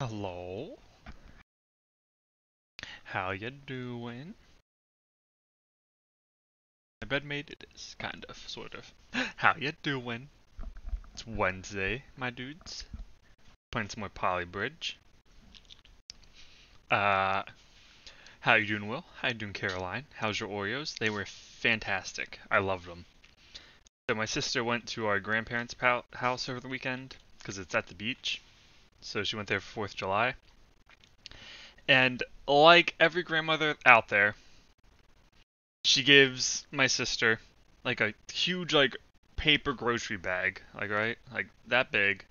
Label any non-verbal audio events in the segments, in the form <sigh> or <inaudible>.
Hello? How you doing? My bedmate it is, kind of, sort of. <gasps> How you doing? It's Wednesday, my dudes. Playing some more Poly Bridge. Uh, how you doing, Will? How you doing, Caroline? How's your Oreos? They were fantastic. I loved them. So my sister went to our grandparents' house over the weekend because it's at the beach. So she went there for Fourth of July. And like every grandmother out there, she gives my sister like a huge like paper grocery bag, like right, like that big,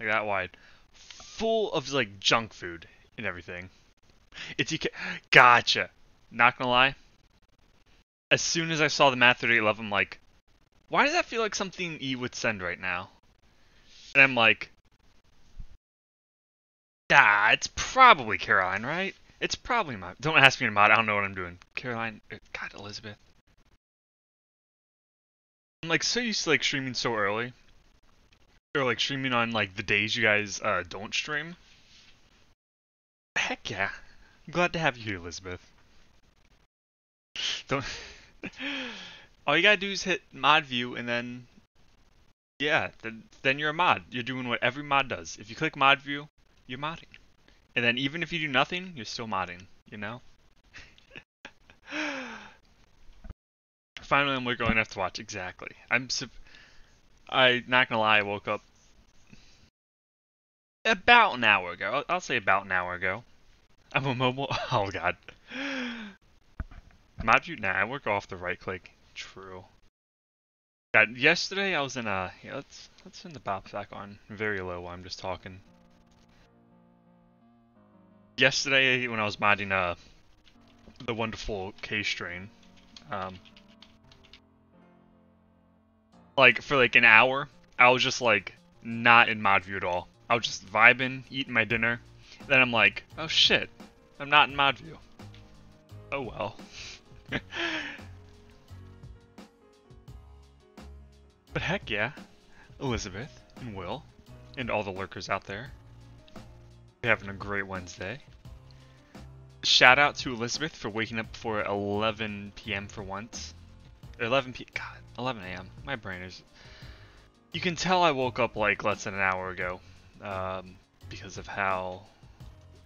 like that wide, full of like junk food and everything. It's EK. Gotcha. Not gonna lie. As soon as I saw the Math 3811, I'm like, why does that feel like something E would send right now? And I'm like, ah, it's probably Caroline, right? It's probably my. Don't ask me to mod. I don't know what I'm doing. Caroline, er, God, Elizabeth. I'm like so used to like streaming so early, or like streaming on like the days you guys uh, don't stream. Heck yeah, I'm glad to have you here, Elizabeth. Don't. <laughs> All you gotta do is hit mod view and then. Yeah, then, then you're a mod. You're doing what every mod does. If you click mod view, you're modding. And then even if you do nothing, you're still modding, you know? <laughs> Finally, I'm going to have to watch. Exactly. I'm. I not gonna lie. I woke up about an hour ago. I'll, I'll say about an hour ago. I'm a mobile. <laughs> Oh god. Mod you? Nah, I work off the right click. True. God, yesterday I was in a. Yeah, let's let's turn the bops back on very low while I'm just talking yesterday when I was modding uh the wonderful K strain, um, like for like an hour, I was just like not in mod view at all. I was just vibing, eating my dinner. Then I'm like, oh shit, I'm not in mod view. Oh well. <laughs> but heck yeah, Elizabeth and Will and all the lurkers out there having a great Wednesday. Shout out to Elizabeth for waking up before 11 p.m. for once. 11 p. God, 11 a.m. My brain is. You can tell I woke up like less than an hour ago, um, because of how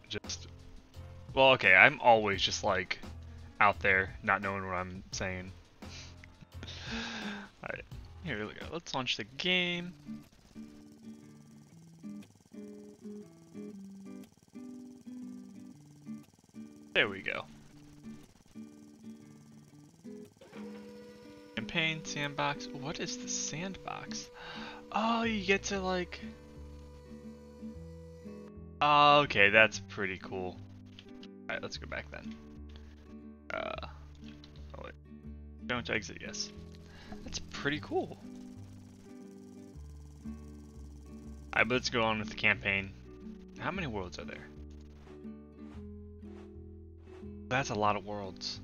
just. Well, okay, I'm always just like out there, not knowing what I'm saying. <sighs> Alright, here we go. Let's launch the game. There we go. Campaign, sandbox. What is the sandbox? Oh, you get to like... Oh, okay, that's pretty cool. Alright, let's go back then. Uh, oh wait. Don't exit, yes. That's pretty cool. Alright, let's go on with the campaign. How many worlds are there? That's a lot of worlds.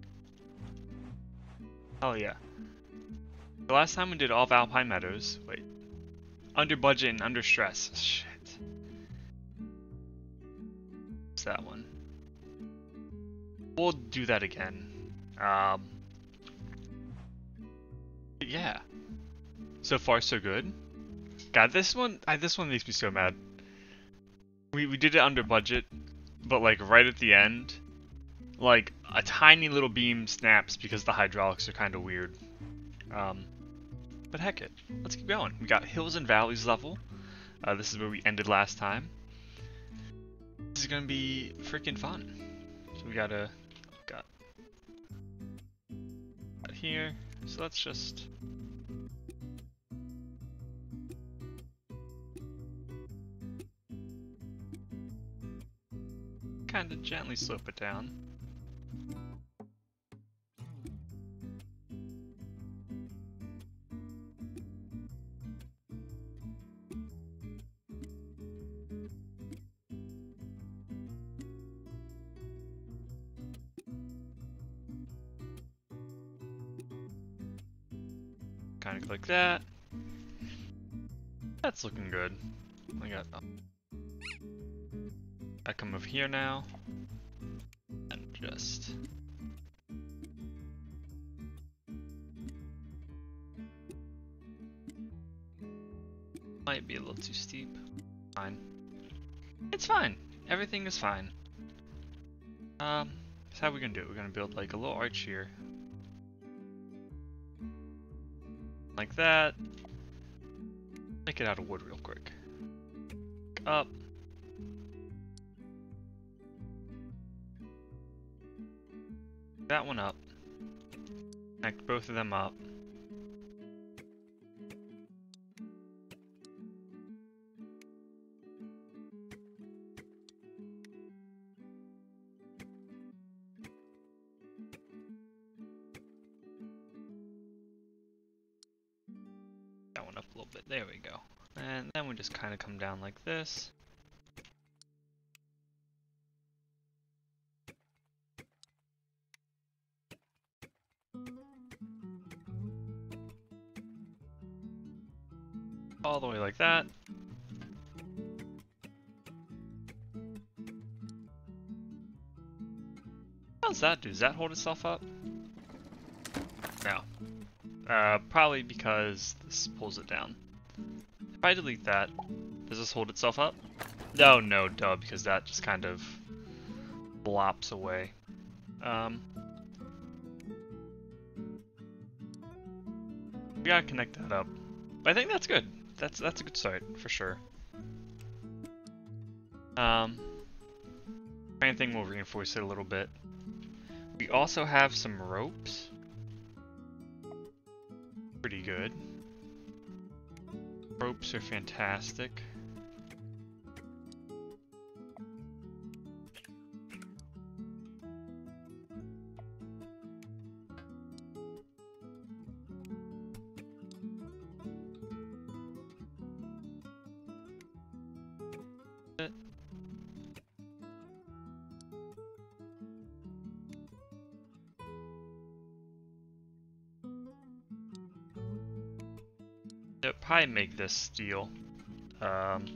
Oh yeah. The last time we did all of Alpine Meadows, wait. Under budget and under stress. Shit. What's that one? We'll do that again. Um. Yeah. So far, so good. God, this one, I, this one makes me so mad. We we did it under budget, but like right at the end, like a tiny little beam snaps because the hydraulics are kind of weird. Um, but heck it, let's keep going. We got Hills and Valleys level. Uh, this is where we ended last time. This is gonna be freaking fun. So we gotta got, got here. So let's just kind of gently slope it down. Like that. That's looking good. I got. I come over here now. And just... Might be a little too steep. Fine. It's fine. Everything is fine. Um, so how are we gonna do it? We're gonna build like a little arch here. Like that. Make it out of wood real quick. Up. That one up. Connect both of them up. Just kind of come down like this. All the way like that. How does that do? Does that hold itself up? No. Uh, probably because this pulls it down. If I delete that, does this hold itself up? No, no, duh, because that just kind of blops away. Um, we gotta connect that up. I think that's good. That's that's a good start for sure. Um, I think we'll reinforce it a little bit. We also have some ropes. Pretty good. Ropes are fantastic. It'll probably make this steel. Um,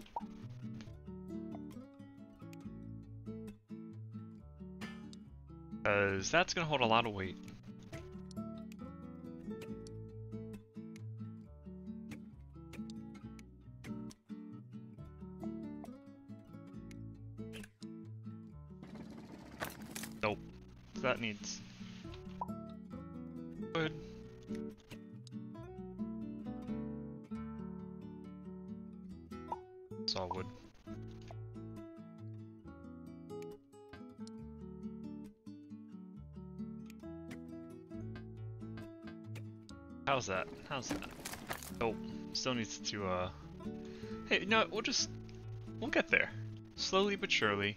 Cause that's gonna hold a lot of weight. Nope. That needs How's that? Oh, still needs to, uh... Hey, no, we'll just... We'll get there. Slowly but surely.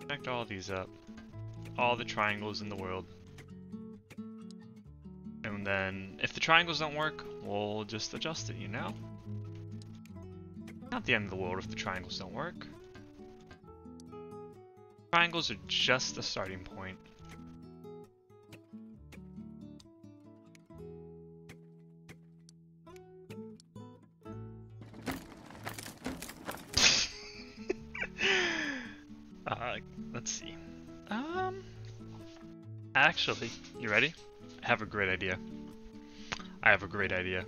Connect all these up. All the triangles in the world. And then, if the triangles don't work, we'll just adjust it, you know? The end of the world if the triangles don't work. Triangles are just a starting point. <laughs> uh, let's see. Um, actually, you ready? I have a great idea. I have a great idea.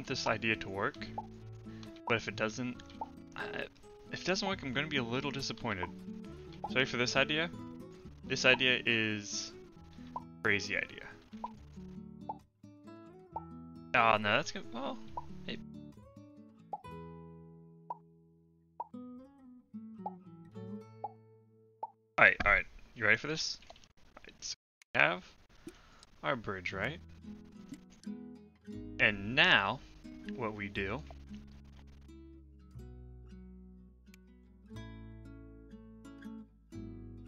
Want this idea to work, but if it doesn't, I, if it doesn't work, I'm going to be a little disappointed. Sorry for this idea. This idea is crazy idea. Oh no, that's good. Well, hey. Alright, alright. You ready for this? Alright, so we have our bridge, right? And now, what we do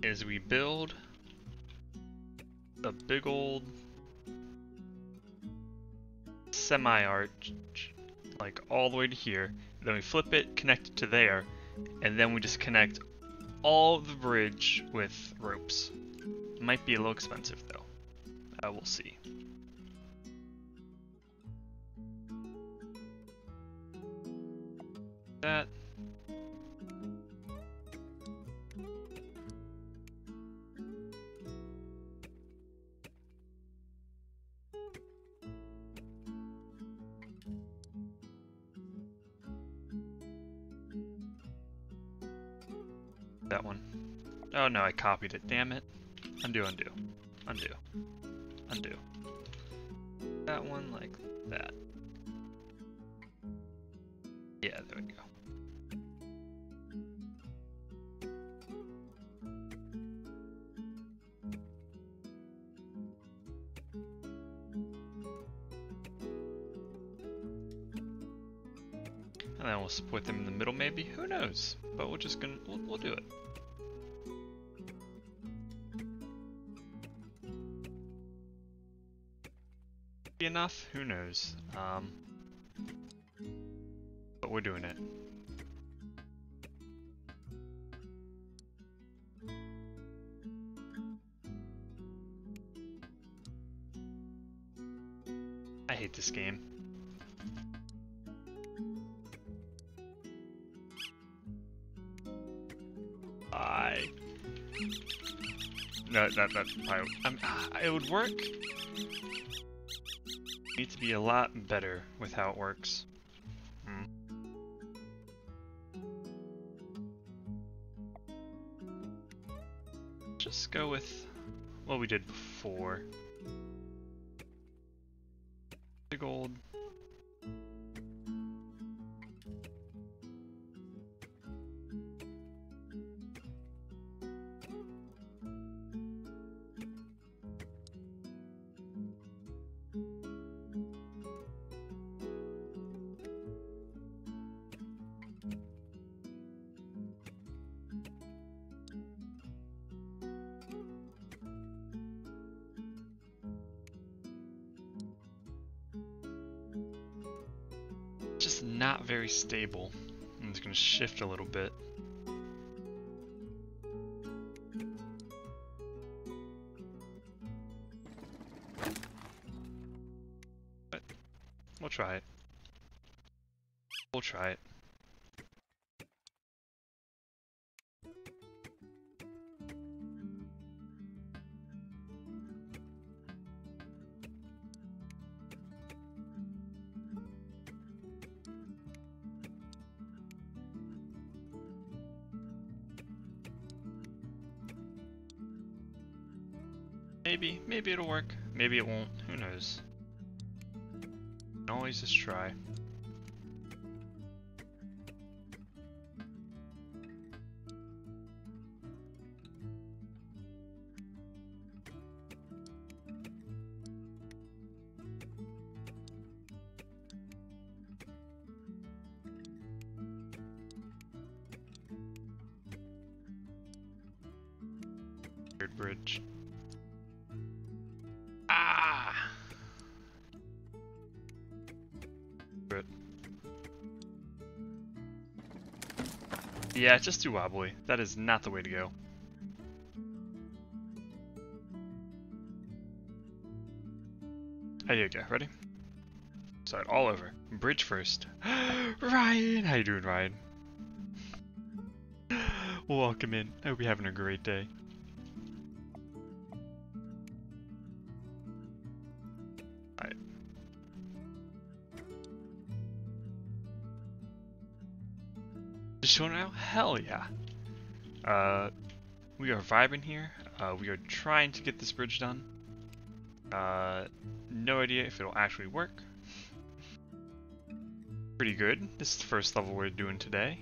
is we build a big old semi-arch, like all the way to here, then we flip it, connect it to there, and then we just connect all the bridge with ropes. Might be a little expensive though. Uh, we'll see. Copied it. Damn it. Undo, undo. Undo. Undo. That one like that. Yeah, there we go. And then we'll split them in the middle maybe? Who knows? But we're just gonna, we'll, we'll do it. Enough? Who knows? Um, but we're doing it. I hate this game. I. No, that that I, I'm, it would work. Need to be a lot better with how it works. Hmm. Just go with what we did before. Shift a little bit. Maybe, maybe it'll work. Maybe it won't. Who knows? Can always just try. Yeah, just too wobbly. That is not the way to go. There you go. Ready? Start all over. Bridge first. <gasps> Ryan! How you doing, Ryan? <gasps> Welcome in. I hope you're having a great day. Hell yeah. Uh, we are vibing here. Uh, we are trying to get this bridge done. Uh, no idea if it'll actually work. Pretty good. This is the first level we're doing today.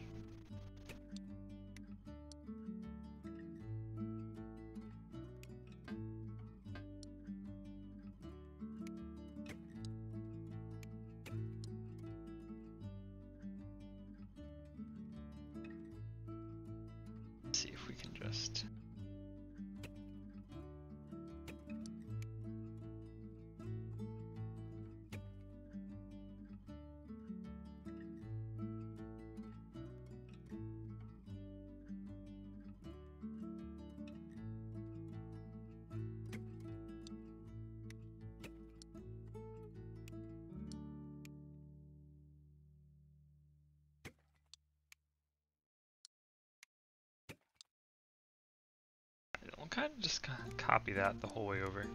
Kind of just copy that the whole way over.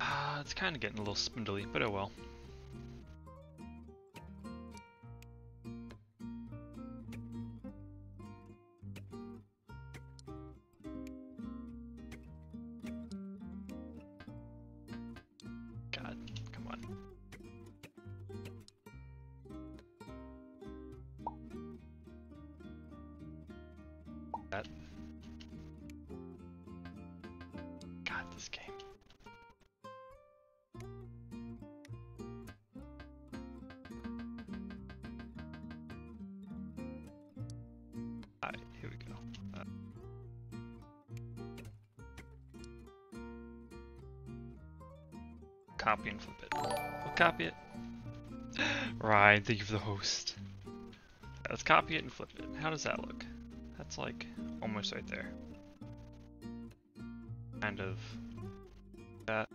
Ah, it's kind of getting a little spindly, but oh well. Copy and flip it. We'll copy it. <gasps> Ryan, thank you for the host. Let's copy it and flip it. How does that look? That's like almost right there. Kind of that.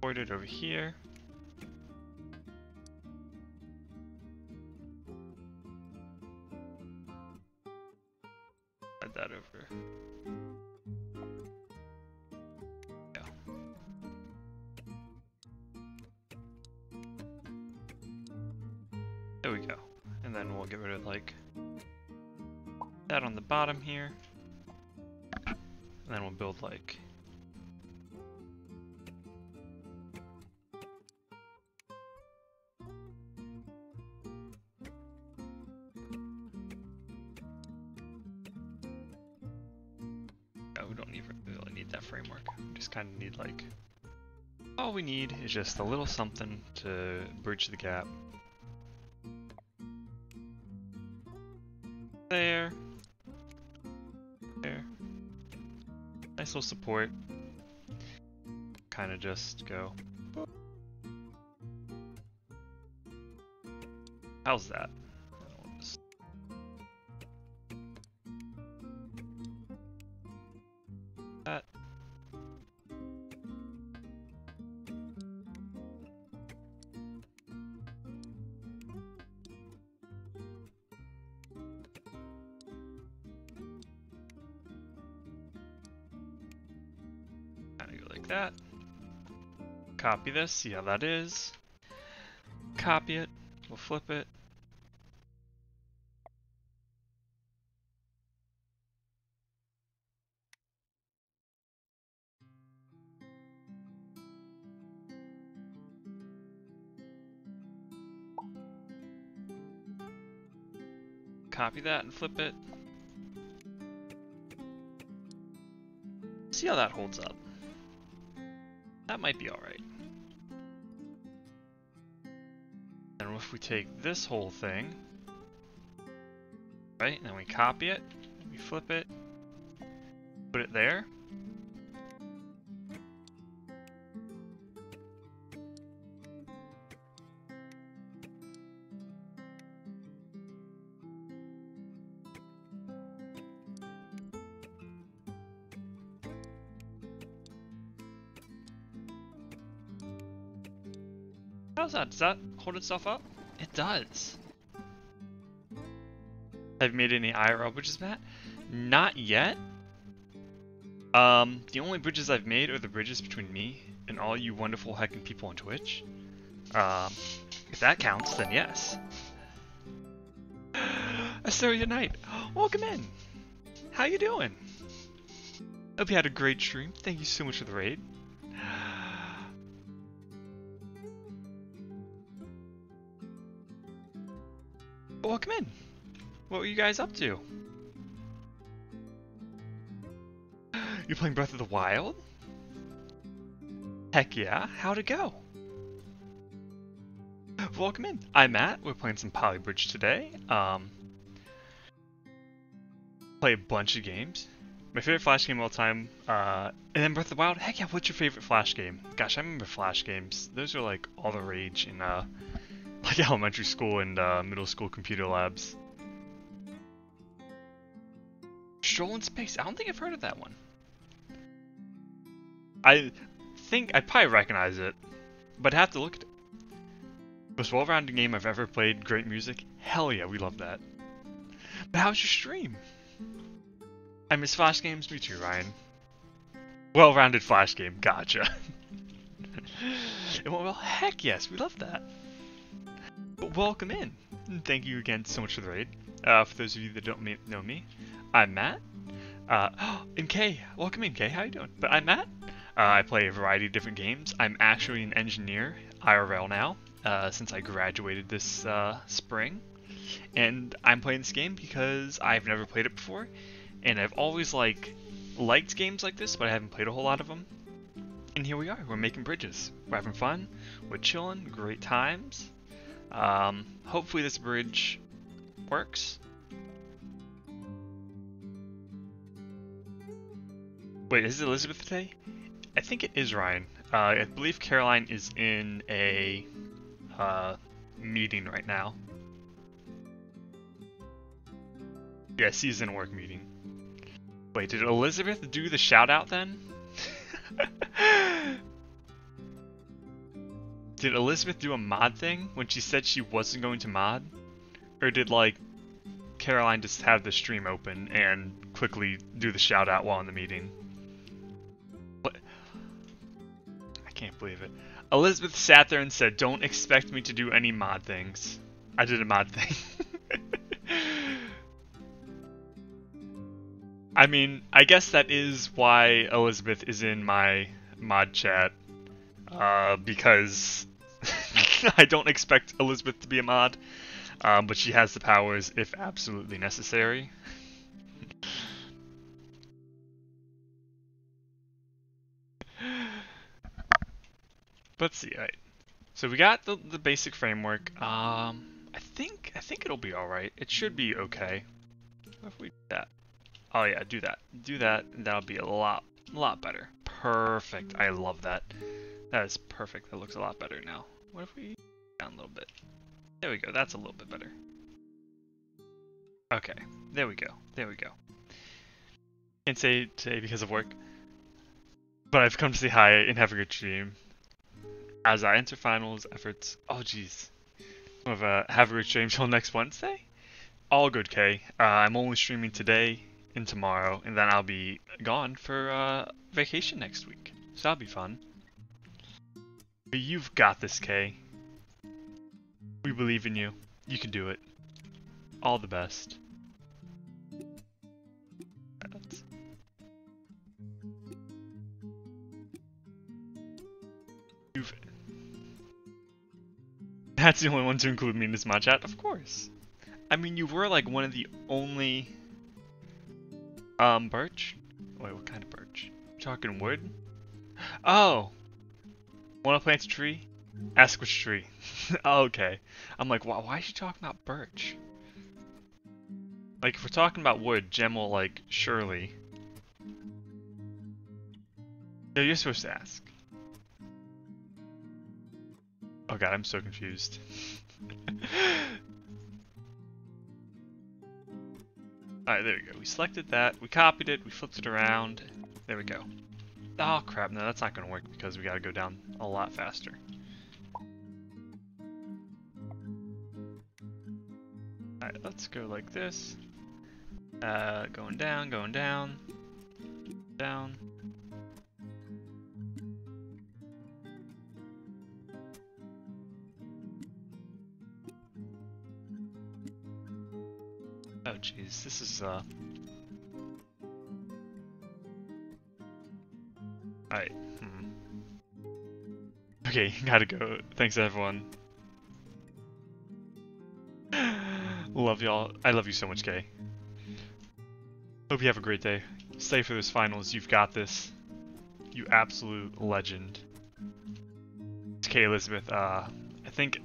Port it over here. Just a little something to bridge the gap. There. There. Nice little support. Kind of just go. How's that? This, see how that is. Copy it, we'll flip it. Copy that and flip it. See how that holds up. That might be alright. If we take this whole thing, right, and then we copy it, we flip it, put it there. How's that? Does that hold itself up? It does. Have you made any IRL bridges, Matt? Not yet. Um, the only bridges I've made are the bridges between me and all you wonderful heckin' people on Twitch. Um, if that counts, then yes. <gasps> Asteria Knight, welcome in. How you doing? Hope you had a great stream. Thank you so much for the raid. Guys up to? <gasps> You're playing Breath of the Wild? Heck yeah, how'd it go? Welcome in. I'm Matt. We're playing some Poly Bridge today. Um, play a bunch of games. My favorite Flash game of all time, uh, and then Breath of the Wild. Heck yeah, what's your favorite Flash game? Gosh, I remember Flash games. Those were like all the rage in uh, <laughs> like elementary school and uh, middle school computer labs. Stroll in Space. I don't think I've heard of that one. I think I probably recognize it. but I have to look at it. Most well-rounded game I've ever played, great music. Hell yeah, we love that. But how's your stream? I miss Flash games, me too, Ryan. Well-rounded Flash game, gotcha. <laughs> it went well, heck yes, we love that. But welcome in. Thank you again so much for the raid. Uh, for those of you that don't know me, I'm Matt. Uh, <gasps> and Kay, welcome in, Kay. How you doing? But I'm Matt. Uh, I play a variety of different games. I'm actually an engineer, IRL now, uh, since I graduated this uh, spring. And I'm playing this game because I've never played it before, and I've always like liked games like this, but I haven't played a whole lot of them. And here we are. We're making bridges. We're having fun. We're chilling. Great times. Um, hopefully this bridge works. Wait, is it Elizabeth today? I think it is Ryan. Uh, I believe Caroline is in a uh, meeting right now. Yeah, she's season work meeting. Wait, did Elizabeth do the shout out then? <laughs> did Elizabeth do a mod thing when she said she wasn't going to mod? Or did, like, Caroline just have the stream open and quickly do the shout out while in the meeting? Can't believe it. Elizabeth sat there and said, don't expect me to do any mod things. I did a mod thing. <laughs> I mean, I guess that is why Elizabeth is in my mod chat. Uh, because <laughs> I don't expect Elizabeth to be a mod, um, but she has the powers if absolutely necessary. Let's see. Right. So we got the the basic framework. Um, I think I think it'll be all right. It should be okay. What if we do that? Oh yeah, do that. Do that, and that'll be a lot a lot better. Perfect. I love that. That is perfect. That looks a lot better now. What if we down a little bit? There we go. That's a little bit better. Okay. There we go. There we go. Can't say today because of work, but I've come to say hi and have a good stream as I enter finals efforts. Oh, jeez. Of a have a stream till next Wednesday. All good, Kay. Uh, I'm only streaming today and tomorrow, and then I'll be gone for uh, vacation next week. So that'll be fun. But you've got this, Kay. We believe in you. You can do it. All the best. That's the only one to include me in this mod chat? Of course. I mean, you were like one of the only... Um, birch? Wait, what kind of birch? talking wood? Oh! Wanna plant a tree? Ask which tree. <laughs> okay. I'm like, why, why is she talking about birch? Like, if we're talking about wood, Gem will, like, surely... No, you're supposed to ask. Oh god, I'm so confused. <laughs> Alright, there we go. We selected that, we copied it, we flipped it around. There we go. Oh crap, no that's not to work because we got to go down a lot faster. Alright, let's go like this. Uh, going down, going down, down. Oh jeez, this is uh... Alright, hmm. Okay, <laughs> gotta go. Thanks everyone. <gasps> love y'all. I love you so much, Kay. Hope you have a great day. Stay for those finals. You've got this. You absolute legend. Kay Elizabeth, uh, I think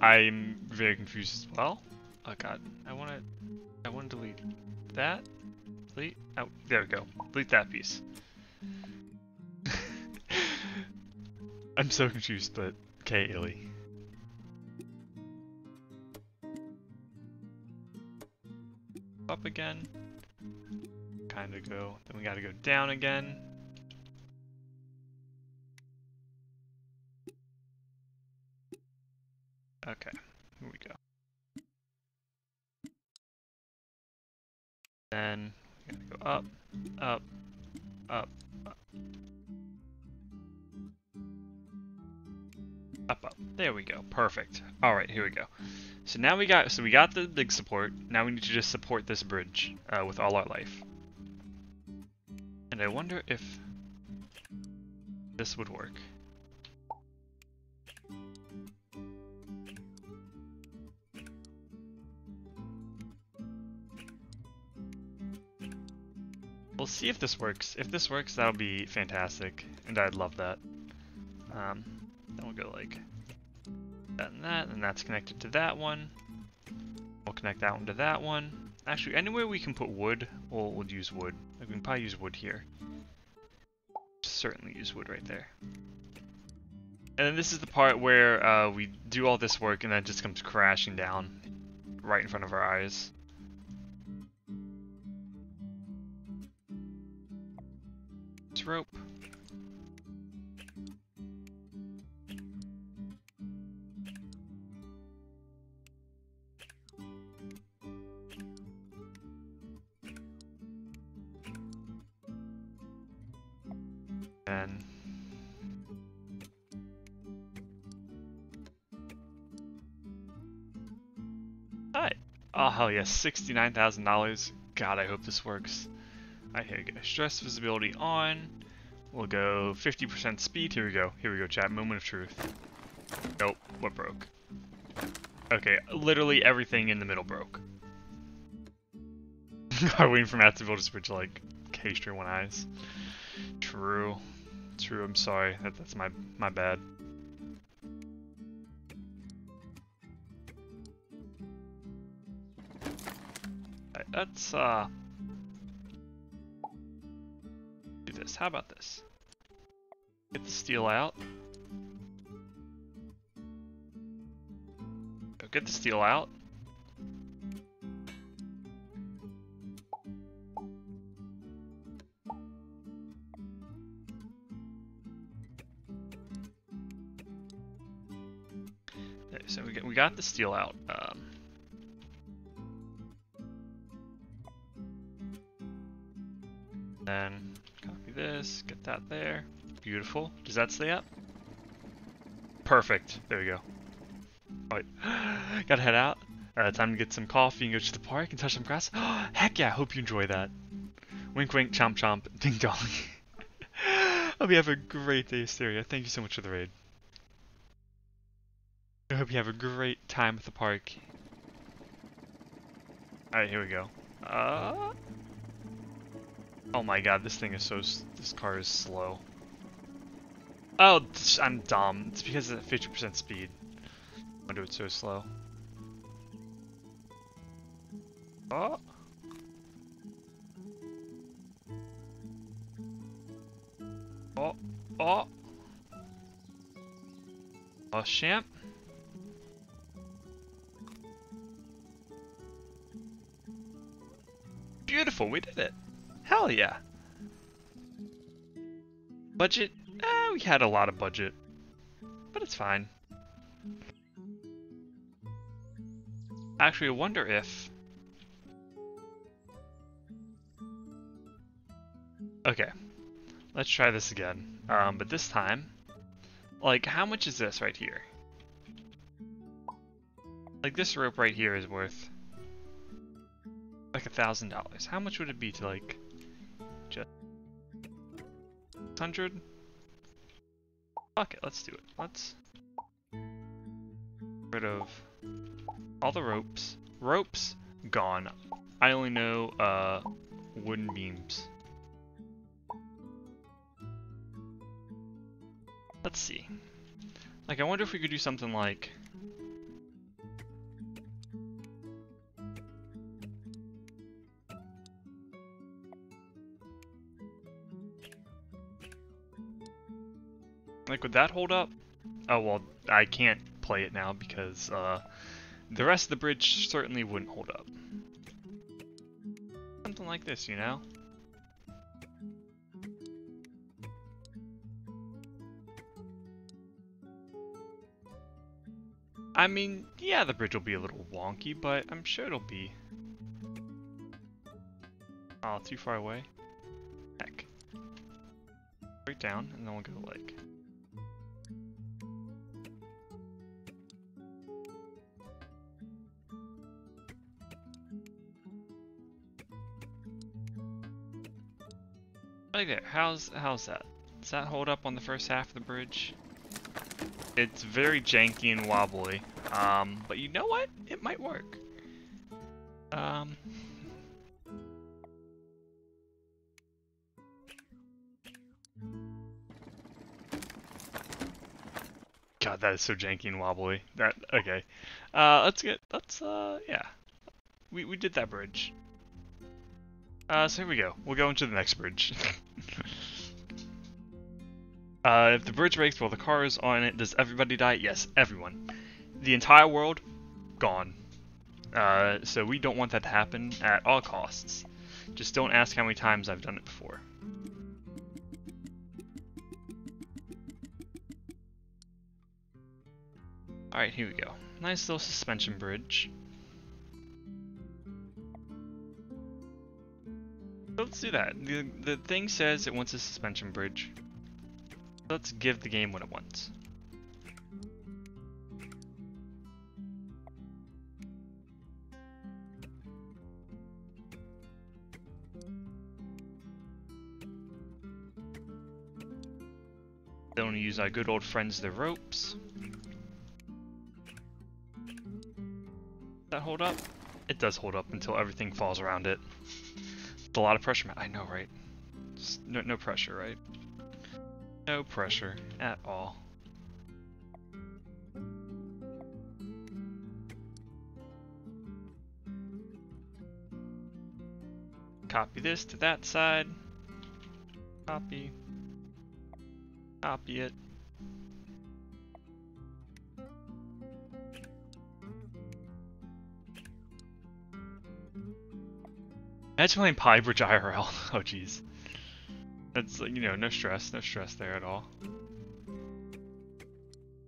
I'm very confused as well. Oh god, I want to I want to delete that. Delete. Oh, there we go. Delete that piece. <laughs> I'm so confused, but okay, Illy. Up again. Kinda go. Then we gotta go down again. Okay, here we go. Then go up, up, up, up. Up, up. There we go. Perfect. Alright, here we go. So now we got, so we got the big support. Now we need to just support this bridge uh, with all our life. And I wonder if this would work. We'll see if this works. If this works, that'll be fantastic, and I'd love that. Um, then we'll go like that and that, and that's connected to that one. We'll connect that one to that one. Actually, anywhere we can put wood, we'll, we'll use wood. Like, we can probably use wood here. Certainly use wood right there. And then this is the part where uh, we do all this work and then it just comes crashing down right in front of our eyes. Rope. And. Oh hell yes, $69,000. God, I hope this works. Alright, here we. Stress visibility on. We'll go 50% speed. Here we go. Here we go, chat. Moment of truth. Nope. What broke? Okay, literally everything in the middle broke. I'm waiting for Matt to build his bridge like K one eyes. True. True, I'm sorry. That, that's my my bad. Let's uh this. How about this? Get the steel out. Go get the steel out. Okay, so we got, we got the steel out. Um, then this, get that there. Beautiful. Does that stay up? Perfect. There we go. Oh, wait. <gasps> Gotta head out. Uh, time to get some coffee and go to the park and touch some grass. <gasps> Heck yeah, hope you enjoy that. Wink wink, chomp chomp, <laughs> ding dong. <laughs> hope you have a great day, Asteria. Thank you so much for the raid. I hope you have a great time at the park. Alright, here we go. Uh... Oh my god, this thing is so... This car is slow. Oh, I'm dumb. It's because of 50% speed. Why do it so slow? Oh! Oh! Oh! Oh, champ! Beautiful, we did it. Hell yeah. Budget? Eh, we had a lot of budget. But it's fine. Actually, I wonder if... Okay. Let's try this again. Um, but this time, like, how much is this right here? Like, this rope right here is worth like a thousand dollars. How much would it be to like hundred? Fuck it, let's do it. Let's rid of all the ropes. Ropes gone. I only know uh wooden beams. Let's see. Like I wonder if we could do something like Like, would that hold up? Oh, well, I can't play it now because uh, the rest of the bridge certainly wouldn't hold up. Something like this, you know? I mean, yeah, the bridge will be a little wonky, but I'm sure it'll be... Oh, too far away? Heck. Straight down, and then we'll go like... Like there. How's how's that? Does that hold up on the first half of the bridge? It's very janky and wobbly. Um, but you know what? It might work. Um. God, that is so janky and wobbly. That okay. Uh, let's get let's uh yeah. We we did that bridge. Uh, so here we go. We'll go into the next bridge. <laughs> uh, if the bridge breaks while the car is on it, does everybody die? Yes, everyone. The entire world, gone. Uh, so we don't want that to happen at all costs. Just don't ask how many times I've done it before. Alright, here we go. Nice little suspension bridge. Let's do that. The, the thing says it wants a suspension bridge. Let's give the game what it wants. We use our good old friends, the ropes. Does that hold up? It does hold up until everything falls around it a lot of pressure. I know, right? No, no pressure, right? No pressure at all. Copy this to that side. Copy. Copy it. Imagine playing Poly Bridge IRL. Oh jeez. That's, you know, no stress, no stress there at all.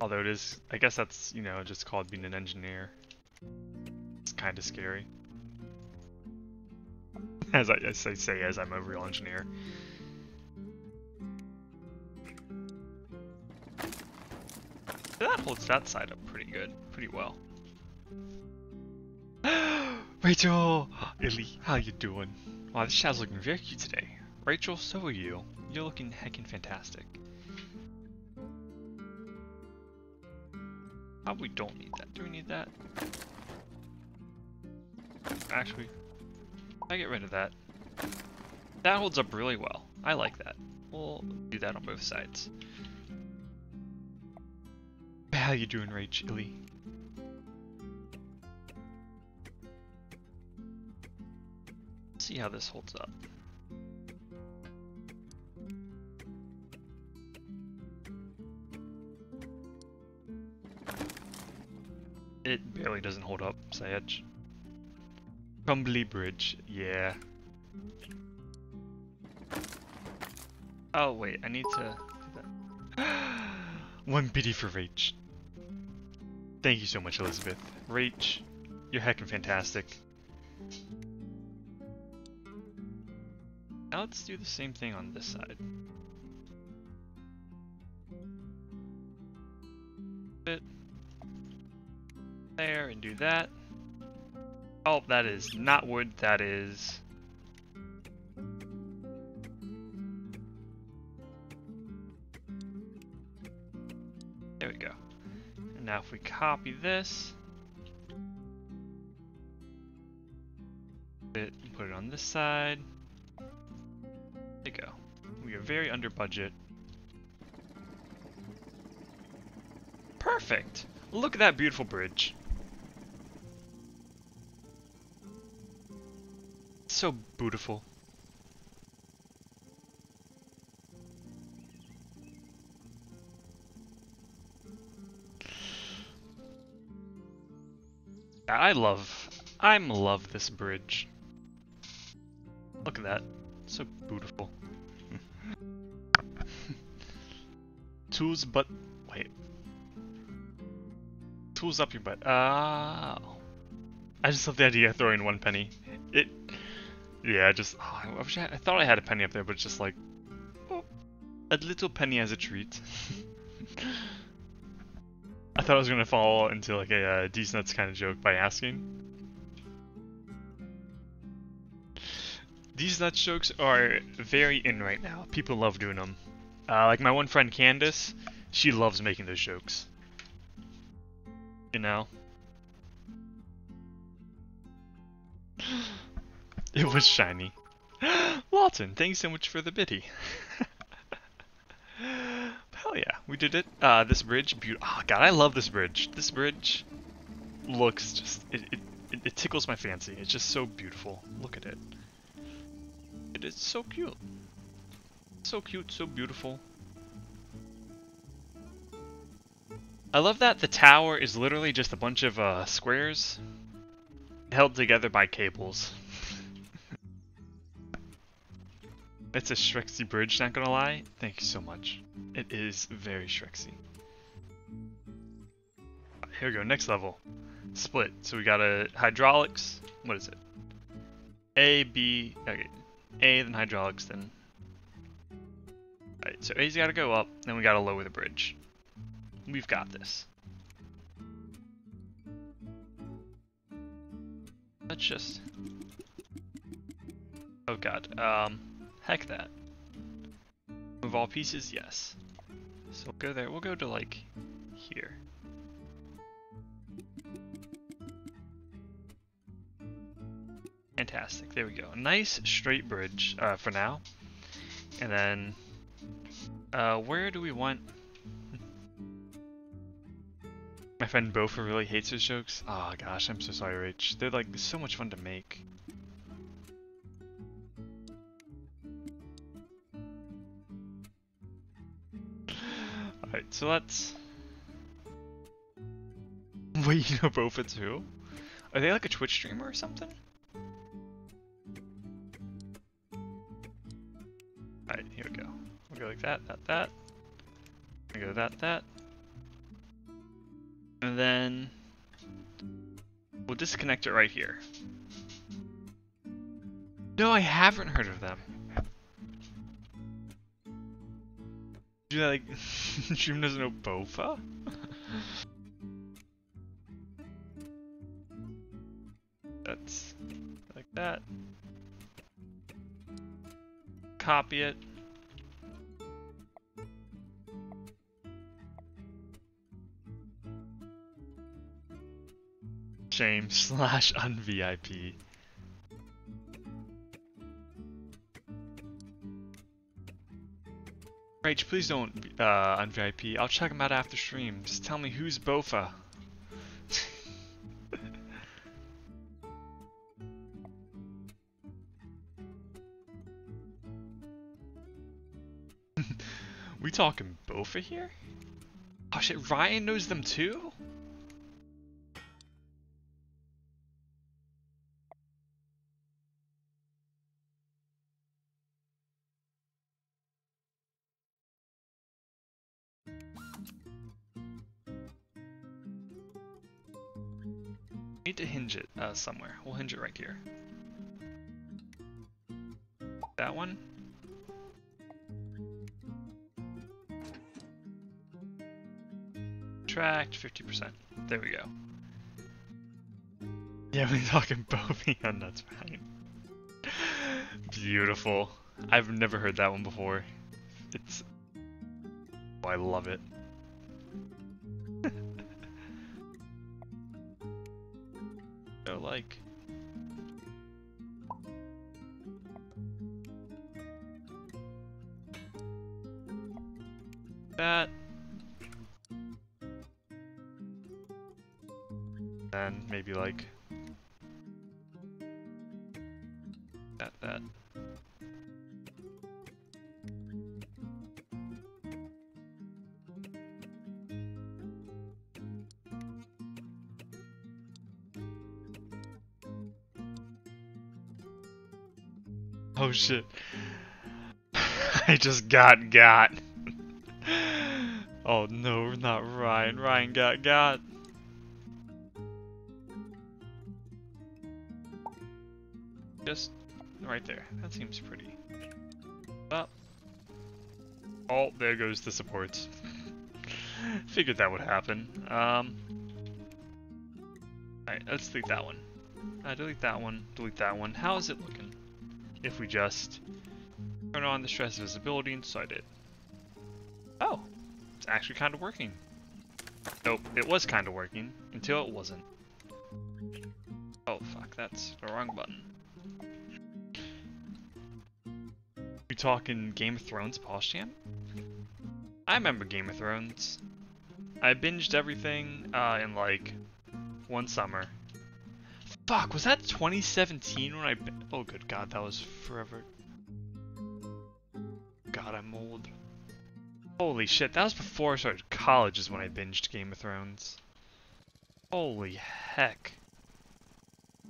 Although it is, I guess that's, you know, just called being an engineer. It's kind of scary. <laughs> As I, as I say, as I'm a real engineer. That holds that side up pretty good, pretty well. <gasps> Rachel! Illy, how you doing? Wow, this child's looking very cute today. Rachel, so are you. You're looking heckin' fantastic. Probably don't need that. Do we need that? Actually, I get rid of that. That holds up really well. I like that. We'll do that on both sides. How you doing, Rach, Illy? See how this holds up. It barely doesn't hold up, Sayedge. Crumbly bridge, yeah. Oh wait, I need to <gasps> One pity for Rach. Thank you so much, Elizabeth. Rach, you're heckin' fantastic. Now let's do the same thing on this side. Bit there and do that. Oh, that is not wood, that is... There we go. And now if we copy this, It and put it on this side, go. We are very under budget. Perfect! Look at that beautiful bridge. So beautiful. I love, I'm love this bridge. Look at that. So beautiful. <laughs> Tools, but wait. Tools up your butt. Oh. I just love the idea of throwing one penny. It. Yeah, just. Oh, I, wish I, I thought I had a penny up there, but just like. Oh, a little penny as a treat. <laughs> I thought I was gonna fall into like a uh, D's nuts kind of joke by asking. These nuts jokes are very in right now. People love doing them. Uh, like my one friend Candace, she loves making those jokes. You know? <gasps> It was shiny. <gasps> Lawton, thanks so much for the biddy. <laughs> Hell yeah, we did it. Uh, this bridge, beautiful. Oh god, I love this bridge. This bridge looks just, it, it, it tickles my fancy. It's just so beautiful. Look at it. It is so cute. So cute, so beautiful. I love that the tower is literally just a bunch of uh, squares held together by cables. <laughs> it's a Shrexy bridge, not gonna lie. Thank you so much. It is very Shrexy. Here we go, next level. Split. So we got a hydraulics. What is it? A, B, okay. A, then hydraulics, then... Alright, so A's gotta go up, then we gotta lower the bridge. We've got this. Let's just... Oh god, um, heck that. Move all pieces, yes. So we'll go there, we'll go to like, here. Fantastic, there we go. Nice straight bridge uh, for now. And then, uh, where do we want... My friend Bofa really hates his jokes. Oh gosh, I'm so sorry, Rich. They're like so much fun to make. Alright, so let's... <laughs> Wait, you know Bofa too? Are they like a Twitch streamer or something? Alright, here we go. We'll go like that, that, that. We go that, that. And then we'll disconnect it right here. No, I haven't heard of them. <laughs> Do you like <laughs> Stream doesn't know Bofa? <laughs> That's like that. Copy it. Shame <laughs> slash unvip. Rach, please don't uh, unvip. I'll check him out after stream. Just tell me who's Bofa. We talking Bofa here? Oh shit, Ryan knows them too? need to hinge it uh, somewhere. We'll hinge it right here. That one. Tract 50%. There we go. Yeah, we're talking Bovian, that's fine. Beautiful. I've never heard that one before. It's... Oh, I love it. got got. oh no, not Ryan. Ryan got got. Just right there. That seems pretty. Well, oh, there goes the supports. <laughs> Figured that would happen. Um, Alright, let's delete that one. Uh, delete that one, delete that one. How is it looking? If we just on the stress visibility and so I did. Oh, it's actually kind of working. Nope, it was kind of working until it wasn't. Oh fuck, that's the wrong button. We talking Game of Thrones pause? I remember Game of Thrones. I binged everything uh, in like one summer. Fuck, was that 2017 when I... Oh good god, that was forever. Holy shit, that was before I started college is when I binged Game of Thrones. Holy heck. <laughs>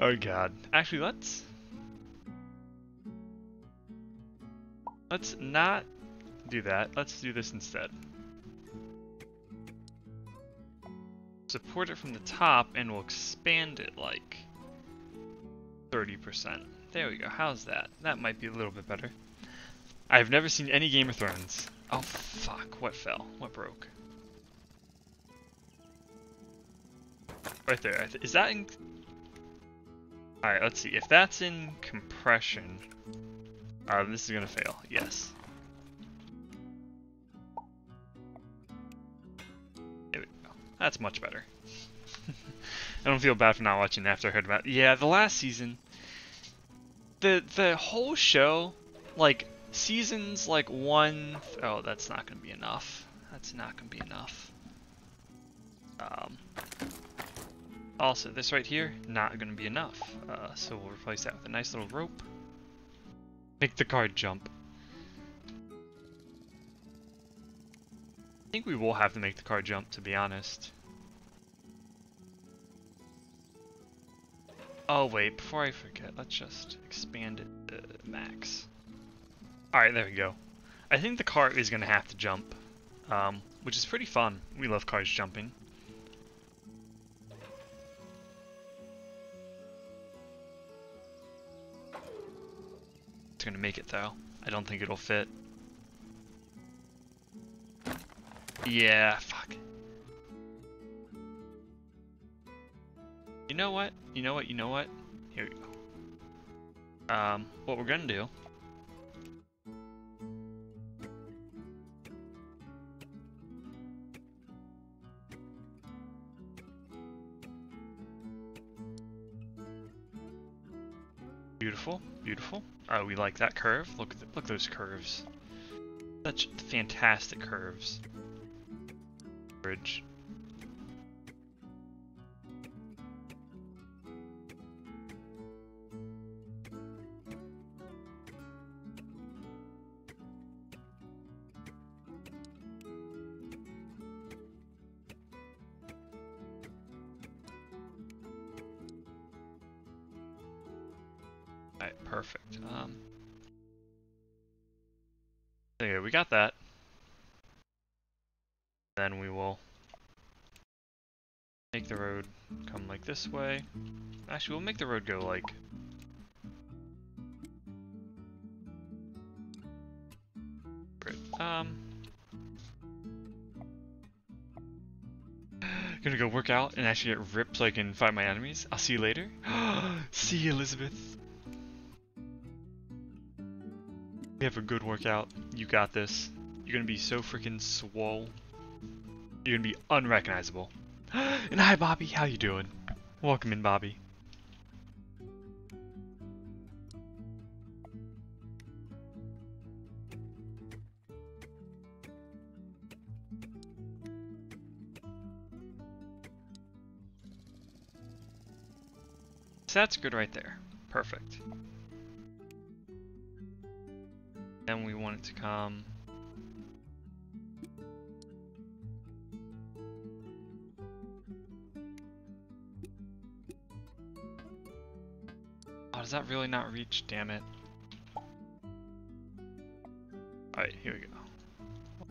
oh god. Actually, let's... Let's not do that. Let's do this instead. Support it from the top and we'll expand it like 30%. There we go. How's that? That might be a little bit better. I've never seen any Game of Thrones. Oh fuck, what fell? What broke? Right there. Is that in... Alright, let's see. If that's in compression, uh, this is gonna fail. Yes. That's much better. <laughs> I don't feel bad for not watching after I heard about. It. Yeah, the last season, the the whole show, like seasons like one. Oh, that's not gonna be enough. That's not gonna be enough. Um. Also, this right here, not gonna be enough. Uh, so we'll replace that with a nice little rope. Make the card jump. Think we will have to make the car jump, to be honest. Oh wait, before I forget, let's just expand it to max. Alright, there we go. I think the car is going to have to jump, um, which is pretty fun. We love cars jumping. It's going to make it though. I don't think it'll fit. Yeah, fuck. You know what? You know what? You know what? Here we go. Um, what we're gonna do Beautiful, beautiful. Oh, we like that curve. Look at the, look at those curves. Such fantastic curves. Bridge. The road come like this way. Actually, we'll make the road go like... Um... <sighs> Gonna go work out and actually get ripped so I can fight my enemies. I'll see you later. <gasps> see you, Elizabeth. We have a good workout. You got this. You're gonna be so freaking swole. You're gonna be unrecognizable. <gasps> and hi, Bobby. How you doing? Welcome in, Bobby. So that's good right there. Perfect. Then we want it to come does that really not reach? Damn it. Alright, here we go.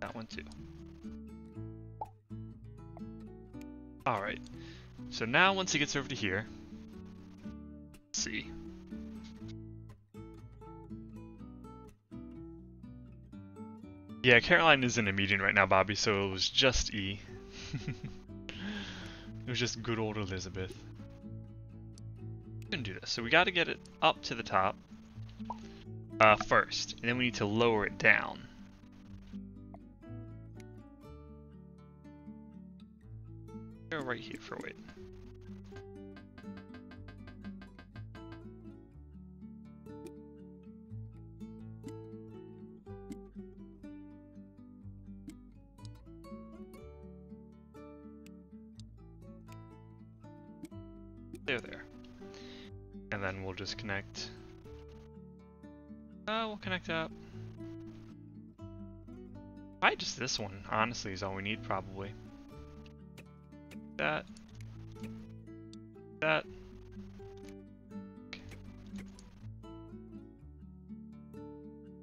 That one too. Alright. So now once he gets over to here, see. Yeah, Caroline is in a meeting right now, Bobby, so it was just E. <laughs> it was just good old Elizabeth. Can do this. So we got to get it up to the top uh, first, and then we need to lower it down. Go right here for weight. There, connect. Uh, we'll connect up. Probably just this one, honestly, is all we need, probably. That. That.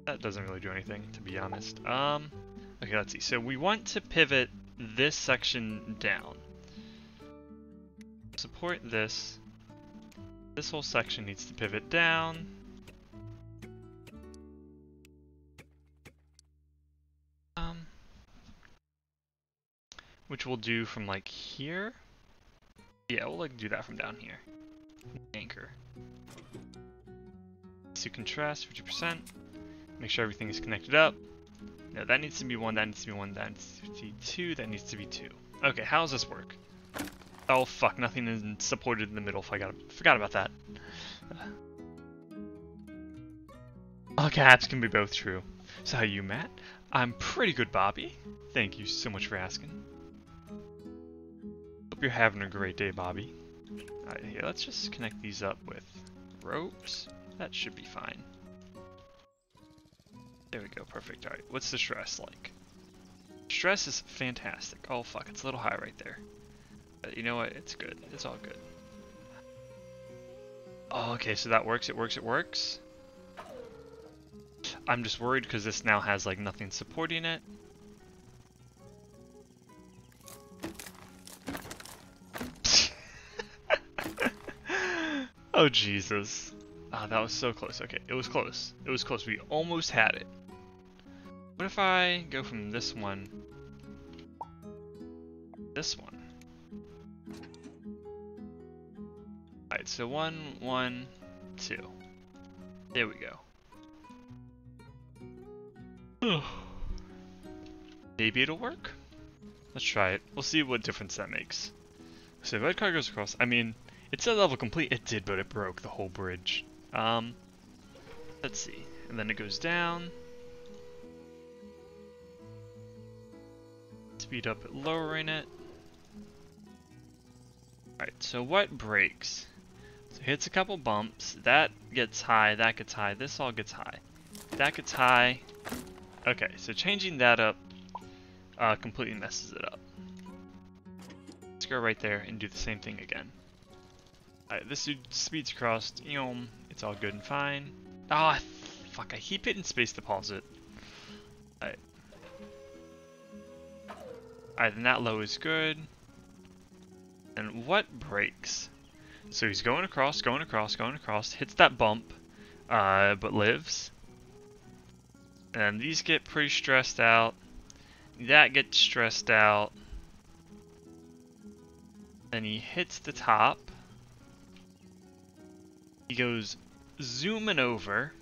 That doesn't really do anything, to be honest. Um, okay, let's see. So we want to pivot this section down. Support this. This whole section needs to pivot down. Um, which we'll do from like here. Yeah, we'll like do that from down here. Anchor. To contrast 50%. Make sure everything is connected up. No, that needs to be one, that needs to be one, that needs to be two, that needs to be two. Okay, how does this work? Oh fuck, nothing is supported in the middle. If I got forgot about that. All caps can be both true. So how you, Matt? I'm pretty good, Bobby. Thank you so much for asking. Hope you're having a great day, Bobby. Alright, here, let's just connect these up with ropes. That should be fine. There we go, perfect. Alright, what's the stress like? Stress is fantastic. Oh fuck, it's a little high right there. But you know what? It's good. It's all good. Oh, okay, so that works. It works. It works. I'm just worried because this now has like nothing supporting it. <laughs> oh, Jesus. Ah, oh, that was so close. Okay, it was close. It was close. We almost had it. What if I go from this one, this one? Alright, so one, one, two. There we go. <sighs> Maybe it'll work? Let's try it. We'll see what difference that makes. So red car goes across. I mean, it said level complete. It did, but it broke the whole bridge. Um, let's see. And then it goes down. Speed up it, lowering it. Alright, so what breaks? So hits a couple bumps, that gets high, that gets high, this all gets high. That gets high. Okay, so changing that up uh, completely messes it up. Let's go right there and do the same thing again. Alright, this dude speeds across, Yom, it's all good and fine. Ah, oh, fuck, I keep hitting space to pause it. Alright. Alright, then that low is good. And what breaks? So he's going across, going across, going across, hits that bump, uh, but lives. And these get pretty stressed out. That gets stressed out. Then he hits the top. He goes zooming over.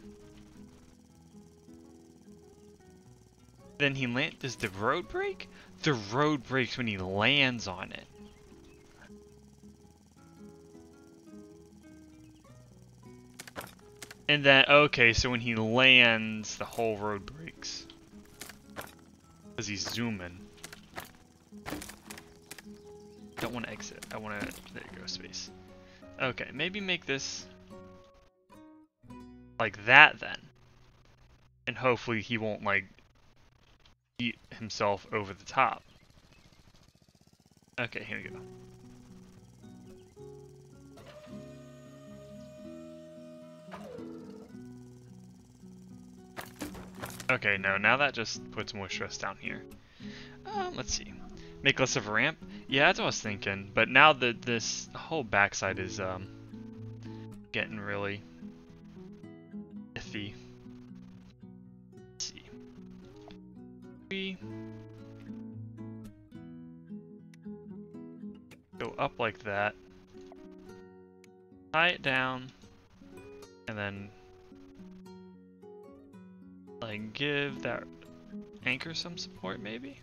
Then he land. Does the road break? The road breaks when he lands on it. And then, okay, so when he lands, the whole road breaks. Because he's zooming. Don't want to exit. I want to, there you go, space. Okay, maybe make this like that then. And hopefully he won't like eat himself over the top. Okay, here we go. Okay, no, now that just puts more stress down here. Um, let's see. Make less of a ramp? Yeah, that's what I was thinking. But now that this whole backside is um getting really iffy. Let's see. We go up like that. Tie it down. And then like give that anchor some support maybe?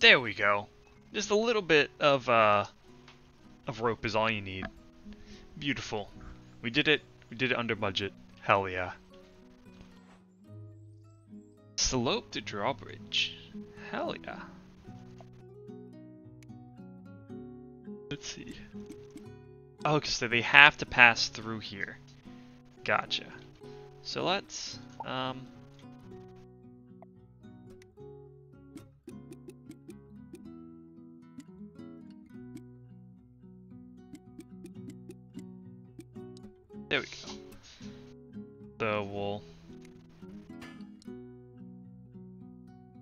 There we go. Just a little bit of uh, of rope is all you need. Beautiful. We did it. We did it under budget. Hell yeah. Sloped drawbridge. Hell yeah. Let's see. Oh, so they have to pass through here. Gotcha. So let's, um... There we go. So we'll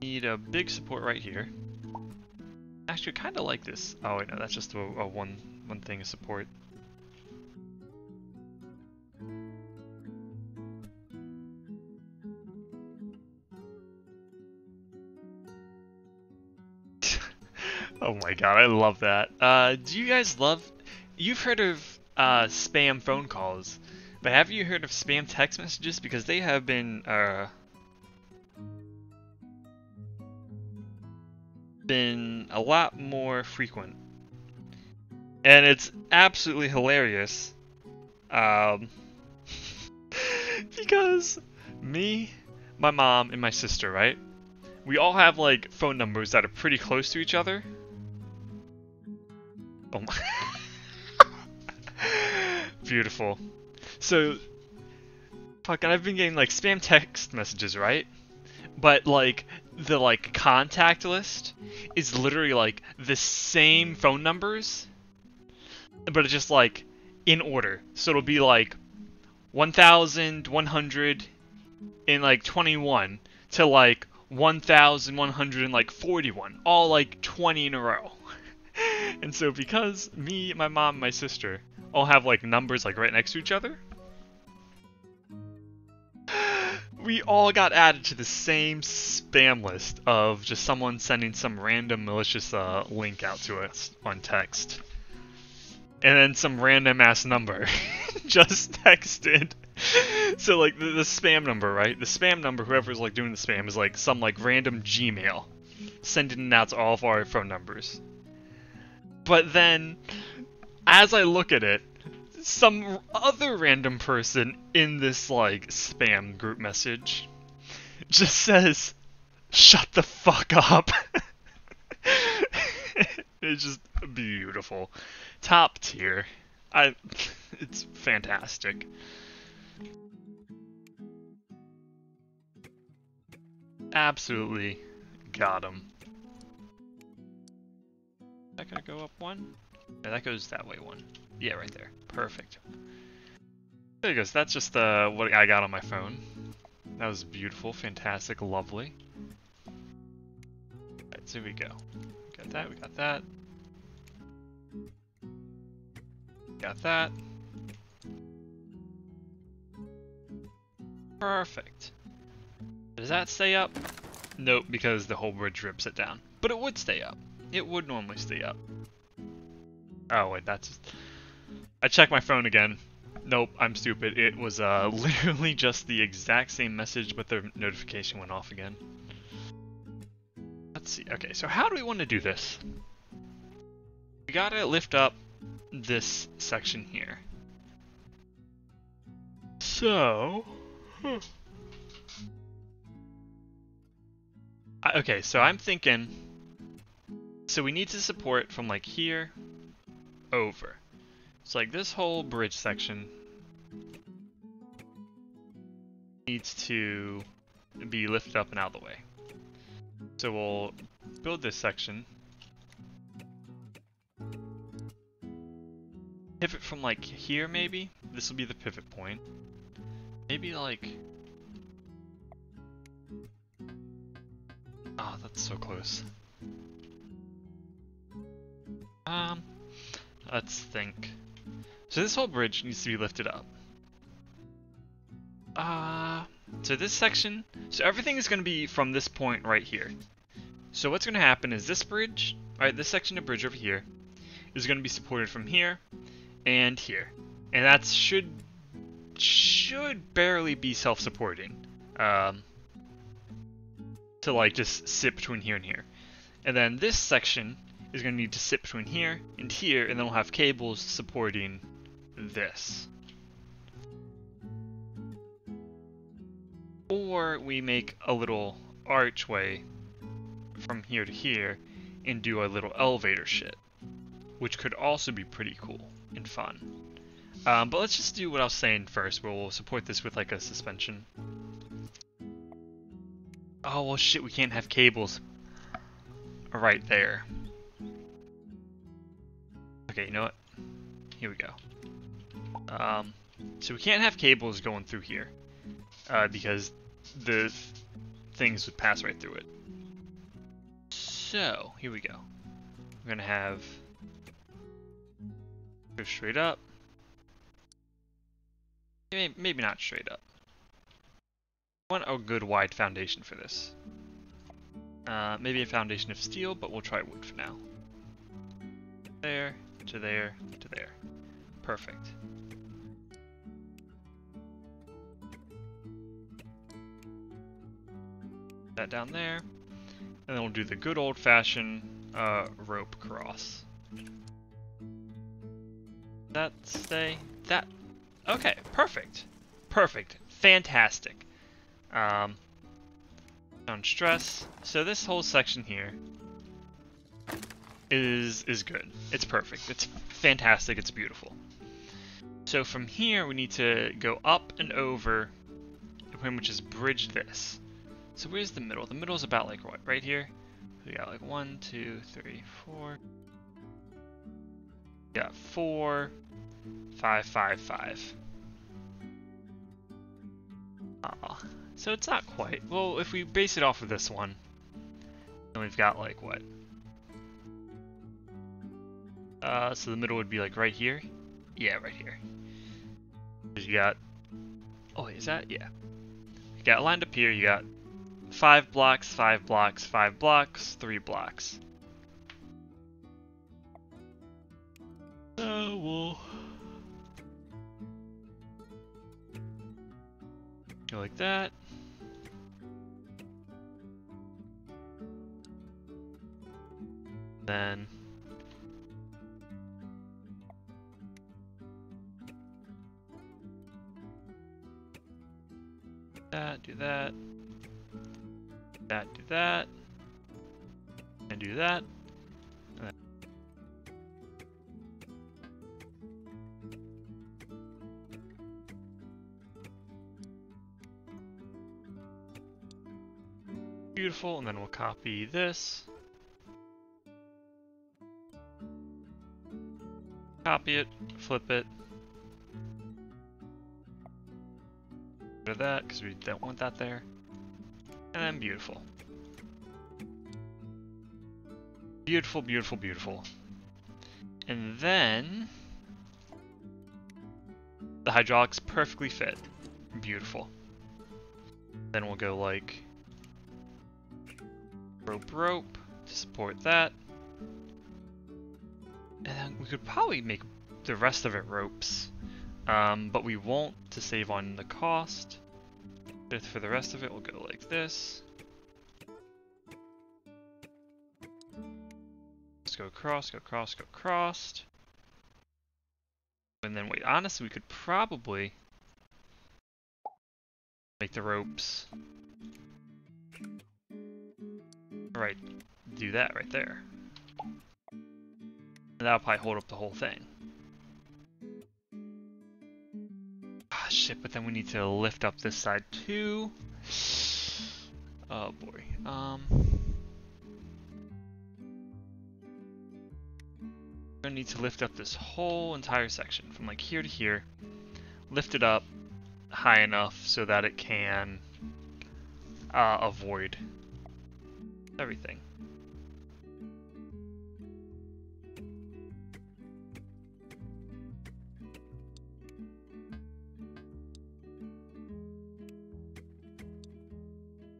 need a big support right here. Actually, kind of like this. Oh wait, no, that's just a, a one one thing of support. <laughs> oh my god, I love that. Uh, do you guys love? You've heard of uh, spam phone calls, but have you heard of spam text messages? Because they have been uh, been a lot more frequent. And it's absolutely hilarious. Um, <laughs> because me, my mom, and my sister, right? We all have like phone numbers that are pretty close to each other. Oh my. <laughs> Beautiful. So, fucking, I've been getting like spam text messages, right? But like, the like contact list is literally like the same phone numbers, but it's just like in order. So it'll be like 1,100 in like 21 to like 1,141, all like 20 in a row. <laughs> and so because me, my mom, my sister all have like numbers like right next to each other, we all got added to the same spam list of just someone sending some random malicious uh, link out to us on text. And then some random ass number <laughs> just texted. so like the, the, spam number, right? The spam number, whoever's like doing the spam is like some like random Gmail sending out to all of our phone numbers. But then as I look at it, some other random person in this like spam group message just says, "Shut the fuck up." <laughs> it's just beautiful, top tier. I, <laughs> it's fantastic. Absolutely got him. That gonna go up one? That goes that way one. Yeah, right there. Perfect. There it goes. That's just uh, what I got on my phone. That was beautiful, fantastic, lovely. Alright, so we go. We got that, we got that. Got that. Perfect. Does that stay up? Nope, because the whole bridge rips it down. But it would stay up. It would normally stay up. Oh wait, that's... I checked my phone again. Nope, I'm stupid. It was uh, <laughs> literally just the exact same message, but the notification went off again. Let's see. Okay, so how do we want to do this? We gotta lift up this section here. So... Huh. okay, so I'm thinking... So we need to support from like here over. It's like this whole bridge section needs to be lifted up and out of the way. So we'll build this section pivot from like here maybe? This will be the pivot point. Maybe like... Oh, that's so close. Um, let's think. So this whole bridge needs to be lifted up. Uh, so this section, so everything is going to be from this point right here. So what's going to happen is this bridge, right, this section of bridge over here, is going to be supported from here and here. And that should should barely be self-supporting. Um, to like just sit between here and here. And then this section is going to need to sit between here and here, and then we'll have cables supporting this. Or we make a little archway from here to here and do a little elevator shit, which could also be pretty cool and fun. Um, but let's just do what I was saying first, where we'll support this with like a suspension. Oh, well shit, we can't have cables right there. Okay, you know what? Here we go. Um, so we can't have cables going through here, uh, because the things would pass right through it. So, here we go. We're gonna have go straight up. Maybe not straight up. Want a good wide foundation for this. Uh, maybe a foundation of steel, but we'll try wood for now. There, to there, to there. Perfect. That down there. And then we'll do the good old-fashioned uh, rope cross. That stay? That... Okay, perfect. Perfect. Fantastic. Um, on stress. So this whole section here is is good. It's perfect. It's fantastic. It's beautiful. So from here we need to go up and over, which is bridge this. So where's the middle? The middle is about like what? Right here. We got like one, two, three, four. We got four, five, five, five. Ah. So it's not quite. Well, if we base it off of this one, then we've got like what? Uh, so the middle would be like right here? Yeah, right here. You got, oh, is that? Yeah. You got lined up here, you got five blocks, five blocks, five blocks, three blocks. Oh, well. Go like that. then that, do that, that, do that, and do that. Beautiful, and then we'll copy this. Copy it, flip it. Rid of that, because we don't want that there. And then beautiful. Beautiful, beautiful, beautiful. And then... The hydraulics perfectly fit. Beautiful. Then we'll go like... Rope, rope to support that. And then we could probably make the rest of it ropes. Um, but we won't to save on the cost. But for the rest of it, we'll go like this. Let's go across, go across, go across. And then wait, honestly, we could probably make the ropes. Right, do that right there. And that'll probably hold up the whole thing. Shit, but then we need to lift up this side too. Oh boy. Um. We're gonna need to lift up this whole entire section from like here to here. Lift it up high enough so that it can uh, avoid everything.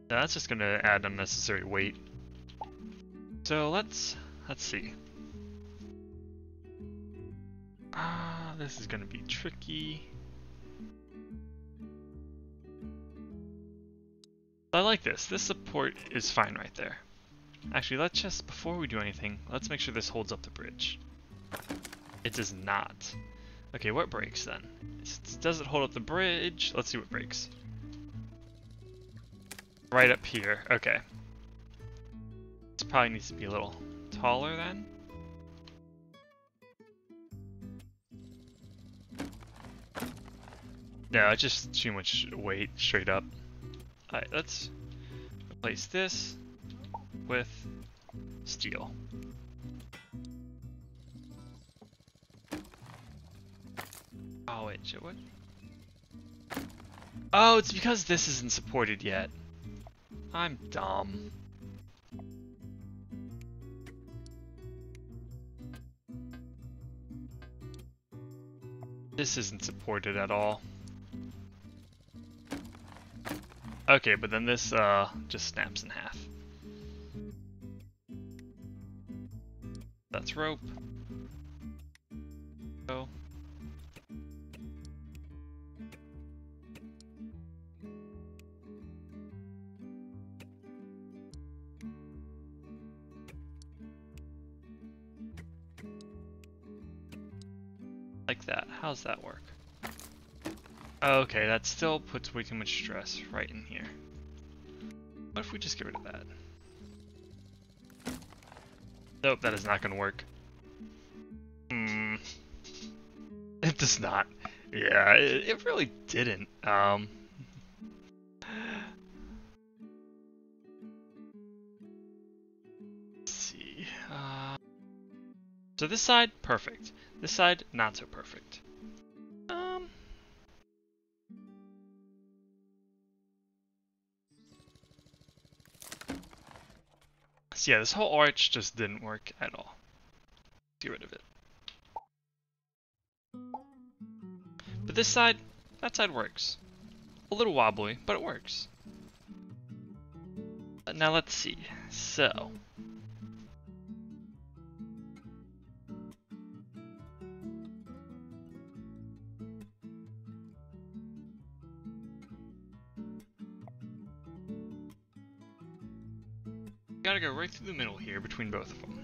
That's just gonna add unnecessary weight. So let's let's see. Ah, this is gonna be tricky. I like this. This support is fine right there. Actually, let's just, before we do anything, let's make sure this holds up the bridge. It does not. Okay, what breaks then? Does it hold up the bridge? Let's see what breaks. Right up here, okay. This probably needs to be a little taller then. No, it's just too much weight straight up. Alright, let's replace this with steel. Oh wait, what? Oh, it's because this isn't supported yet. I'm dumb. This isn't supported at all. Okay, but then this uh, just snaps in half. That's rope. Go. That. How's that work? Okay, that still puts way too much stress right in here. What if we just get rid of that? Nope, that is not going to work. Hmm. <laughs> It does not. Yeah, it, it really didn't. Um. See. Uh, so this side, perfect. This side, not so perfect. Um, so yeah, this whole arch just didn't work at all. Get rid of it. But this side, that side works. A little wobbly, but it works. Now let's see. So, right through the middle here between both of them.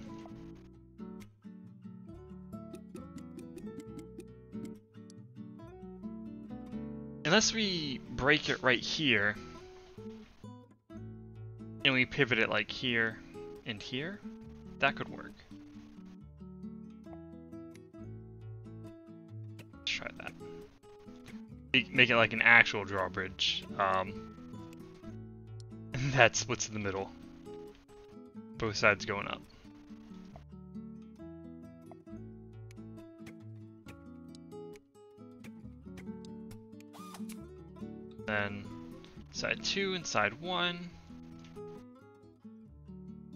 Unless we break it right here, and we pivot it like here and here, that could work. Let's try that. Make it like an actual drawbridge. Um, <laughs> that splits in the middle both sides going up. Then side 2 and side 1.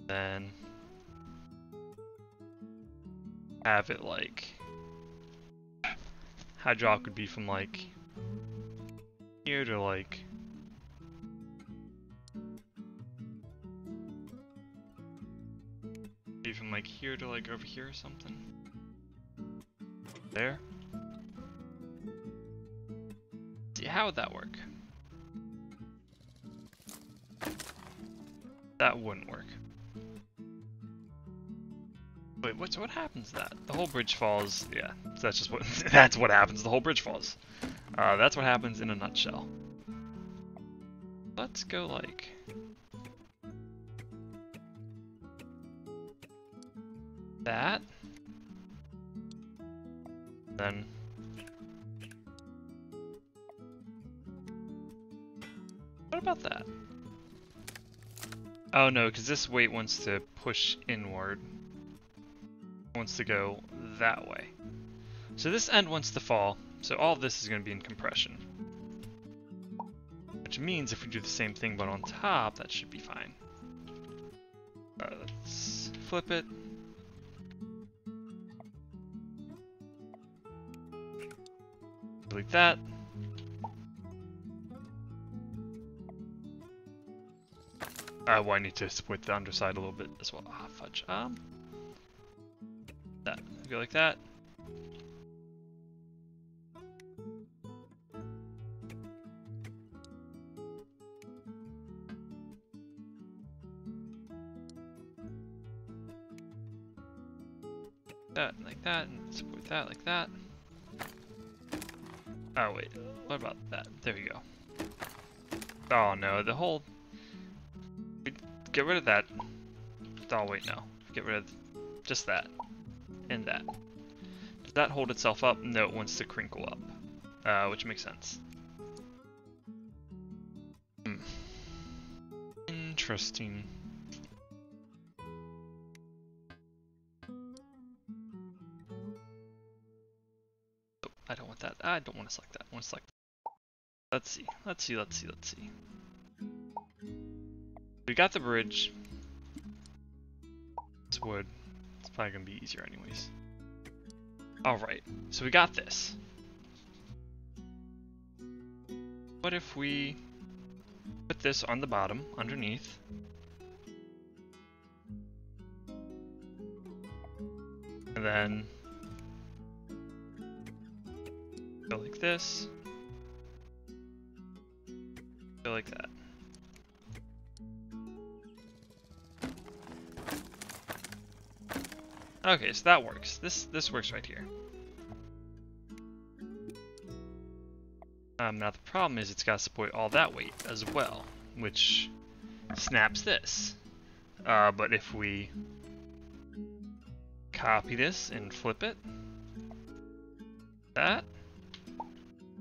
Then have it like hydraulic would be from like here to like here to like over here or something. There. See, how would that work? That wouldn't work. Wait, what's what happens that? The whole bridge falls. Yeah, that's just what <laughs> that's what happens. The whole bridge falls. Uh, that's what happens in a nutshell. Let's go like Oh no, because this weight wants to push inward. wants to go that way. So this end wants to fall, so all this is going to be in compression. Which means if we do the same thing but on top, that should be fine. Uh, let's flip it. Delete that. Uh, well, I need to split the underside a little bit as well. Ah, fudge. Um, that. Go like that. That, like that, and support that like that. Oh wait, what about that? There we go. Oh no, the whole Get rid of that. Oh, wait, no. Get rid of just that. And that. Does that hold itself up? No, it wants to crinkle up. Uh, which makes sense. Hmm. Interesting. Oh, I don't want that. I don't want to select that. I want to select that. Let's see. Let's see. Let's see. Let's see. We got the bridge. It's wood. It's probably gonna be easier anyways. Alright, so we got this. What if we put this on the bottom, underneath? And then go like this. Okay, so that works. This this works right here. Um, now the problem is it's got to support all that weight as well, which snaps this. Uh, but if we copy this and flip it, that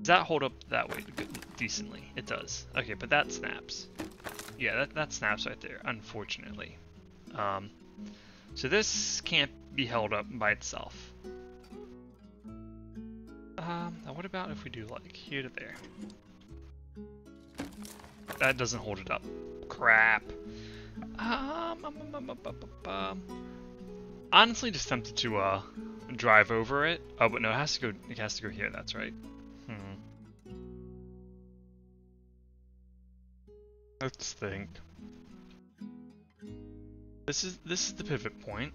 does that hold up that weight decently? It does. Okay, but that snaps. Yeah, that that snaps right there. Unfortunately. Um, so this can't be held up by itself. Um, now what about if we do like here to there? That doesn't hold it up. Crap. Um, um, um, um, honestly, just tempted to uh drive over it. Oh, but no, it has to go. It has to go here. That's right. Hmm. Let's think. This is this is the pivot point.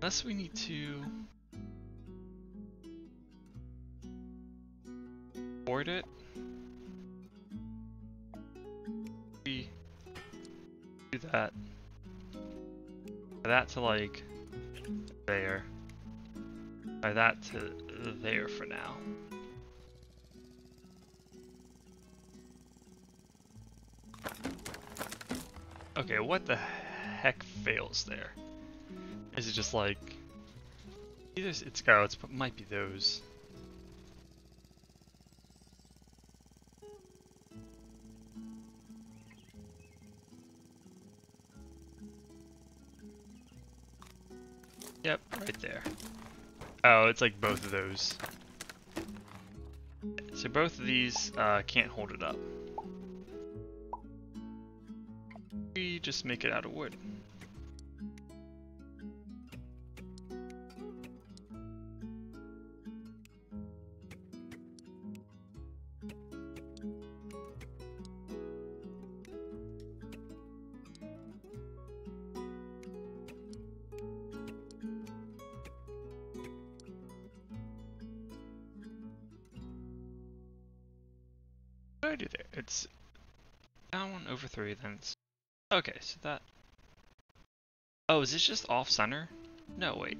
Unless we need to board it. We do that. That to like there. By that to there for now. Okay, what the heck fails there? Is it just like... Either it's oh, it's might be those. Yep, right there. Oh, it's like both of those. So both of these uh, can't hold it up. We just make it out of wood. Okay, so that... Oh, is this just off-center? No, wait.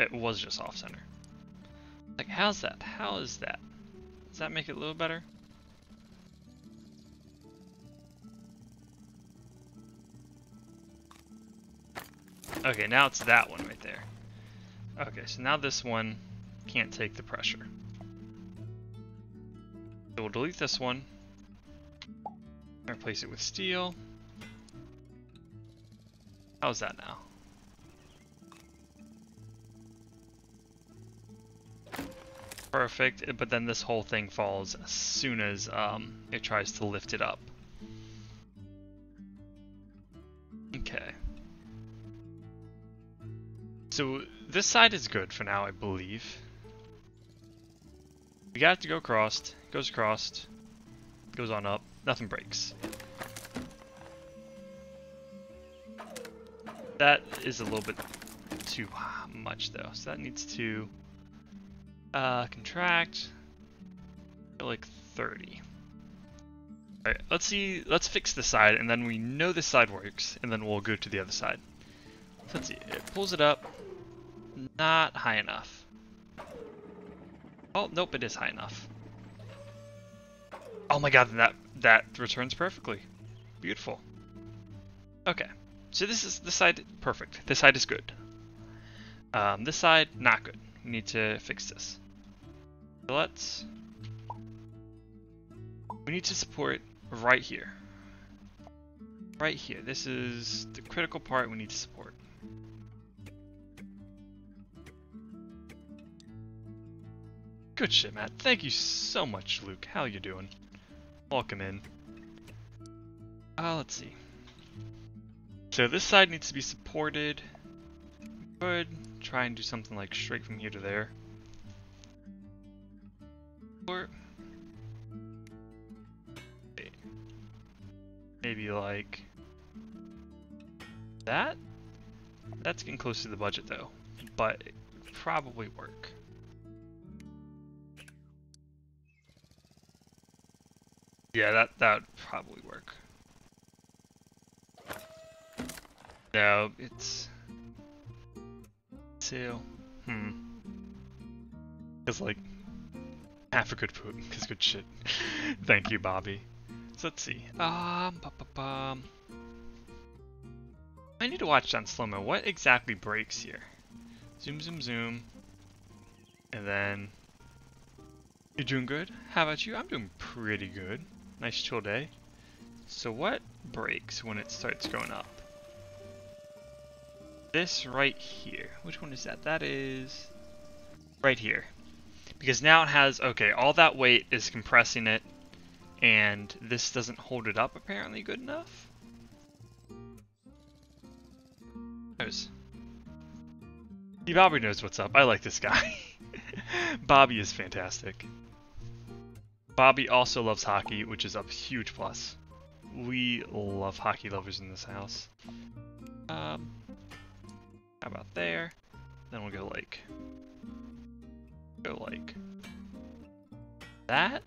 It was just off-center. Like, how's that? How is that? Does that make it a little better? Okay, now it's that one right there. Okay, so now this one can't take the pressure. So we'll delete this one. Replace it with steel. How's that now? Perfect, but then this whole thing falls as soon as um, it tries to lift it up. Okay. So this side is good for now, I believe. We got it to go crossed. Goes crossed. Goes on up. Nothing breaks. That is a little bit too much though, so that needs to uh, contract like 30. Alright, let's see, let's fix the side, and then we know this side works, and then we'll go to the other side. So let's see, it pulls it up, not high enough. Oh, nope, it is high enough. Oh my god, that that returns perfectly. Beautiful. Okay, so this is the side perfect. This side is good. Um, this side not good. We need to fix this. So let's. We need to support right here. Right here. This is the critical part we need to support. Good shit, Matt. Thank you so much, Luke. How you doing? Welcome in. Uh, let's see. So this side needs to be supported. Could Try and do something like straight from here to there. Or maybe like that. That's getting close to the budget though, but it probably work. Yeah, that that would probably work. No, it's two. Hmm. It's like half a good food, <laughs> because good shit. Thank you, Bobby. So let's see. Um, ba -ba -ba. I need to watch on slow mo. What exactly breaks here? Zoom, zoom, zoom. And then. You're doing good? How about you? I'm doing pretty good. Nice chill day. So what breaks when it starts going up? This right here. Which one is that? That is right here. Because now it has, okay, all that weight is compressing it, and this doesn't hold it up apparently good enough. There's. Bobby knows what's up. I like this guy. <laughs> Bobby is fantastic. Bobby also loves hockey, which is a huge plus. We love hockey lovers in this house. Um, how about there? Then we'll go like, go like that.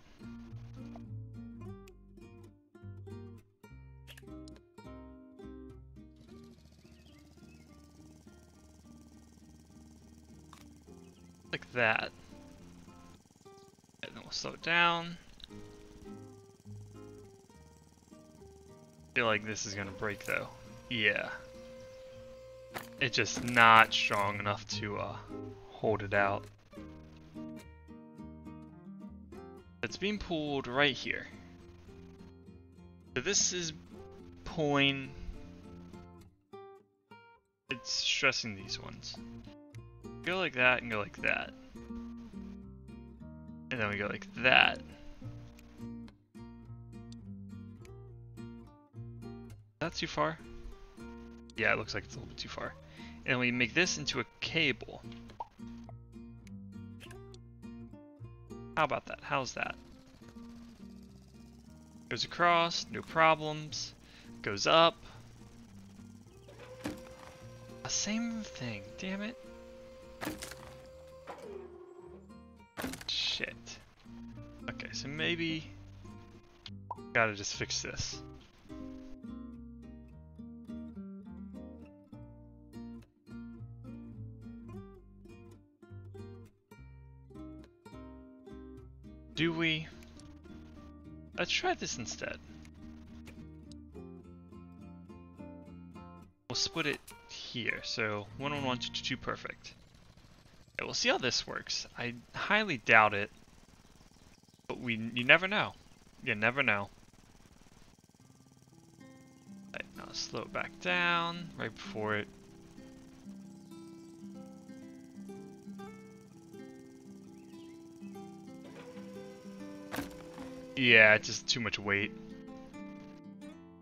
Like that. We'll slow it down. feel like this is gonna break though. Yeah. It's just not strong enough to uh, hold it out. It's being pulled right here. So this is pulling... It's stressing these ones. Go like that and go like that. And then we go like that. That's too far? Yeah, it looks like it's a little bit too far. And we make this into a cable. How about that? How's that? Goes across, no problems. Goes up. Ah, same thing, damn it. Shit. Okay, so maybe... Gotta just fix this. Do we? Let's try this instead. We'll split it here, so 1 1 1 2 2 2 perfect. We'll see how this works. I highly doubt it, but we you never know. You never know. slow it back down right before it. Yeah, it's just too much weight.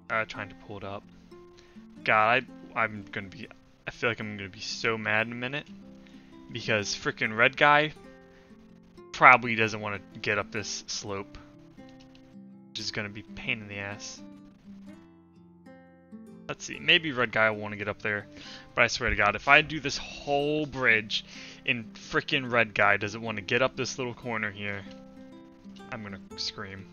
Uh, trying to pull it up. God, I, I'm gonna be. I feel like I'm gonna be so mad in a minute because freaking red guy probably doesn't want to get up this slope, which is gonna be pain in the ass. Let's see, maybe red guy will want to get up there, but I swear to God, if I do this whole bridge and freaking red guy doesn't want to get up this little corner here, I'm gonna scream.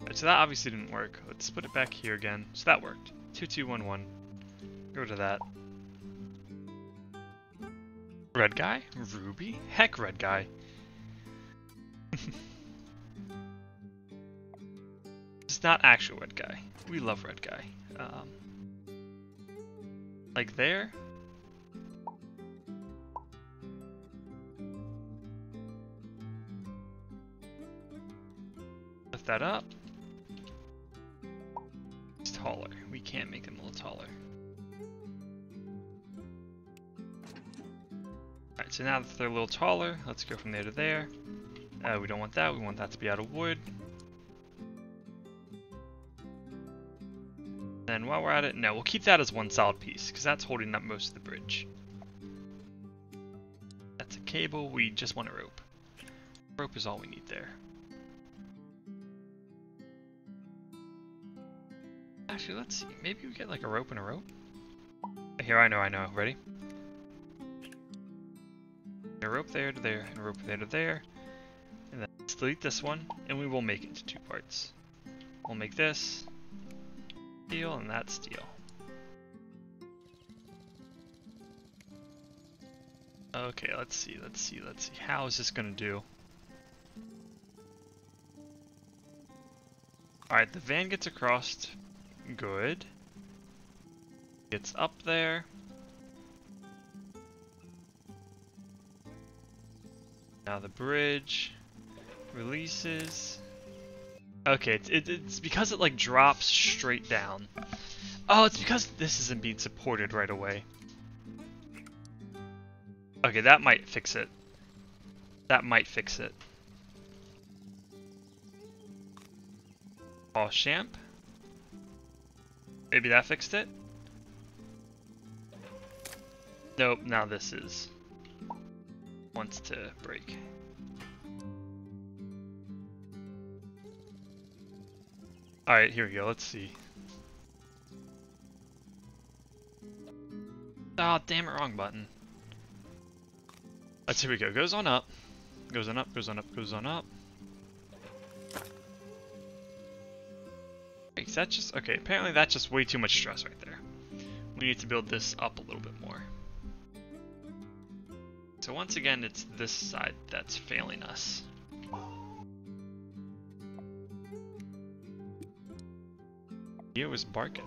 Right, so that obviously didn't work. Let's put it back here again. So that worked. 2211. Go to that. Red guy? Ruby? Heck, red guy. <laughs> it's not actual red guy. We love red guy. Um, like there? Lift that up. It's taller. We can't make him a little taller. Alright, so now that they're a little taller, let's go from there to there. Uh, we don't want that, we want that to be out of wood. Then while we're at it, no, we'll keep that as one solid piece, because that's holding up most of the bridge. That's a cable, we just want a rope. Rope is all we need there. Actually, let's see, maybe we get like a rope and a rope? Here, I know, I know, ready? A rope there to there, and rope there to there. And then let's delete this one, and we will make it into two parts. We'll make this, steel and that steel. Okay, let's see, let's see, let's see. How is this gonna do? Alright, the van gets across. Good. Gets up there. Now the bridge releases. Okay, it's, it, it's because it like drops straight down. Oh, it's because this isn't being supported right away. Okay, that might fix it. That might fix it. Oh, champ. Maybe that fixed it? Nope, now this is wants to break. Alright, here we go, let's see. Ah, oh, damn it, wrong button. Let's here we go, goes on up. Goes on up, goes on up, goes on up. Is that just, okay, apparently that's just way too much stress right there. We need to build this up a little bit. So once again, it's this side that's failing us. Leo was barking.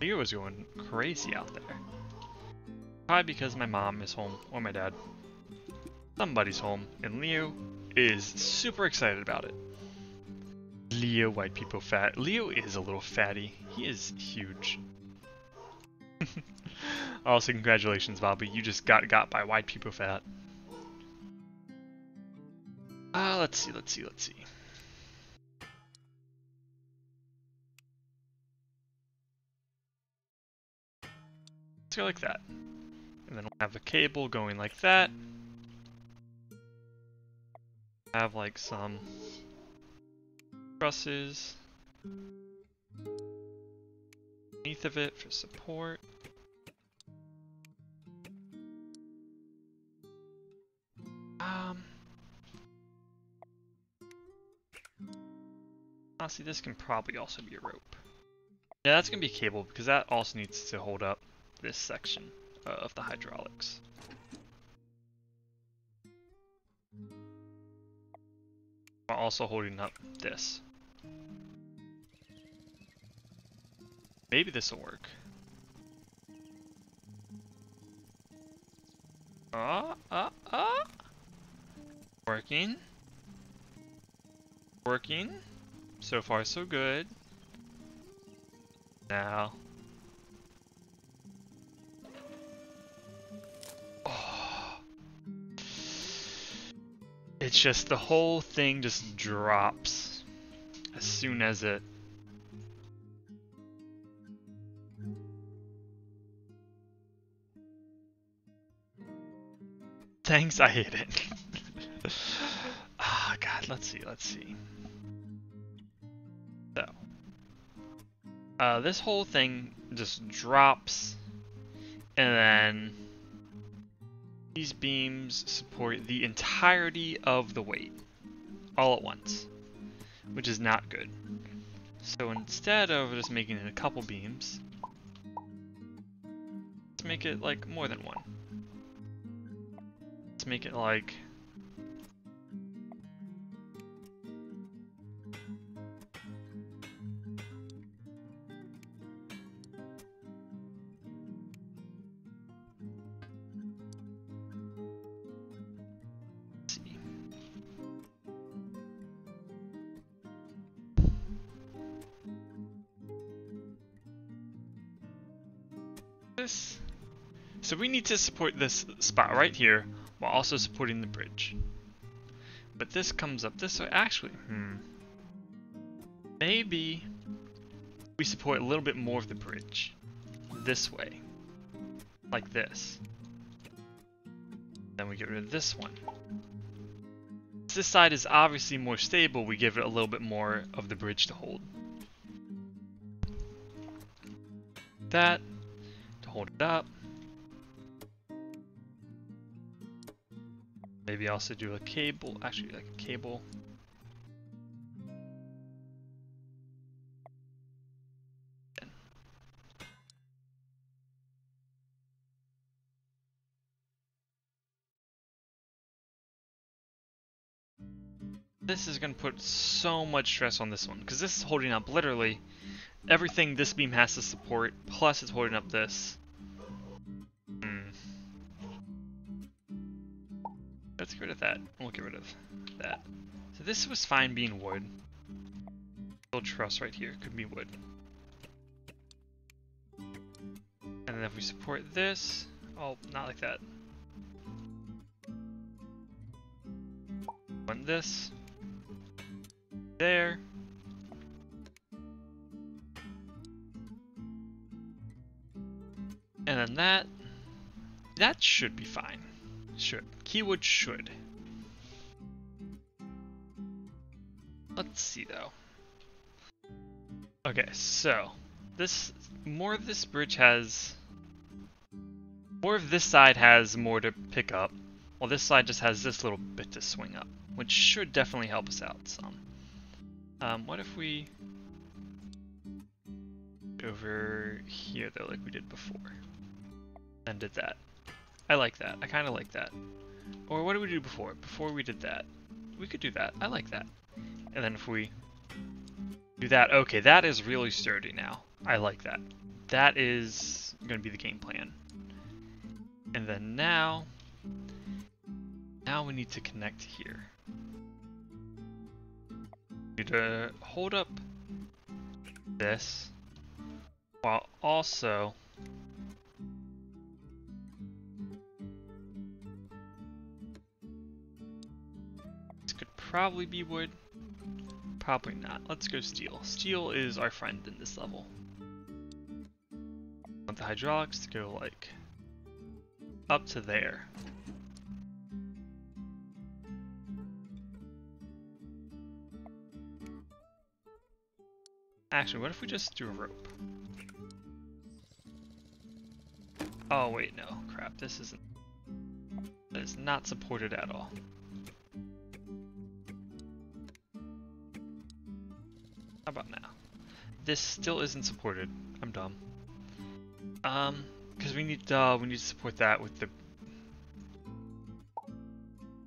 Leo was going crazy out there. Probably because my mom is home, or my dad. Somebody's home, and Leo is super excited about it. Leo, white people fat. Leo is a little fatty. He is huge. Also, congratulations, Bobby. You just got got by white people fat. Ah, uh, let's see, let's see, let's see. Let's go like that. And then we'll have a cable going like that. Have like some trusses underneath of it for support. Um. Honestly, this can probably also be a rope. Yeah, that's gonna be cable because that also needs to hold up this section uh, of the hydraulics. While also holding up this. Maybe this will work. Ah, ah, ah. Working. Working. So far, so good. Now. Oh. It's just the whole thing just drops as soon as it Thanks, I hate it. <laughs> Ah, oh, God, let's see, let's see. So. Uh, this whole thing just drops, and then these beams support the entirety of the weight, all at once, which is not good. So instead of just making it a couple beams, let's make it like more than one. Let's make it like... So we need to support this spot right here while also supporting the bridge. But this comes up this way. Actually, hmm. Maybe we support a little bit more of the bridge. This way. Like this. Then we get rid of this one. This side is obviously more stable, we give it a little bit more of the bridge to hold. That, to hold it up. Maybe also do a cable, actually like a cable. This is going to put so much stress on this one, because this is holding up literally everything this beam has to support, plus it's holding up this. Let's get rid of that. We'll get rid of that. So this was fine being wood. Build truss right here. Could be wood. And then if we support this, oh, not like that. Want this. There. And then that. That should be fine. Should. Keyword should. Let's see though. Okay, so this more of this bridge has more of this side has more to pick up, while this side just has this little bit to swing up, which should definitely help us out some. Um, what if we over here though, like we did before, and did that? I like that. I kind of like that. Or what did we do before? Before we did that. We could do that. I like that. And then if we do that, okay, that is really sturdy now. I like that. That is going to be the game plan. And then now, now we need to connect here. We need to hold up this while also probably be wood. Probably not. Let's go steel. Steel is our friend in this level. I want the hydraulics to go like up to there. Actually, what if we just do a rope? Oh wait, no, crap, this isn't, that is not supported at all. How about now? This still isn't supported. I'm dumb. Um, because we need uh, we need to support that with the,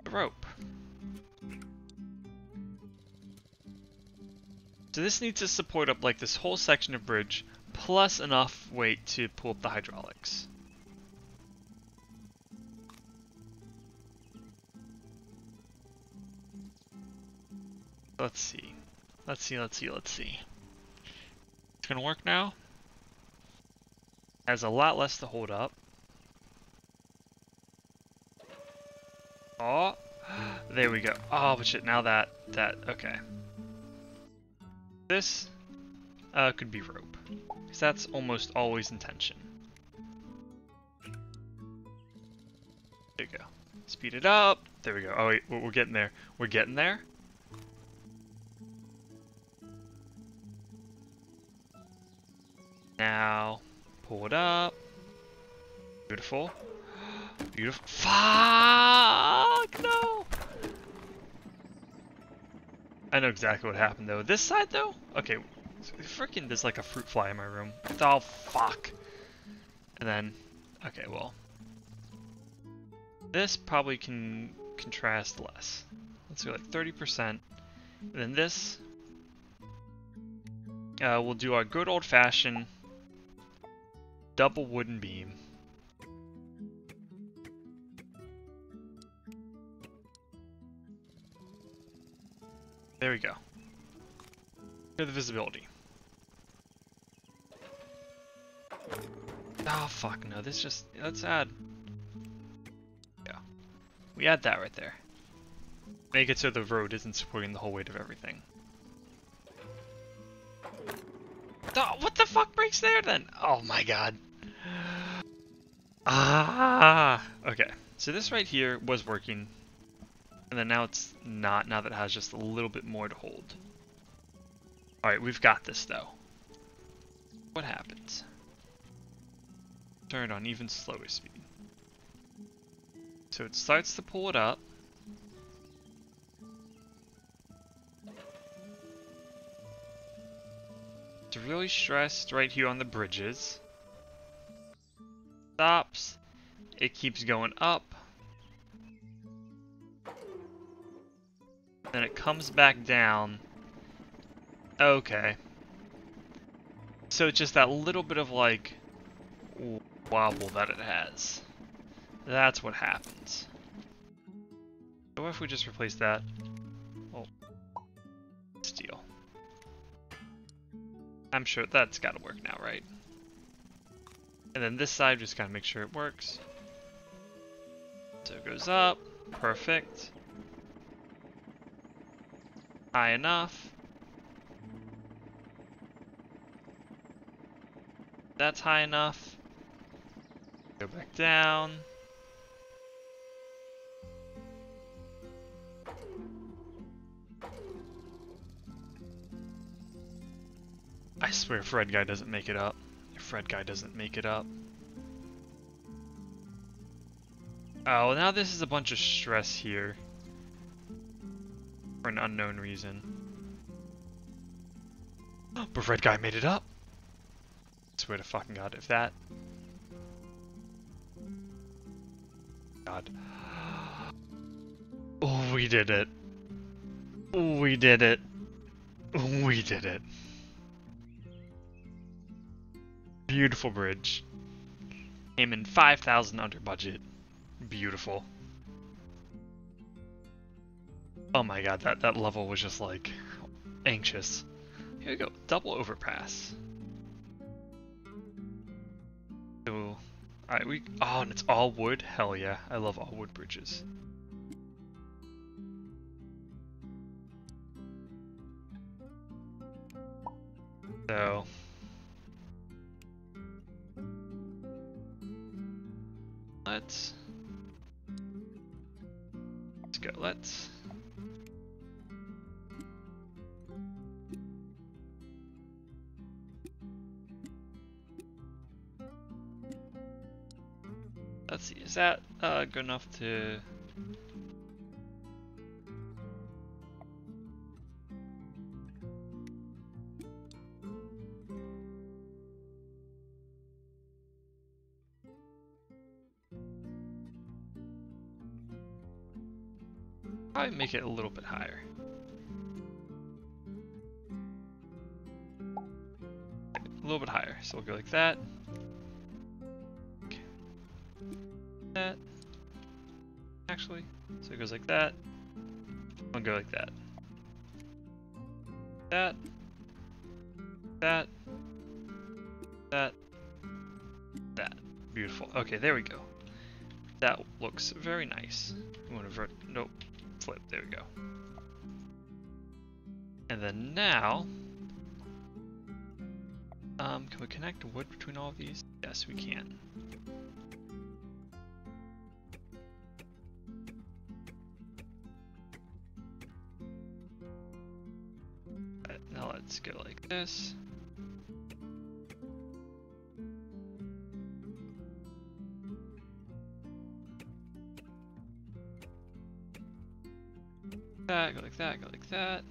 the rope. So this needs to support up like this whole section of bridge, plus enough weight to pull up the hydraulics. Let's see. Let's see, let's see, let's see. It's gonna work now? has a lot less to hold up. Oh, <gasps> there we go. Oh, but shit, now that, that, okay. This uh, could be rope, because that's almost always intention. There you go. Speed it up. There we go. Oh wait, we're getting there. We're getting there. Now, pull it up. Beautiful. Beautiful. Fuck! No! I know exactly what happened though. This side though? Okay. Freaking, there's like a fruit fly in my room. Oh, fuck. And then, okay, well. This probably can contrast less. Let's go like 30%. And then this, uh, we'll do our good old fashioned double wooden beam. There we go. Hear the visibility. Oh fuck no, this just, let's add, yeah. We add that right there. Make it so the road isn't supporting the whole weight of everything. Oh, what the fuck breaks there then? Oh my god. Ah, okay. So this right here was working, and then now it's not, now that it has just a little bit more to hold. Alright, we've got this though. What happens? Turn it on even slower speed. So it starts to pull it up. It's really stressed right here on the bridges. Stops. It keeps going up. Then it comes back down. Okay. So it's just that little bit of like wobble that it has. That's what happens. So what if we just replace that? Oh, steel. I'm sure that's got to work now, right? And then this side, just gotta make sure it works. So it goes up. Perfect. High enough. That's high enough. Go back down. I swear Fred guy doesn't make it up. Fred guy doesn't make it up. Oh, now this is a bunch of stress here. For an unknown reason. <gasps> But Fred guy made it up! Swear to fucking god, if that... God. <gasps> Oh, we did it. We did it. We did it. Beautiful bridge. Came in 5,000 under budget. Beautiful. Oh my god, that, that level was just like anxious. Here we go, double overpass. So, alright, we, oh, and it's all wood? Hell yeah, I love all wood bridges. So, let's let's go. Let's let's see. Is that uh, good enough to? Make it a little bit higher. A little bit higher. So we'll go like that. Okay. That. Actually. So it goes like that. I'll go like that. That. That. That. That. Beautiful. Okay, there we go. That looks very nice. You want to vert? Nope. Flip. There we go. And then now, um, can we connect wood between all of these? Yes, we can. Now let's go like this. That, go like that, go like that.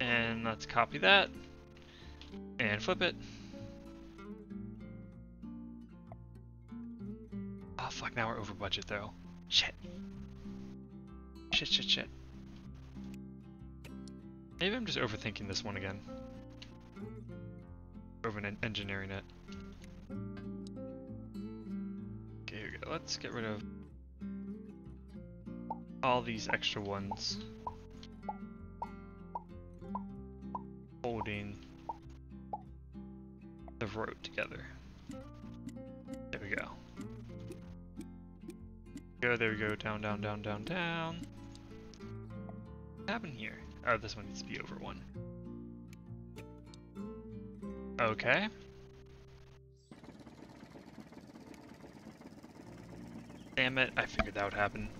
And let's copy that and flip it. Oh fuck, now we're over budget though. Shit. Shit, shit, shit. Maybe I'm just overthinking this one again. Over engineering it. Let's get rid of all these extra ones. Holding the road together. There we go. Go, there we go, down, down, down, down, down. What happened here? Oh, this one needs to be over one. Okay. Damn it, I figured that would happen.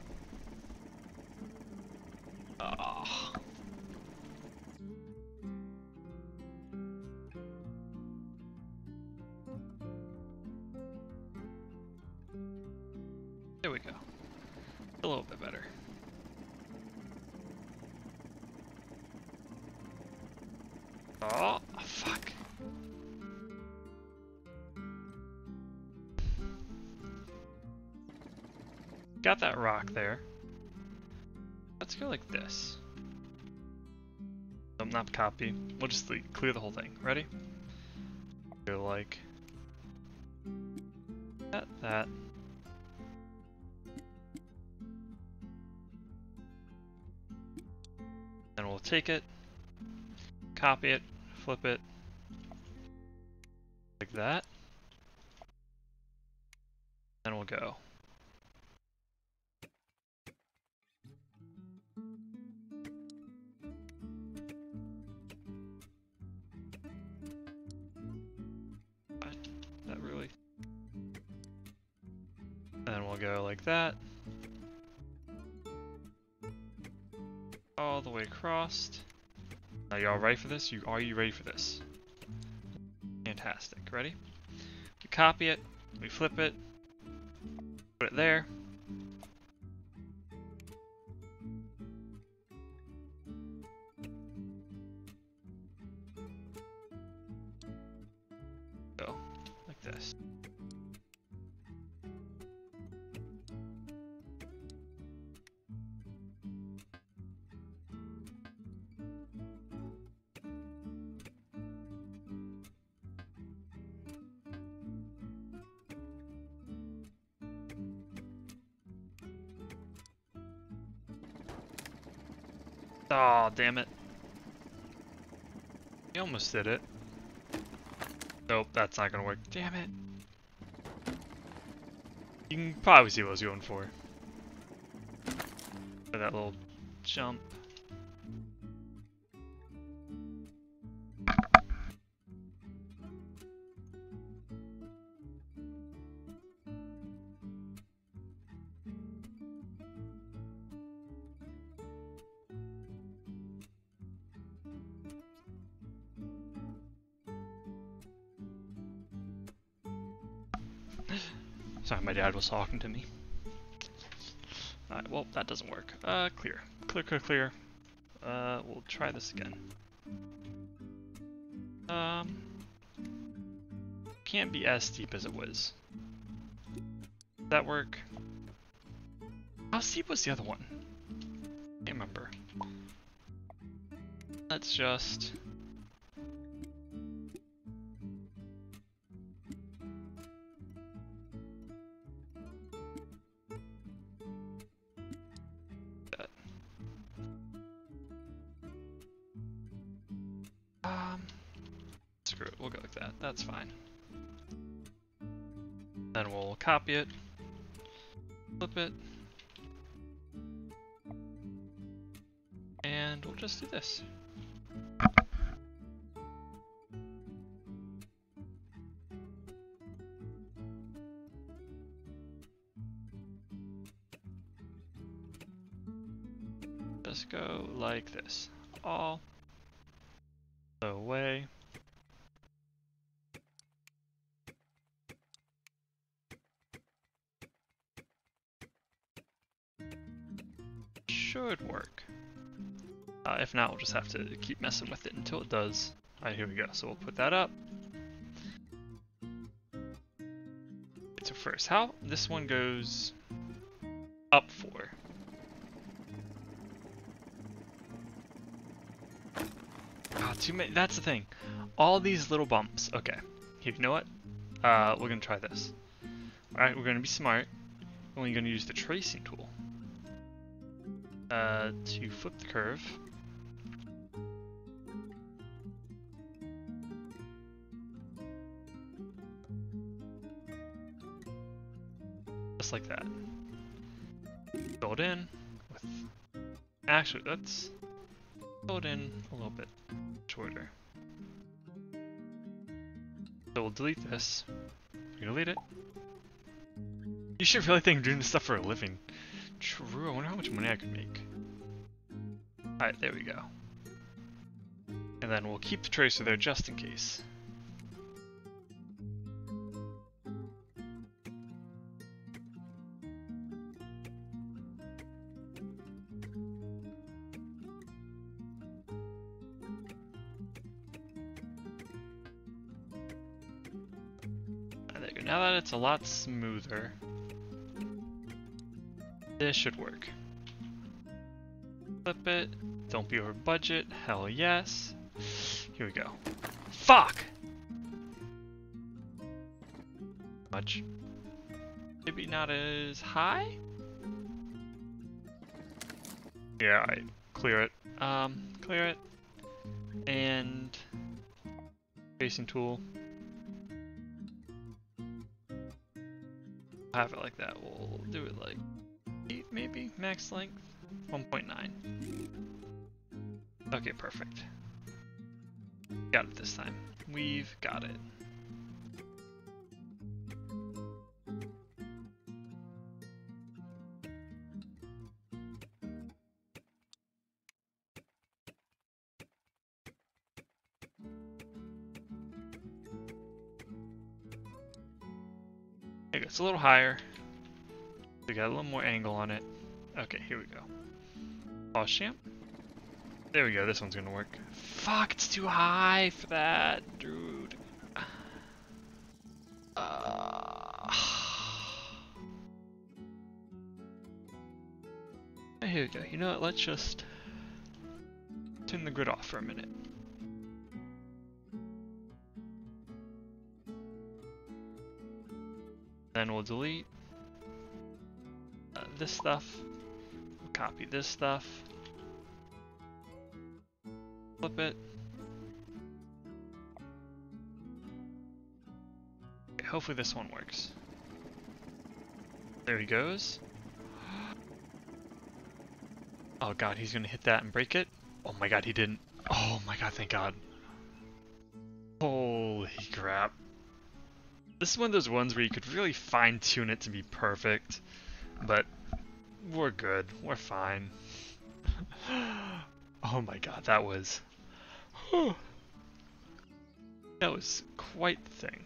Got that rock there. Let's go like this. Um, not copy. We'll just leave, clear the whole thing. Ready? Go like that, that. Then we'll take it, copy it, flip it, like that. Ready for this? You are you ready for this? Fantastic. Ready? We copy it, we flip it, put it there. Go like this. Oh, damn it. You almost did it. Nope, that's not gonna work. Damn it. You can probably see what I was going for. For that little jump. Dad was talking to me. Alright, well, that doesn't work. Uh, clear. Clear, clear, clear. Uh, we'll try this again. Um, can't be as steep as it was. Does that work? How steep was the other one? Can't remember. Let's just... this. Not, we'll just have to keep messing with it until it does. Alright, here we go. So we'll put that up. So first, how this one goes up for. Ah, too many. That's the thing. All these little bumps. Okay. Here, you know what? Uh, we're gonna try this. Alright, we're gonna be smart. And we're gonna use the tracing tool. Uh, to flip the curve. Actually, let's it in a little bit shorter. So we'll delete this. Delete it. You should really think doing this stuff for a living. True, I wonder how much money I could make. Alright, there we go. And then we'll keep the tracer there just in case. Lot smoother, this should work. Flip it. Don't be over budget. Hell yes. Here we go. Fuck! Much. Maybe not as high? Yeah, I clear it. Um, clear it. And tracing tool. Have it like that. We'll do it like 8 maybe, max length. 1.9. Okay, perfect. Got it this time. We've got it. A little higher. We got a little more angle on it. Okay, here we go. Pause champ. There we go, this one's gonna work. Fuck, it's too high for that, dude. Uh... <sighs> Here we go, you know what, let's just turn the grid off for a minute. We'll delete uh, this stuff. We'll copy this stuff. Flip it. Okay, hopefully this one works. There he goes. Oh god, he's gonna hit that and break it. Oh my god, he didn't. Oh my god, thank god. This is one of those ones where you could really fine tune it to be perfect, but we're good. We're fine. <gasps> oh my god, that was... that was quite the thing.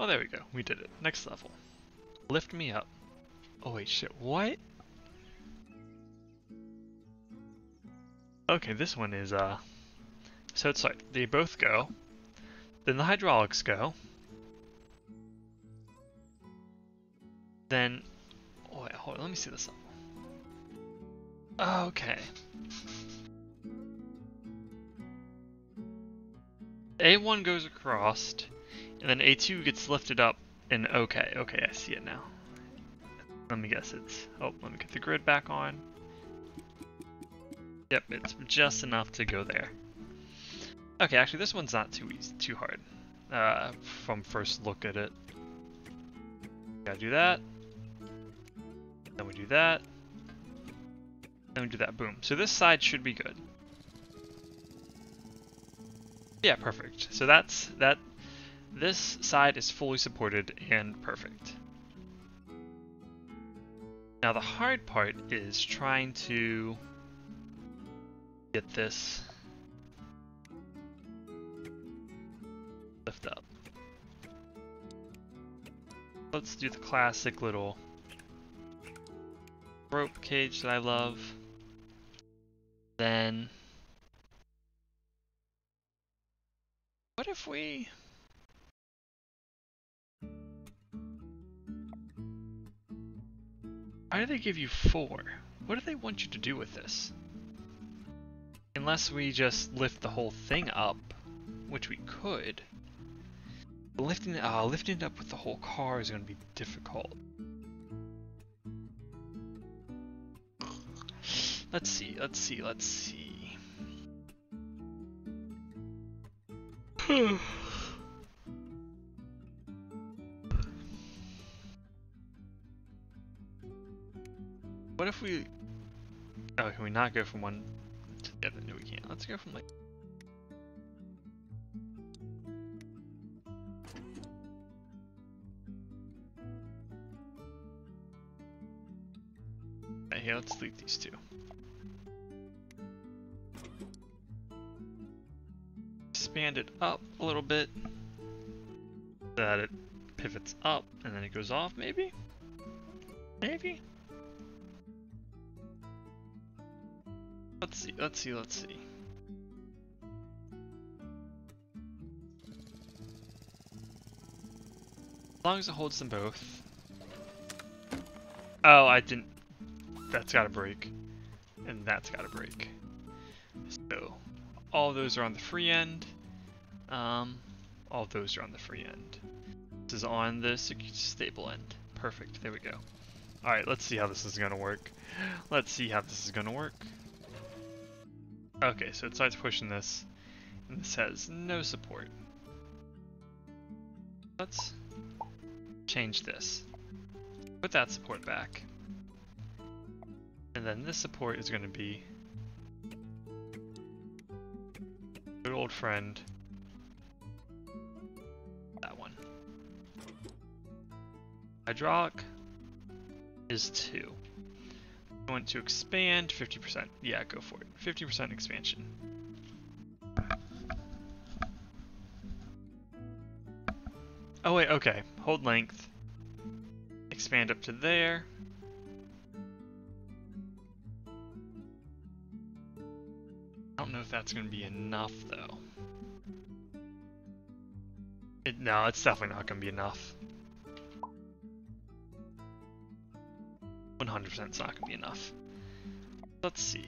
Oh, there we go. We did it. Next level. Lift me up. Oh wait, shit. What? Okay, this one is, uh... So it's like, they both go. Then the hydraulics go. Then... Oh wait, hold on, let me see this. Okay. A1 goes across, and then A2 gets lifted up, and okay, okay, I see it now. Let me guess it's... Oh, let me get the grid back on. Yep, it's just enough to go there. Okay, actually this one's not too easy, too hard. Uh, from first look at it. Gotta do that. Then we do that. Then we do that. Boom. So this side should be good. Yeah, perfect. So that's that. This side is fully supported and perfect. Now the hard part is trying to get this Let's do the classic little rope cage that I love. Then what if we Why do they give you four? What do they want you to do with this? Unless we just lift the whole thing up, which we could. Lifting, uh, lifting it up with the whole car is going to be difficult. Let's see, let's see, let's see. <sighs> what if we... Oh, can we not go from one to the other? No, we can't. Let's go from like... These two. Expand it up a little bit so that it pivots up and then it goes off, maybe? Maybe? Let's see, let's see, let's see. As long as it holds them both. Oh, I didn't. That's gotta break. And that's gotta break. So, all those are on the free end. Um, all those are on the free end. This is on the stable end. Perfect, there we go. Alright, let's see how this is gonna work. Let's see how this is gonna work. Okay, so it starts pushing this, and this has no support. Let's change this. Put that support back. And then this support is going to be good old friend, that one. Hydraulic is 2 I want to expand 50%. Yeah, go for it. 50% expansion. Oh wait, okay. Hold length. Expand up to there. That's going to be enough though. It, no, it's definitely not going to be enough. 100% it's not going to be enough. Let's see.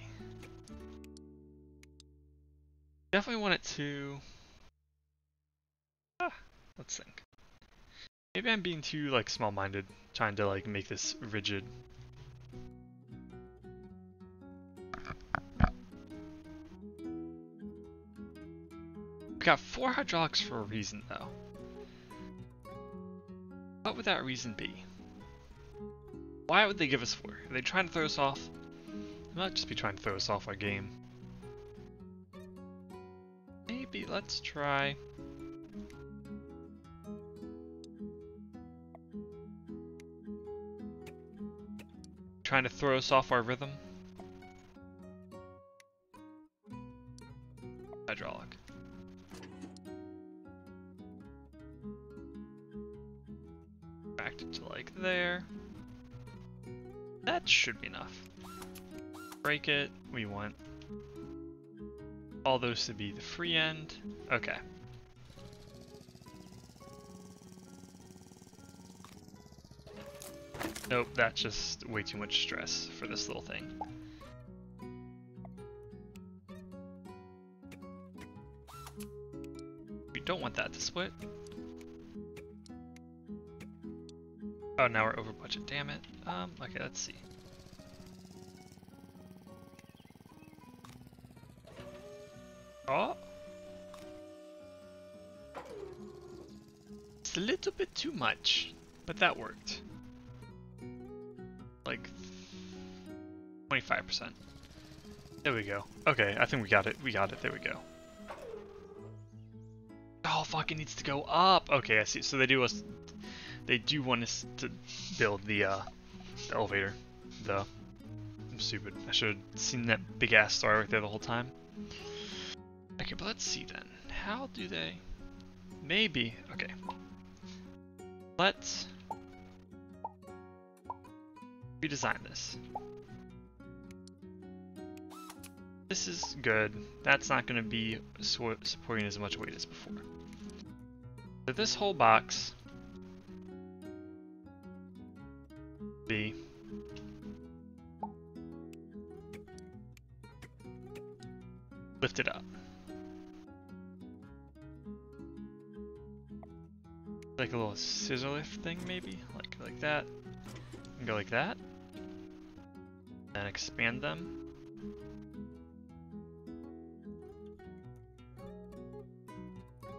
Definitely want it to... Ah, let's think. Maybe I'm being too like small-minded, trying to like make this rigid. We got four hydraulics for a reason though. What would that reason be? Why would they give us four? Are they trying to throw us off? They might just be trying to throw us off our game. Maybe let's try... Trying to throw us off our rhythm? Should be enough. Break it. We want all those to be the free end. Okay. Nope, that's just way too much stress for this little thing. We don't want that to split. Oh, now we're over budget, damn it. Um, okay, let's see. Oh. It's a little bit too much, but that worked. Like 25%. There we go. Okay, I think we got it. We got it. There we go. Oh, fuck, it needs to go up. Okay, I see. So they do us... They do want us to build the, uh, the elevator. The... I'm stupid. I should have seen that big-ass star right there the whole time. Let's see then. How do they... Maybe. Okay. Let's... Redesign this. This is good. That's not going to be supporting as much weight as before. So this whole box be lifted up. Like a little scissor lift thing maybe? Like like that. And go like that. And expand them.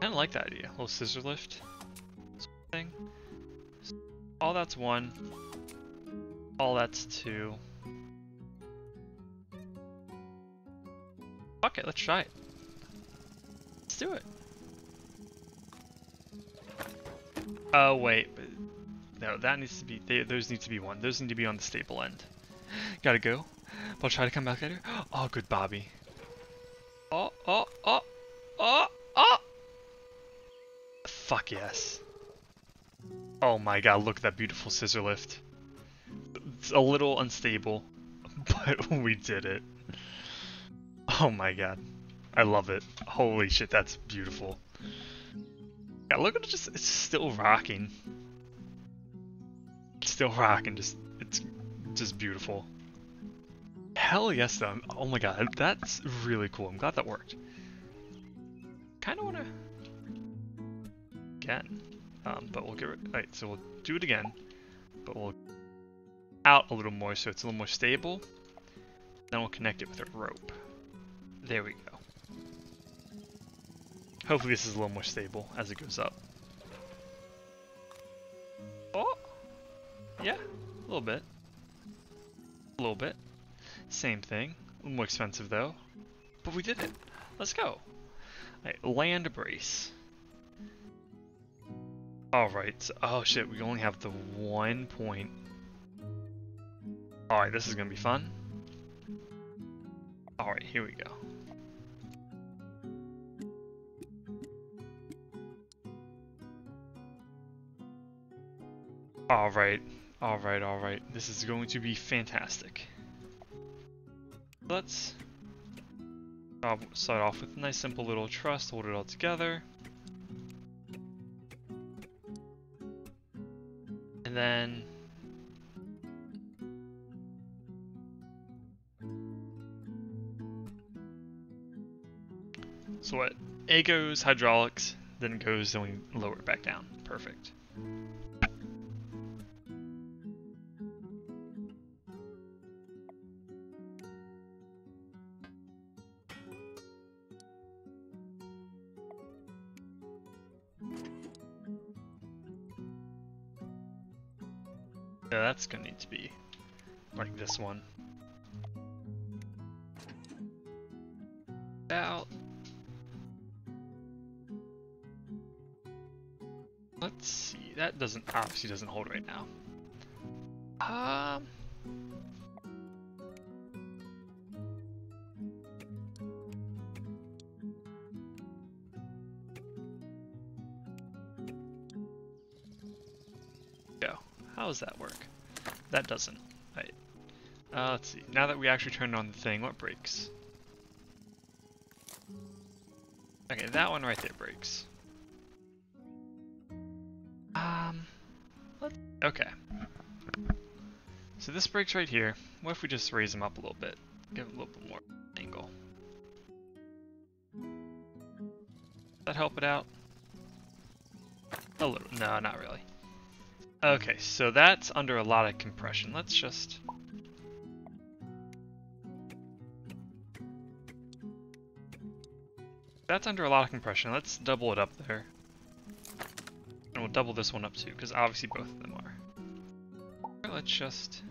kind of like that idea. A little scissor lift thing. All that's one. All that's two. Fuck it, let's try it. Let's do it. Oh wait, no, that needs to be. They, those need to be one. Those need to be on the stable end. Gotta go. But I'll try to come back later. <gasps> Oh, good Bobby. Oh, oh, oh, oh, oh. Fuck yes. Oh my god, look at that beautiful scissor lift. It's a little unstable, <laughs> but we did it. Oh my god. I love it. Holy shit, that's beautiful. Yeah, look at it just, it's still rocking. It's still rocking, just, it's just beautiful. Hell yes though, oh my god, that's really cool. I'm glad that worked. Kinda wanna again. Um, but we'll get right, so we'll do it again, but we'll out a little more so it's a little more stable. Then we'll connect it with a rope. There we go. Hopefully this is a little more stable as it goes up. Oh! Yeah, a little bit. A little bit. Same thing. A little more expensive though. But we did it. Let's go. Right, land brace. Alright, oh shit, we only have the one point. Alright, this is gonna be fun. Alright, here we go. Alright, alright, alright. This is going to be fantastic. Let's start off with a nice simple little truss, hold it all together. And then... So what? A goes hydraulics, then goes, then we lower it back down. Perfect. That's gonna need to be like this one. Out. Let's see. That doesn't obviously doesn't hold right now. Um. Go. How does that work? That doesn't. Right. Uh, let's see. Now that we actually turned on the thing, what breaks? Okay, that one right there breaks. Um, okay. So this breaks right here. What if we just raise them up a little bit? Give them a little bit more angle. Does that help it out? A little. No, not really. Okay, so that's under a lot of compression. Let's just... that's under a lot of compression. Let's double it up there. And we'll double this one up too, because obviously both of them are. Let's just...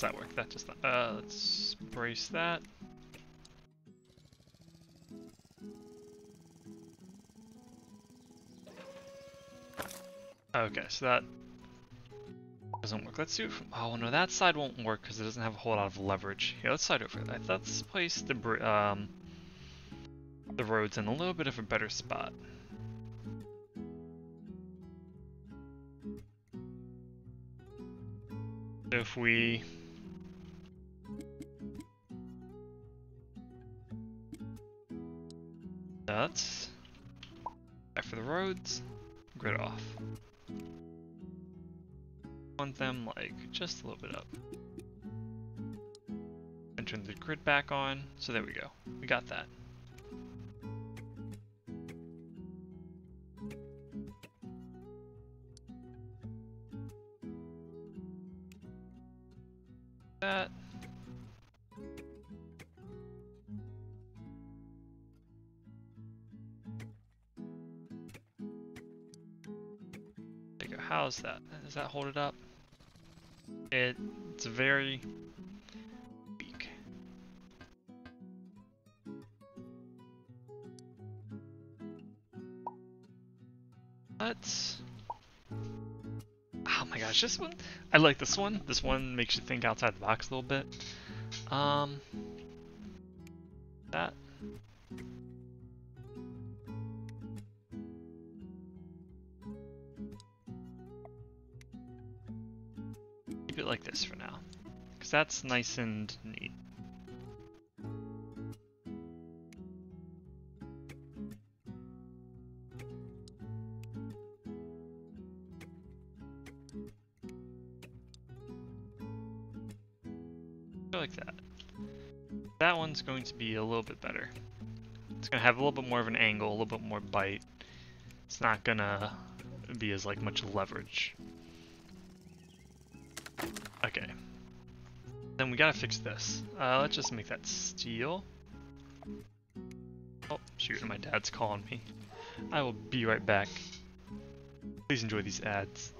How's that work? That just uh, let's brace that. Okay, so that doesn't work. Let's do. Oh no, that side won't work because it doesn't have a whole lot of leverage. Here, let's slide over that. Let's place the um the roads in a little bit of a better spot. if we grid off. Want them like just a little bit up. And turn the grid back on. So there we go. We got that hold it up? It, it's very weak. Let's my gosh, this one, I like this one. This one makes you think outside the box a little bit. Um, that's nice and neat. like that. That one's going to be a little bit better. It's going to have a little bit more of an angle, a little bit more bite. It's not going to be as like much leverage. Gotta fix this. Uh, let's just make that steel. Oh, shoot, my dad's calling me. I will be right back. Please enjoy these ads.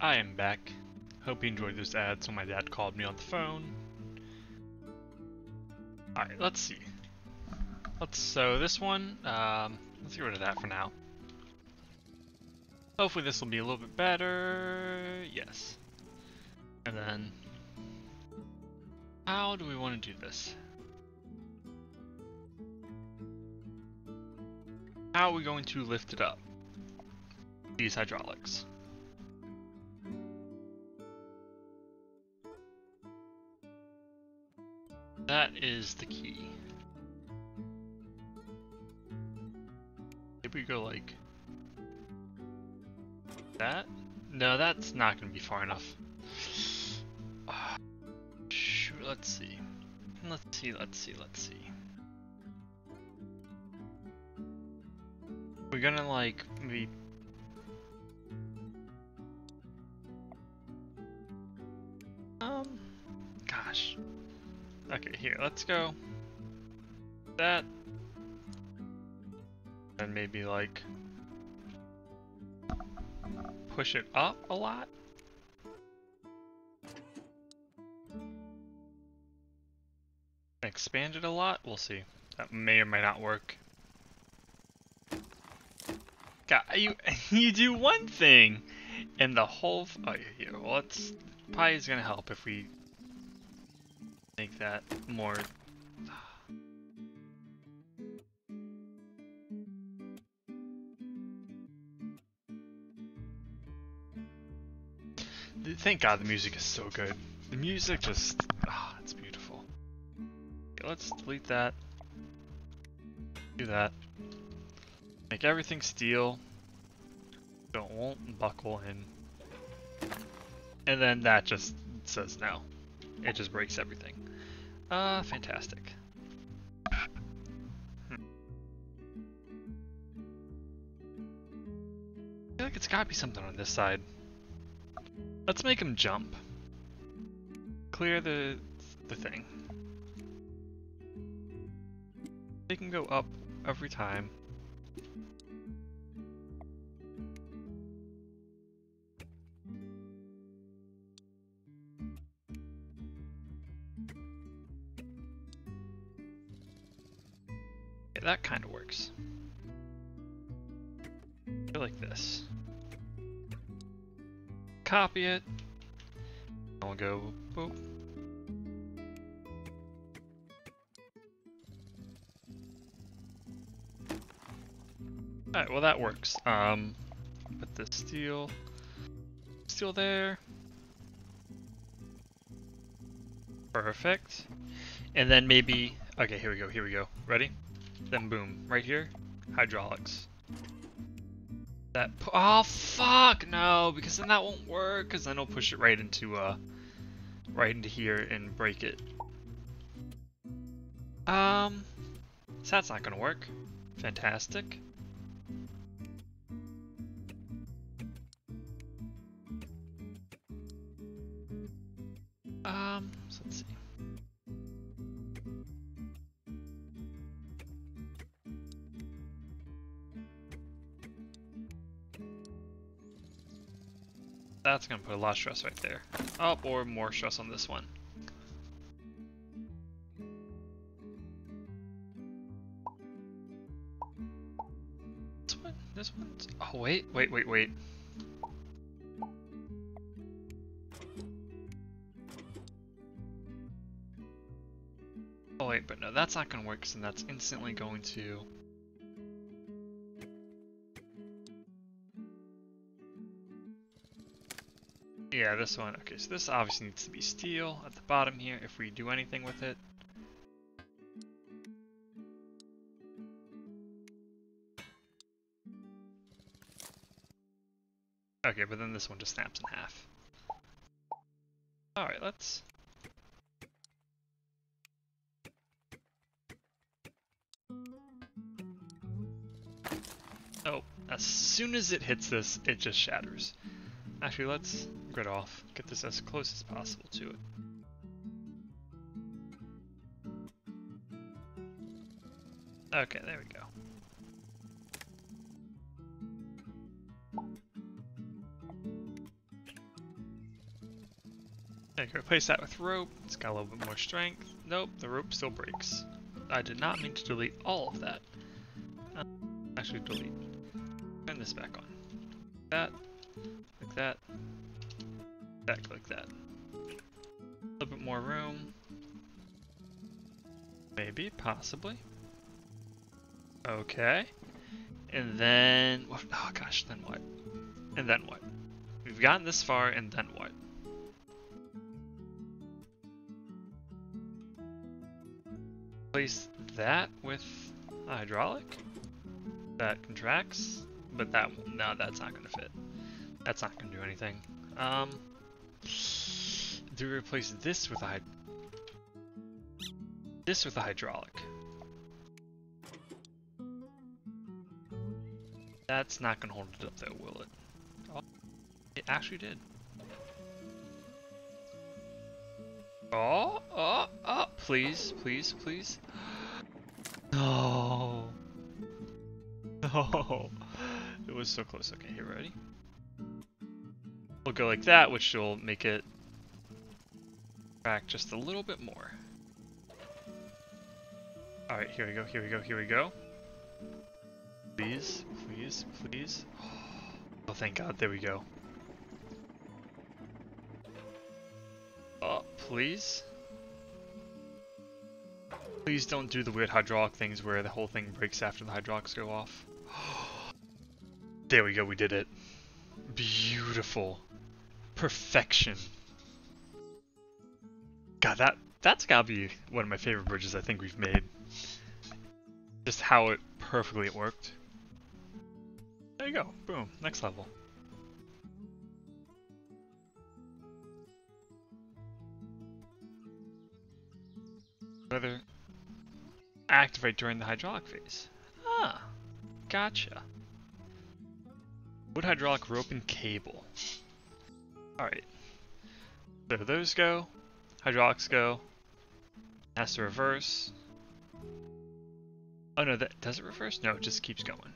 I am back. Hope you enjoyed this ad, so my dad called me on the phone. Alright, let's see. Let's so this one, um, let's get rid of that for now. Hopefully this will be a little bit better. Yes. And then how do we want to do this? How are we going to lift it up? These hydraulics. Is the key. Maybe we go like that? No, that's not going to be far enough. Shoot, let's see. Let's see, let's see, let's see. We're gonna like let's go. That and maybe like push it up a lot. Expand it a lot? We'll see. That may or may not work. God, you <laughs> you do one thing, and the whole. oh, yeah, well, it's probably is gonna help if we make that more. Thank God the music is so good. The music just, ah, it's beautiful. Okay, let's delete that. Do that. Make everything steel. So it won't buckle in. And then that just says no. It just breaks everything. Uh, fantastic. Hmm. I feel like it's gotta be something on this side. Let's make him jump. Clear the the thing. They can go up every time. It. I'll go boop. Alright, well that works. Um, put the steel, steel there. Perfect. And then maybe, okay, here we go, here we go. Ready? Then boom, right here, hydraulics. That oh fuck no because then that won't work because then it'll push it right into uh right into here and break it. Um, so that's not gonna work. Fantastic. Put a lot of stress right there. Oh, or more stress on this one. This one? This one's... Oh, wait, wait, wait, wait. Oh wait, but no, that's not gonna work because then that's instantly going to... Yeah, this one. Okay, so this obviously needs to be steel at the bottom here if we do anything with it. Okay, but then this one just snaps in half. Alright, let's... Oh, as soon as it hits this, it just shatters. Actually, let's grid off. Get this as close as possible to it. Okay, there we go. I can replace that with rope. It's got a little bit more strength. Nope, the rope still breaks. I did not mean to delete all of that. Uh, actually, delete. Turn this back on. That, like that. A little bit more room. Maybe, possibly. Okay. And then, oh gosh, then what? And then what? We've gotten this far, and then what? Replace that with hydraulic? That contracts, but that, no, that's not gonna fit. That's not gonna do anything. Um, do we replace this with a this with a hydraulic? That's not gonna hold it up though, will it? Oh, it actually did. Oh, oh, oh, please, please, please. <gasps> No. <laughs> No. It was so close. Okay, here, ready? We'll go like that, which will make it back just a little bit more. Alright, here we go, here we go, here we go. Please, please, please. <gasps> Oh, thank god, there we go. Oh, please? Please don't do the weird hydraulic things where the whole thing breaks after the hydraulics go off. <gasps> there we go, we did it. Beautiful. Perfection. God, that that's gotta be one of my favorite bridges I think we've made. Just how it perfectly it worked. There you go. Boom. Next level. Whether activate during the hydraulic phase. Ah, gotcha. Wood hydraulic rope and cable. Alright. So those go. Hydraulics go. Has to reverse. Oh no, that does it reverse? No, it just keeps going.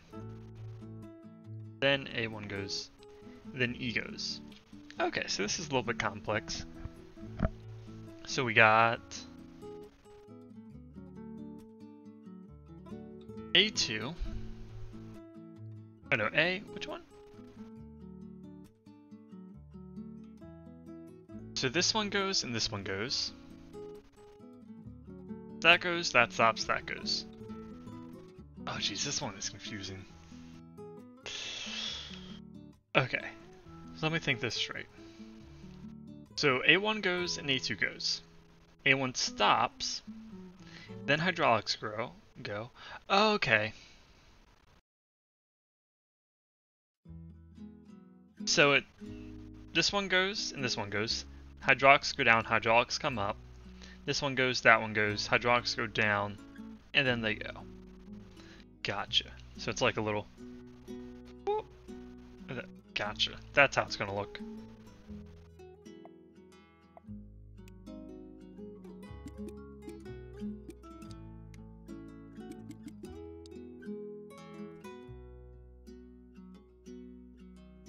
Then A1 goes. Then E goes. Okay, so this is a little bit complex. So we got A2. Oh no, A, which one? So this one goes and this one goes. That goes, that stops, that goes. Oh jeez, this one is confusing. Okay, so let me think this straight. So A1 goes and A2 goes. A1 stops, then hydraulics grow, go. Oh, okay. So it, this one goes and this one goes. Hydraulics go down, hydraulics come up. This one goes, that one goes, hydraulics go down, and then they go. Gotcha. So it's like a little... Gotcha. That's how it's gonna look.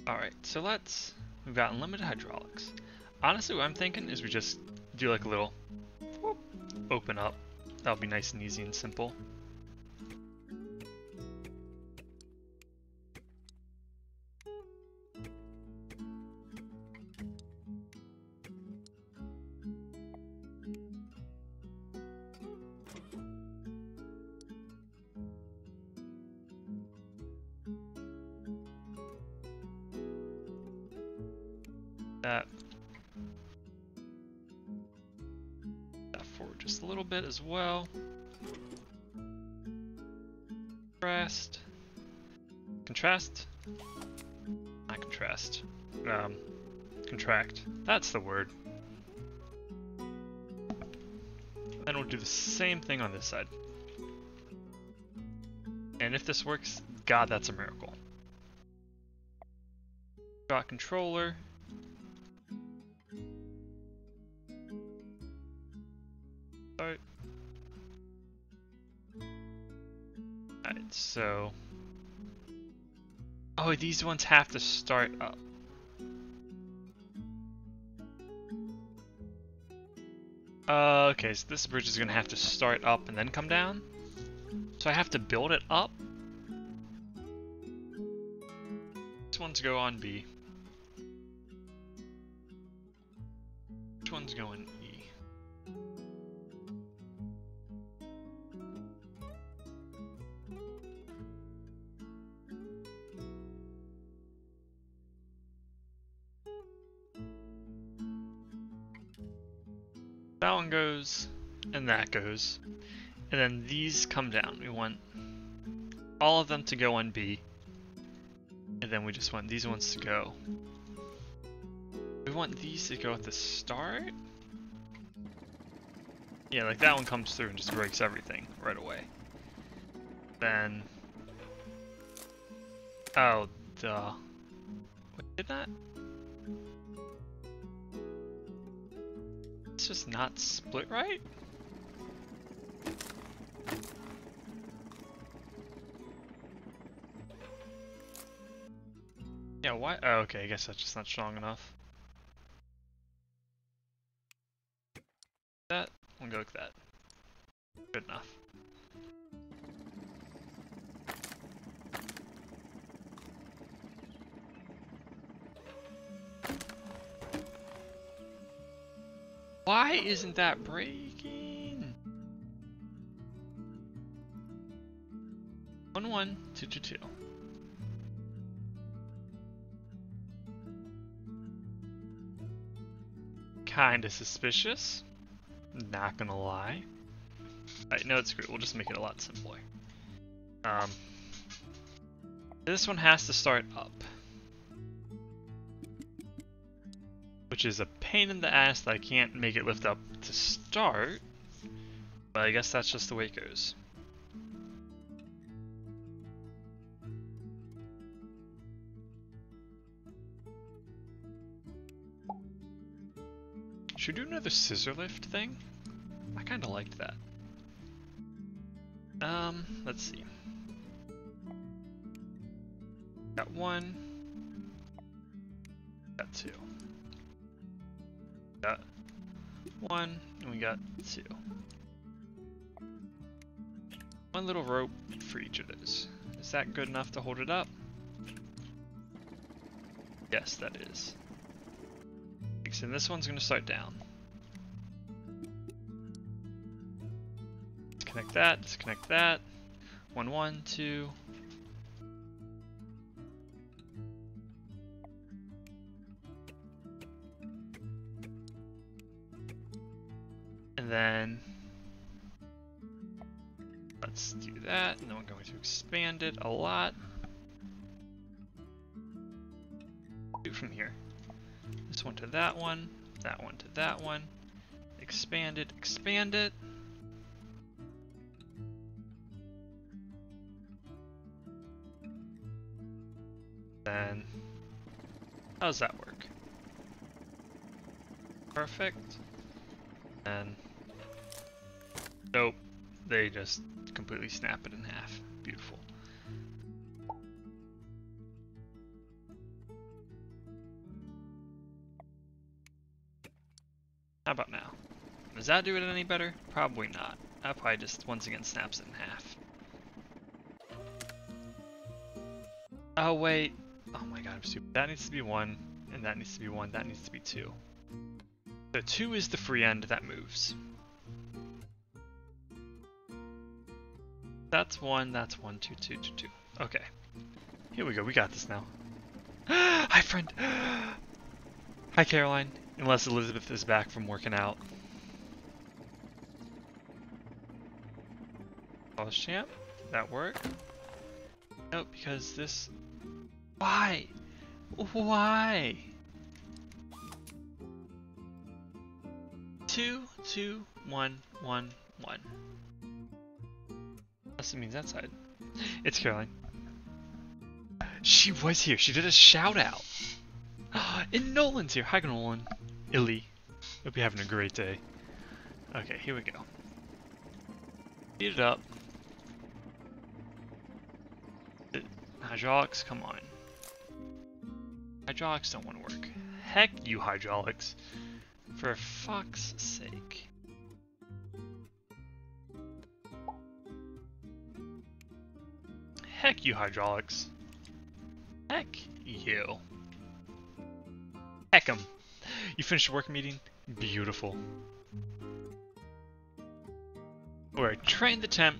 Alright, so let's... We've got unlimited hydraulics. Honestly, what I'm thinking is we just do like a little whoop, open up. That'll be nice and easy and simple. Contrast? Not contrast. Um, contract. That's the word. Then we'll do the same thing on this side. And if this works, god, that's a miracle. Got controller. These ones have to start up. Uh, okay, so this bridge is gonna have to start up and then come down. So I have to build it up. This one's go on B. goes. And then these come down. We want all of them to go on B. And then we just want these ones to go. We want these to go at the start? Yeah, like that one comes through and just breaks everything right away. Then... Oh, duh. Wait, did that? It's just not split right? Why? Oh, okay, I guess that's just not strong enough. That, we'll go with that. Good enough. Why isn't that breaking? One one two two two. Kinda suspicious. Not gonna lie. Alright, no, it's great. We'll just make it a lot simpler. Um, this one has to start up. Which is a pain in the ass that I can't make it lift up to start. But I guess that's just the way it goes. Another scissor lift thing? I kind of liked that. Um, let's see. Got one. Got two. Got one, and we got two. One little rope for each of those. Is that good enough to hold it up? Yes, that is. And this one's gonna start down. Disconnect that, disconnect that. One, one, two. And then let's do that, and then we're going to expand it a lot. Do from here. This one to that one, that one to that one. Expand it, expand it. Does that work? Perfect. And, nope, they just completely snap it in half. Beautiful. How about now? Does that do it any better? Probably not. That probably just once again snaps it in half. Oh wait. That needs to be one, and that needs to be one, that needs to be two. The two is the free end that moves. That's one, that's one, two, two, two, two. Okay. Here we go, we got this now. <gasps> Hi friend! <gasps> Hi Caroline. Unless Elizabeth is back from working out. College champ? That work? Nope, because this... Why? Why? Two, two, one, one, one. Unless it means that side. It's Caroline. She was here. She did a shout out. <gasps> and Nolan's here. Hi, Nolan. Illy. Hope you're having a great day. Okay, here we go. Speed it up. Hydraulics, come on. Hydraulics don't want to work. Heck you hydraulics. For fuck's sake. Heck you hydraulics. Heck you. Heck 'em. You finished your work meeting? Beautiful. Where I trained the temp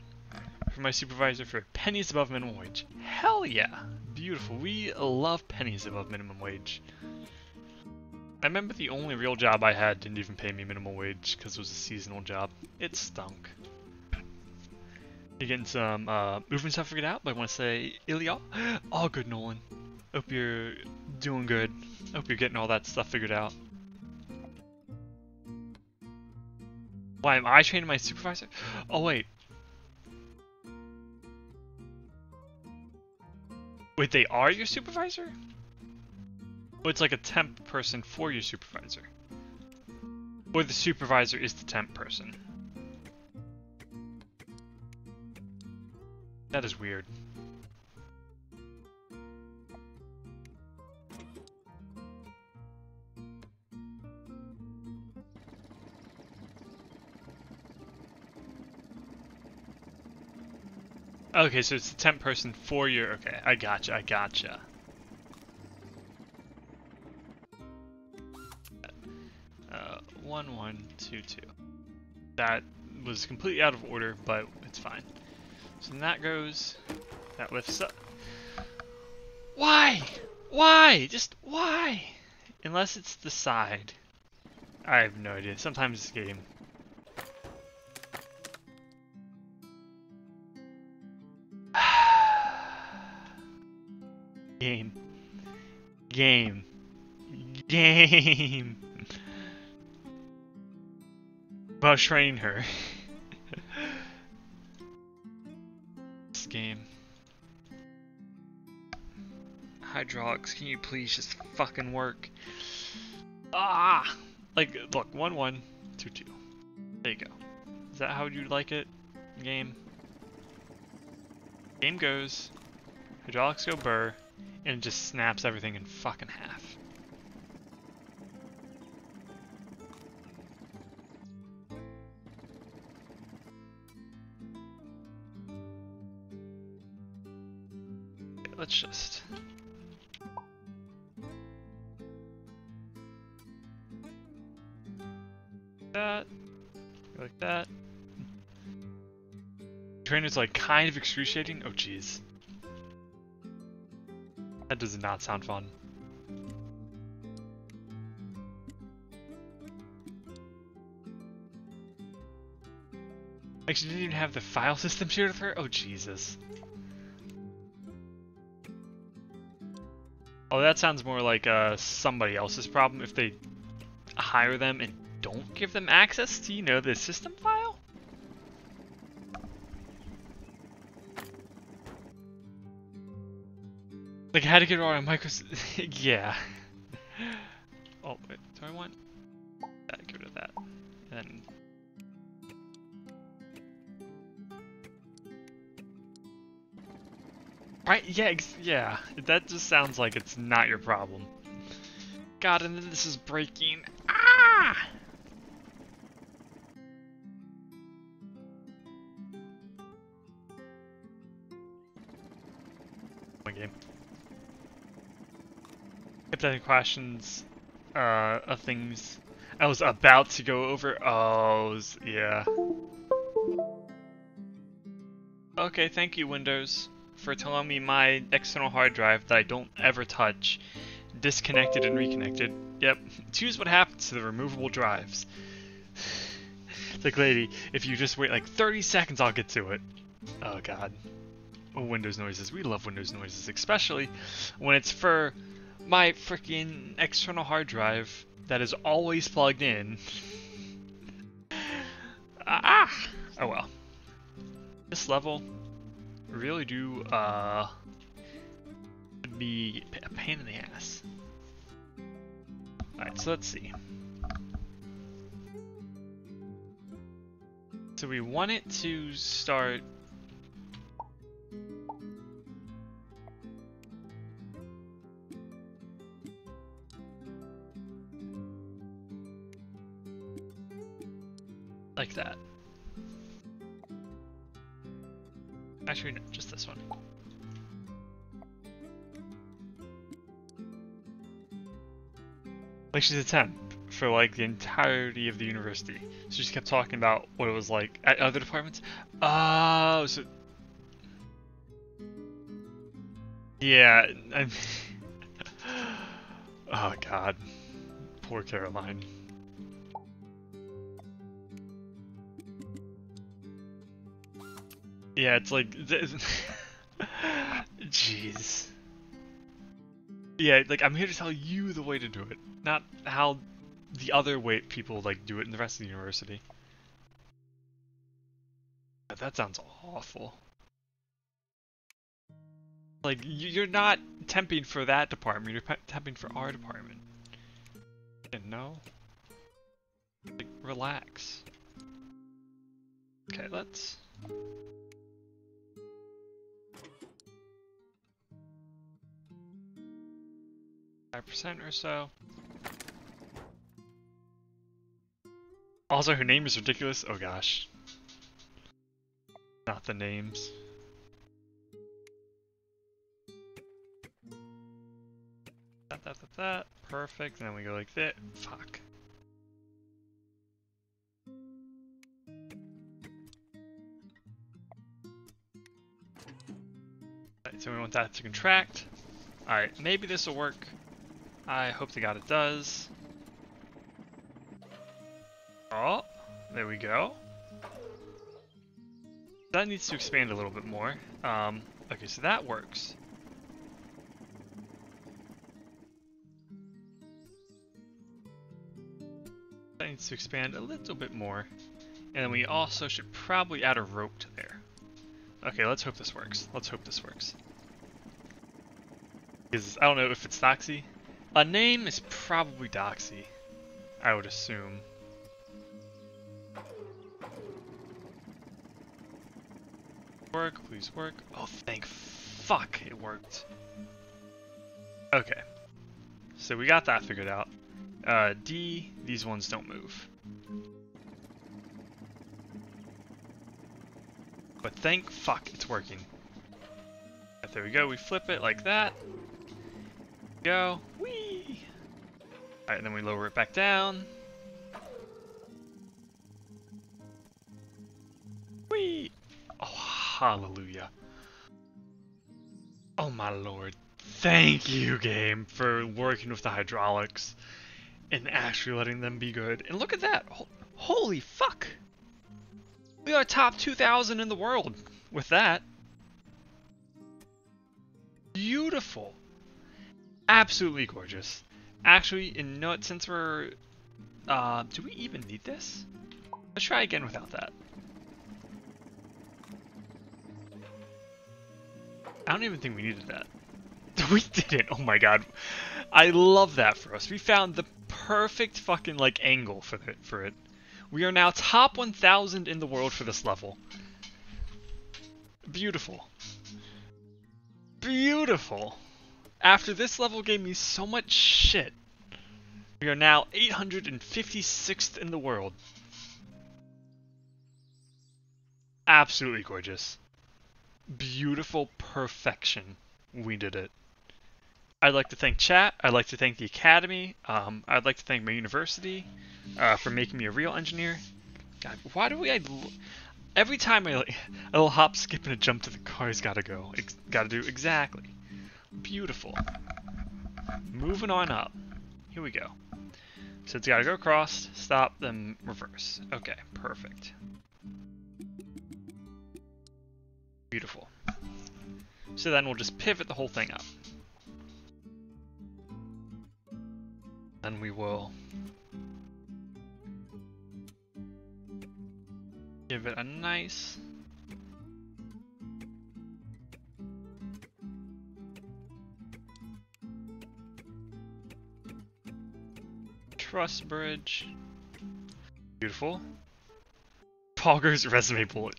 for my supervisor for pennies above minimum wage. Hell yeah! Beautiful. We love pennies above minimum wage. I remember the only real job I had didn't even pay me minimum wage because it was a seasonal job. It stunk. You're getting some uh, movement stuff figured out? But I want to say, Ilya, <gasps> all good, Nolan. Hope you're doing good. Hope you're getting all that stuff figured out. Why am I training my supervisor? Oh wait. Wait, they are your supervisor? Oh, it's like a temp person for your supervisor. Or the supervisor is the temp person. That is weird. Okay, so it's the temp person for your... Okay, I gotcha, I gotcha. Uh, one, one, two, two. That was completely out of order, but it's fine. So that goes, that lifts up. Why? Why? Just why? Unless it's the side. I have no idea. Sometimes this game. Game. Game. Game. About training her. <laughs> game. Hydraulics, can you please just fucking work? Ah! Like, look, 1 1, 2 2. There you go. Is that how you like it, game? Game goes, hydraulics go burr, and it just snaps everything in fucking half. let's just... That. Like that. Trainer's like kind of excruciating. Oh jeez. Does not sound fun. Like she didn't even have the file system shared with her? Oh Jesus. Oh, that sounds more like uh, somebody else's problem if they hire them and don't give them access to, you know, the system file? How to get around <laughs> Microsoft... yeah. Oh, wait, do I want... that? Get rid of that. And Right? Yeah, yeah. That just sounds like it's not your problem. God, and then this is breaking. Any questions uh, of things I was about to go over, oh, yeah. Okay, thank you, Windows for telling me my external hard drive that I don't ever touch disconnected and reconnected. Yep, choose what happens to the removable drives. <sighs> like, lady, if you just wait like 30 seconds, I'll get to it. Oh god. Oh, Windows noises. We love Windows noises, especially when it's for my freaking external hard drive that is always plugged in. ah! Oh well. This level, really do uh, be a pain in the ass. Alright, so let's see. So we want it to start like that. Actually, no, just this one. Like she's a temp for like the entirety of the university. So she kept talking about what it was like at other departments. Oh, so yeah. I'm... <laughs> oh God, poor Caroline. Yeah, it's like, <laughs> jeez. Yeah, like I'm here to tell you the way to do it, not how the other way people like do it in the rest of the university. That sounds awful. Like you're not temping for that department, you're temping for our department. And no. Like relax. Okay, let's Percent or so. Also, her name is ridiculous. Oh gosh. Not the names. That, that, that, that. Perfect. And then we go like that. Fuck. So we want that to contract. Alright, maybe this will work. I hope to god it does. Oh, there we go. That needs to expand a little bit more. Um, okay, so that works. That needs to expand a little bit more. And then we also should probably add a rope to there. Okay, let's hope this works. Let's hope this works. Because I don't know if it's Doxy. A name is probably Doxy, I would assume. Work, please work. Oh, thank fuck it worked. Okay. So we got that figured out. Uh, D, these ones don't move. But thank fuck it's working. There we go, we flip it like that. Go. Whee! Alright, and then we lower it back down. Whee! Oh, hallelujah. Oh my lord. Thank you, game, for working with the hydraulics and actually letting them be good. And look at that. Holy fuck. We are top 2,000 in the world with that. Beautiful. Absolutely gorgeous. Actually, in note, since we're... Uh, do we even need this? Let's try again without that. I don't even think we needed that. <laughs> We didn't. Oh my god. I love that for us. We found the perfect fucking like angle for it for it. We are now top 1000 in the world for this level. Beautiful. Beautiful. After this level gave me so much shit. We are now 856th in the world. Absolutely gorgeous beautiful perfection. We did it. I'd like to thank chat. I'd like to thank the academy. Um, I'd like to thank my university uh, for making me a real engineer. God, why do we? I, every time I like a little hop, skip, and a jump to the car's gotta go. It's gotta do exactly. Beautiful. Moving on up. Here we go. So it's gotta go across, stop, then reverse. Okay, perfect. Beautiful. So then we'll just pivot the whole thing up. Then we will give it a nice truss bridge. Beautiful. Pogger's resume bullet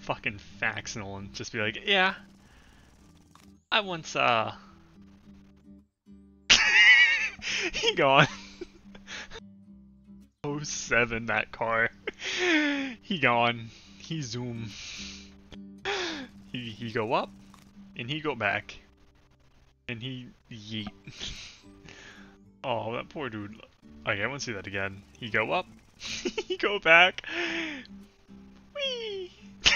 fucking factional and just be like, yeah, I once, uh, <laughs> he gone. <laughs> 07, that car. he gone. He zoom. He, he go up, and he go back. And he yeet. <laughs> Oh, that poor dude. Okay, I want to see that again. He go up. <laughs> he go back. Whee! <laughs>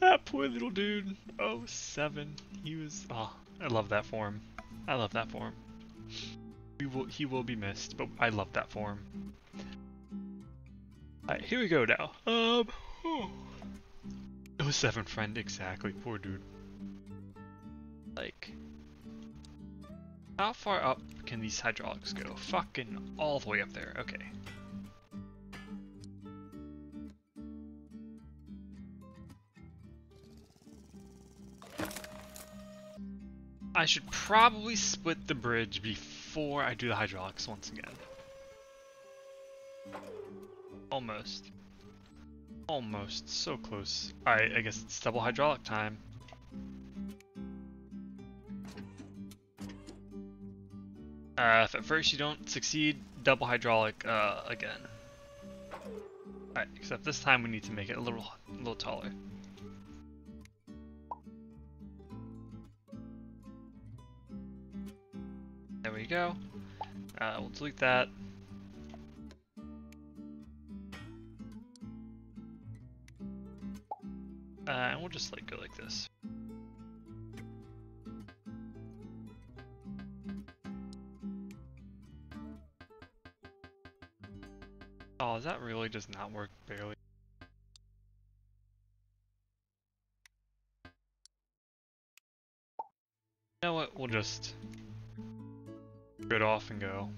that poor little dude. Oh, seven. He was. Oh, I love that form. I love that form. We will. He will be missed, but I love that form. Alright, here we go now. Um. Oh. oh, seven friend, exactly. Poor dude. Like. How far up can these hydraulics go? Fucking all the way up there. Okay. I should probably split the bridge before I do the hydraulics once again. Almost. Almost. So close. Alright, I guess it's double hydraulic time. Uh, if at first you don't succeed, double hydraulic uh, again. Alright, except this time we need to make it a little, a little taller. There we go. Uh, we'll delete that. Uh, and we'll just like go like this. Oh, that really does not work barely? You know what, we'll just grid off and go.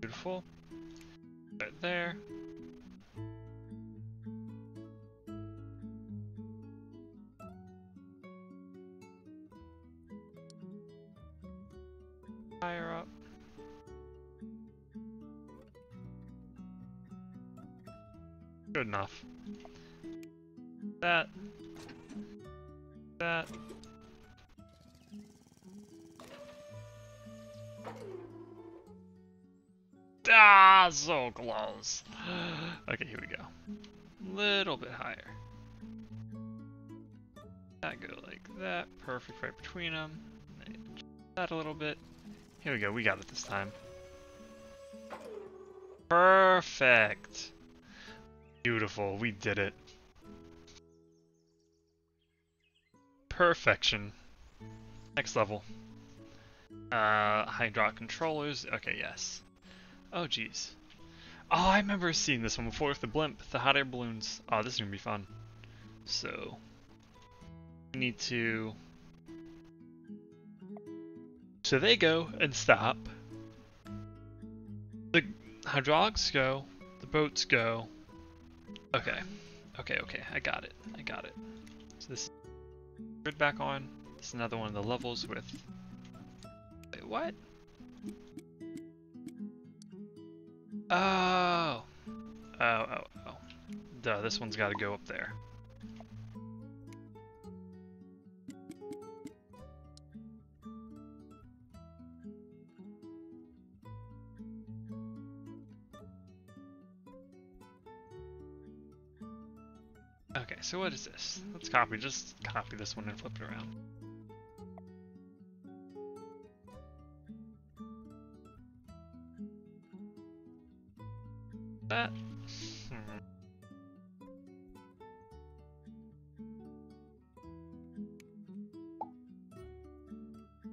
Beautiful. Right there. Enough. That. That. Ah, so close. <gasps> okay, here we go. Little bit higher. That go like that. Perfect right between them. That a little bit. Here we go. We got it this time. Perfect. Beautiful. We did it. Perfection. Next level. Uh, hydraulic controllers. Okay, yes. Oh, jeez. Oh, I remember seeing this one before with the blimp, the hot air balloons. Oh, this is gonna be fun. So, we need to. So they go and stop. The hydraulics go. The boats go. Okay. Okay, okay. I got it. I got it. So this grid back on. This is another one of the levels with. Wait, what? Oh. Oh, oh, oh. Duh, this one's got to go up there. So what is this? Let's copy, just copy this one and flip it around. That. Hmm.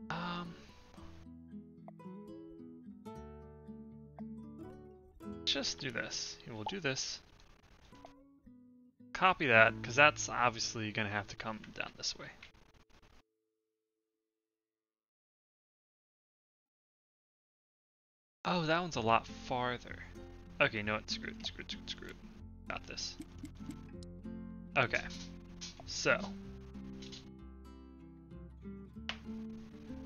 Um. Just do this. We'll do this. Copy that, because that's obviously going to have to come down this way. Oh, that one's a lot farther. Okay, no, it's screwed, screwed, screwed, screwed. Got this. Okay, so.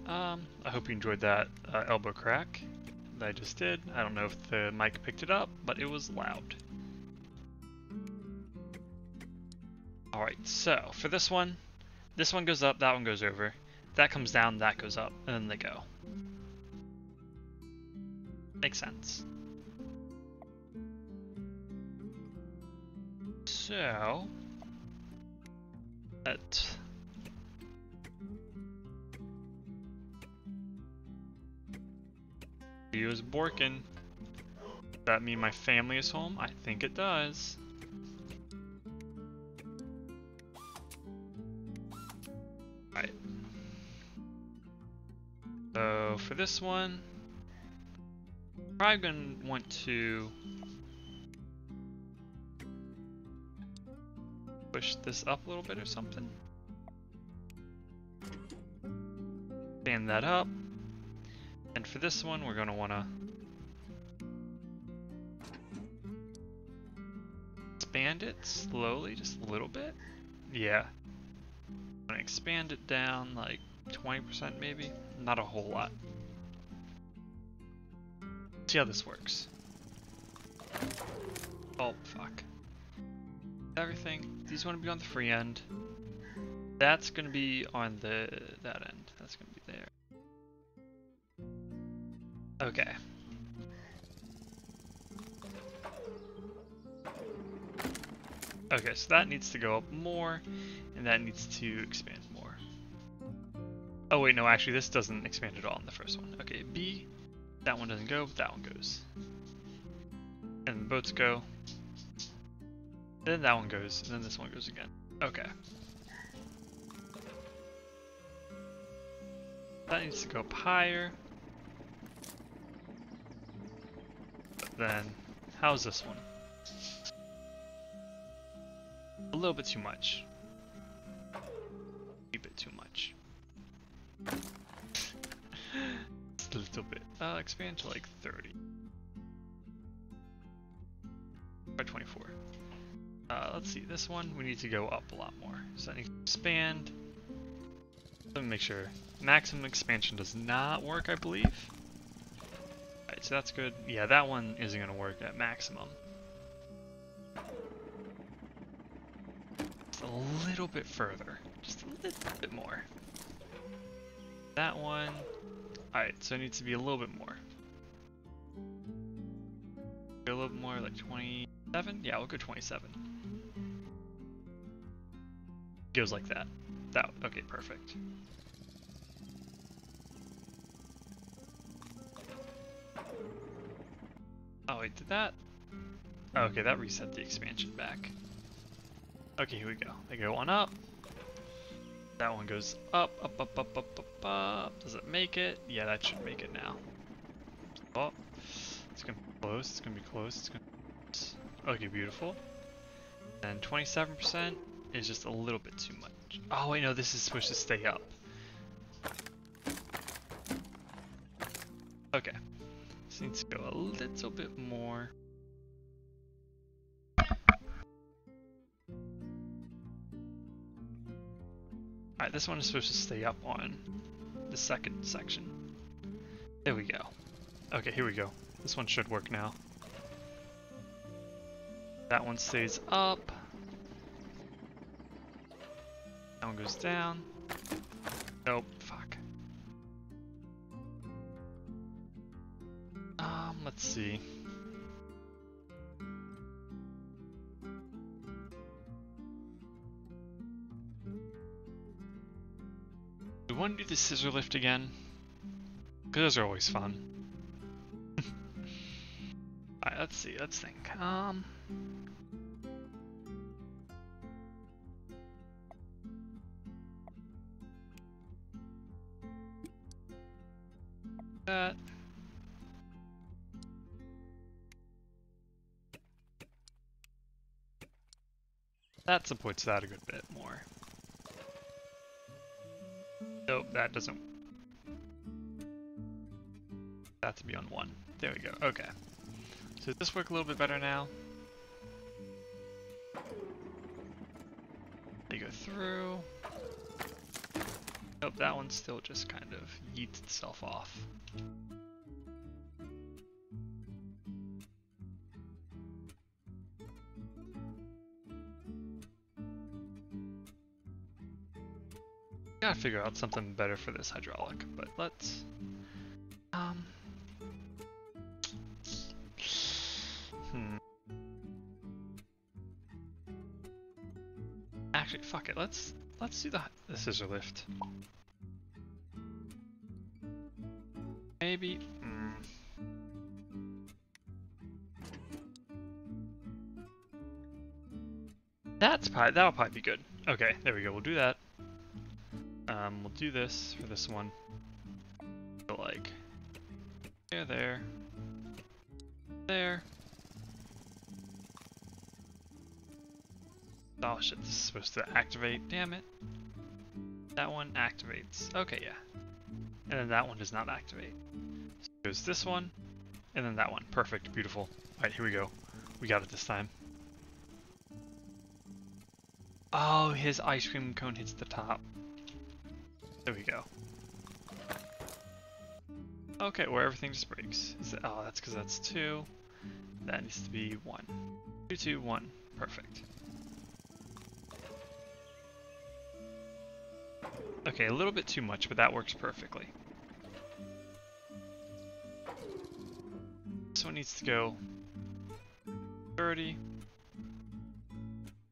Um, I hope you enjoyed that uh, elbow crack that I just did. I don't know if the mic picked it up, but it was loud. Alright, so for this one, this one goes up, that one goes over, that comes down, that goes up, and then they go. Makes sense. So, that he was Does that mean my family is home? I think it does. So for this one, probably gonna want to push this up a little bit or something. Stand that up. And for this one, we're going to want to expand it slowly, just a little bit. Yeah. I'm going to expand it down like 20% maybe. Not a whole lot. See how this works. Oh, fuck everything. These want to be on the free end. That's going to be on the that end. That's going to be there. Okay. Okay, so that needs to go up more, and that needs to expand. Oh wait, no, actually this doesn't expand at all in the first one. Okay, B, that one doesn't go, that one goes. And the boats go, then that one goes, and then this one goes again. Okay. That needs to go up higher. But then, how's this one? A little bit too much. A bit too much. Just a little bit. Uh, expand to like 30. By 24. Uh, let's see, this one we need to go up a lot more. So I need to expand. Let me make sure. Maximum expansion does not work, I believe. Alright, so that's good. Yeah, that one isn't going to work at maximum. Just a little bit further. Just a little bit more. That one. Alright, so it needs to be a little bit more. A little bit more, like 27? Yeah, we'll go 27 goes like that. That okay, perfect. Oh wait, did that? Oh, okay, that reset the expansion back. Okay, here we go. They go on up. That one goes up, up, up, up, up, up, up. Does it make it? Yeah, that should make it now. Oh, it's gonna be close. It's gonna be close. It's gonna. Okay, beautiful. And 27% is just a little bit too much. Oh wait, no, this is supposed to stay up. Okay. This needs to go a little bit more. This one is supposed to stay up on the second section. There we go. Okay, here we go. This one should work now. That one stays up. That one goes down. Nope, fuck. Um, let's see. The scissor lift again? Because those are always fun. <laughs> Alright, let's see, let's think. Um... that. That supports that a good bit more. That doesn't. That to be on one. There we go. Okay. So does this work a little bit better now? They go through. Nope, that one still just kind of yeets itself off. Gotta figure out something better for this hydraulic, but let's... Um... Hmm. Actually, fuck it. Let's let's do the the scissor lift. Maybe. Mm. That's probably that'll probably be good. Okay, there we go. We'll do that. Do this for this one. So like there, there, there. Oh shit, this is supposed to activate. Damn it. That one activates. Okay, yeah. And then that one does not activate. So goes this one, and then that one. Perfect, beautiful. Alright, here we go. We got it this time. Oh, his ice cream cone hits the top. Okay, where everything just breaks. Oh, that's because that's two. That needs to be one. Two, two, one. Perfect. Okay, a little bit too much, but that works perfectly. This one needs to go 30.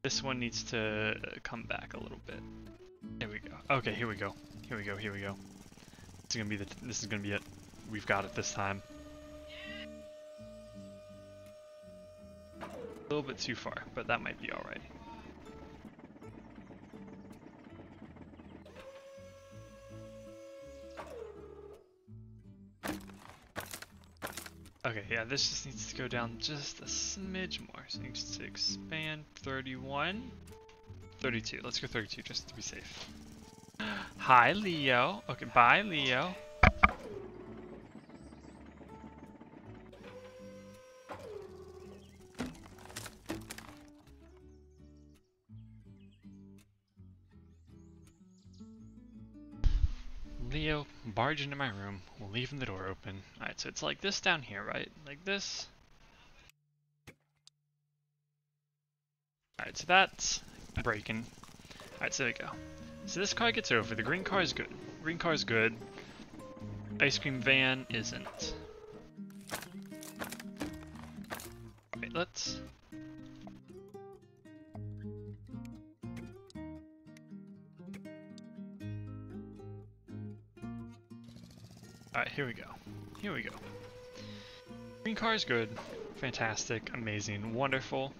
This one needs to uh, come back a little bit. Here we go. Okay, here we go. Here we go, here we go. This is gonna be the this is gonna be it. We've got it this time. A little bit too far, but that might be alright. Okay, yeah, this just needs to go down just a smidge more. So it needs to expand 31. 32. Let's go 32 just to be safe. <gasps> Hi, Leo. Okay, bye, Leo. Leo, into my room, We're leaving the door open. Alright, so it's like this down here, right? Like this. Alright, so that's breaking. Alright, so there we go. So this car gets over. The green car is good. Green car is good. Ice cream van isn't. Wait, let's... here we go. Here we go. Green car is good. Fantastic. Amazing. Wonderful.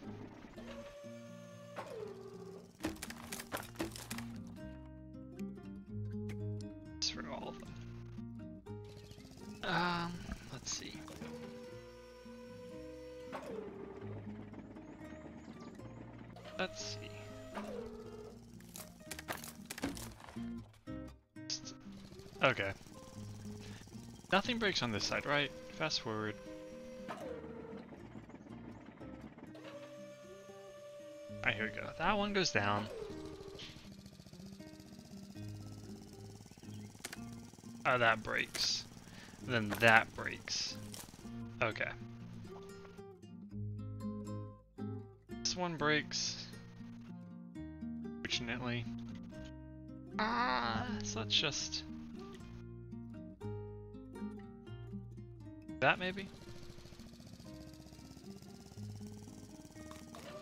On this side, right? Fast forward. Alright, here we go. That one goes down. Oh, that breaks. Then that breaks. Okay. This one breaks. Fortunately. Ah, so let's just... That maybe?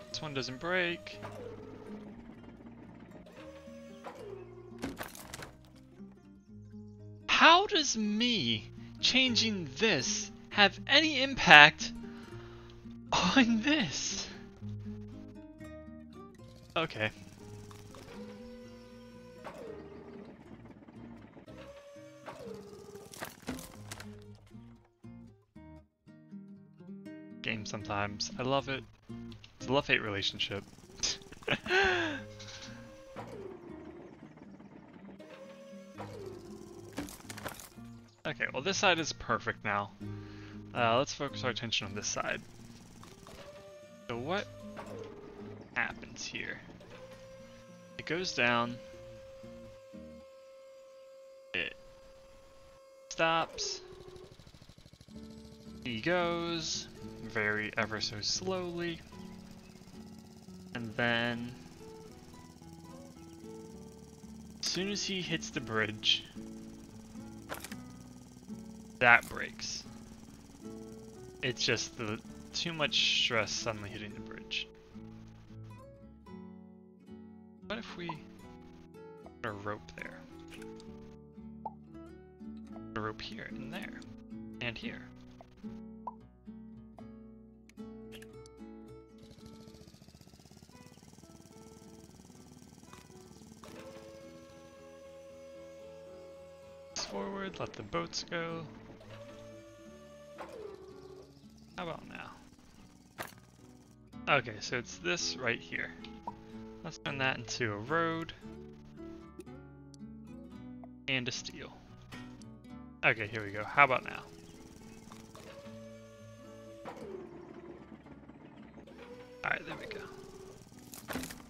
This one doesn't break. How does me changing this have any impact on this? Okay. Sometimes. I love it. It's a love-hate relationship. <laughs> okay, well this side is perfect now. Uh, let's focus our attention on this side. So what happens here? It goes down. It stops. He goes very ever so slowly. And then as soon as he hits the bridge, that breaks. It's just the too much stress suddenly hitting the boats go. How about now? Okay, so it's this right here. Let's turn that into a road. And a steel. Okay, here we go. How about now? Alright, there we go.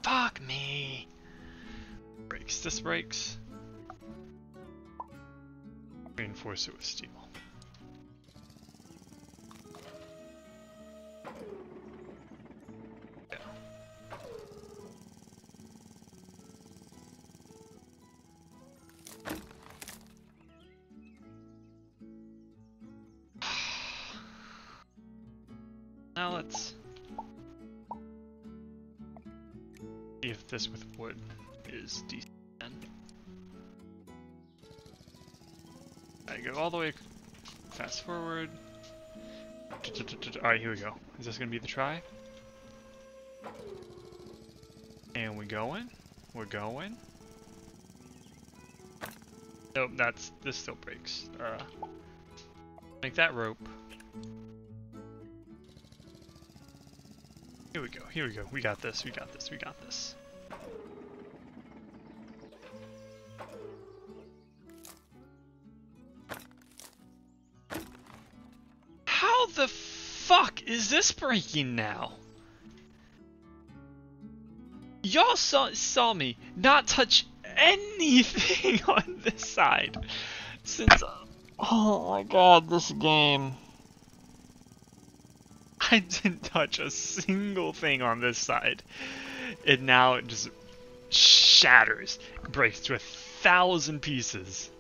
Fuck me! Breaks. This breaks. Reinforce it with steel. Now let's see if this with wood is decent. Go all the way fast forward. Alright, here we go. Is this gonna be the try? And we going? We're going? Nope, that's this still breaks. Uh, make that rope. Here we go, here we go. We got this, we got this, we got this. This breaking now? Y'all saw, saw me not touch anything <laughs> on this side since... Oh my god, this game. I didn't touch a single thing on this side. And now it just shatters, breaks to a thousand pieces.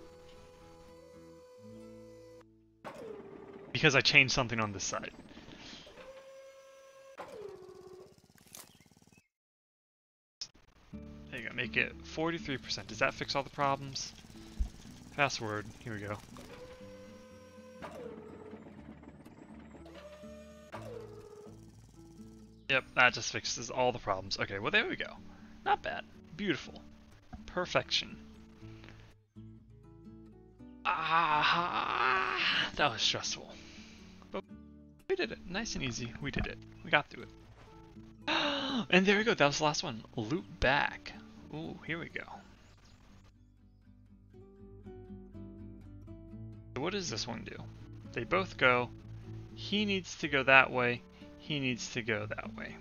Because I changed something on this side. It 43%. Does that fix all the problems? Forward, here we go. Yep, that just fixes all the problems. Okay, well there we go. Not bad. Beautiful. Perfection. Ah, that was stressful. But we did it. Nice and easy. We did it. We got through it. <gasps> and there we go. That was the last one. Loop back. Ooh, here we go. what does this one do? They both go. He needs to go that way he needs to go that way.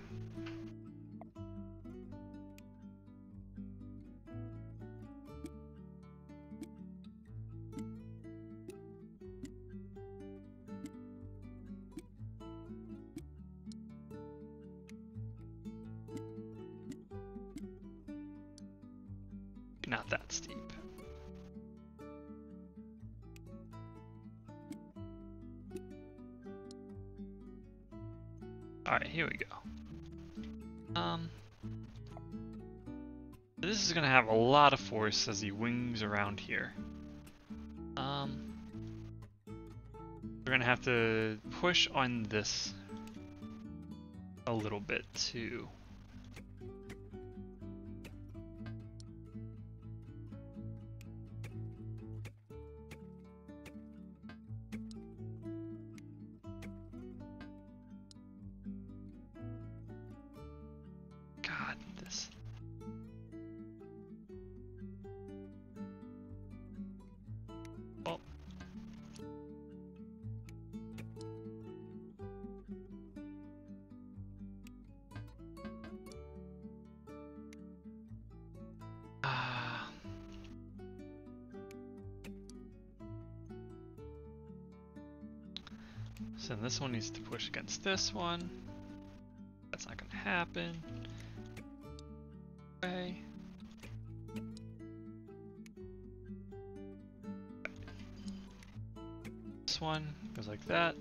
Is going to have a lot of force as he wings around here. Um, we're going to have to push on this a little bit too. One needs to push against this one. That's not gonna happen. Okay. This one goes like that.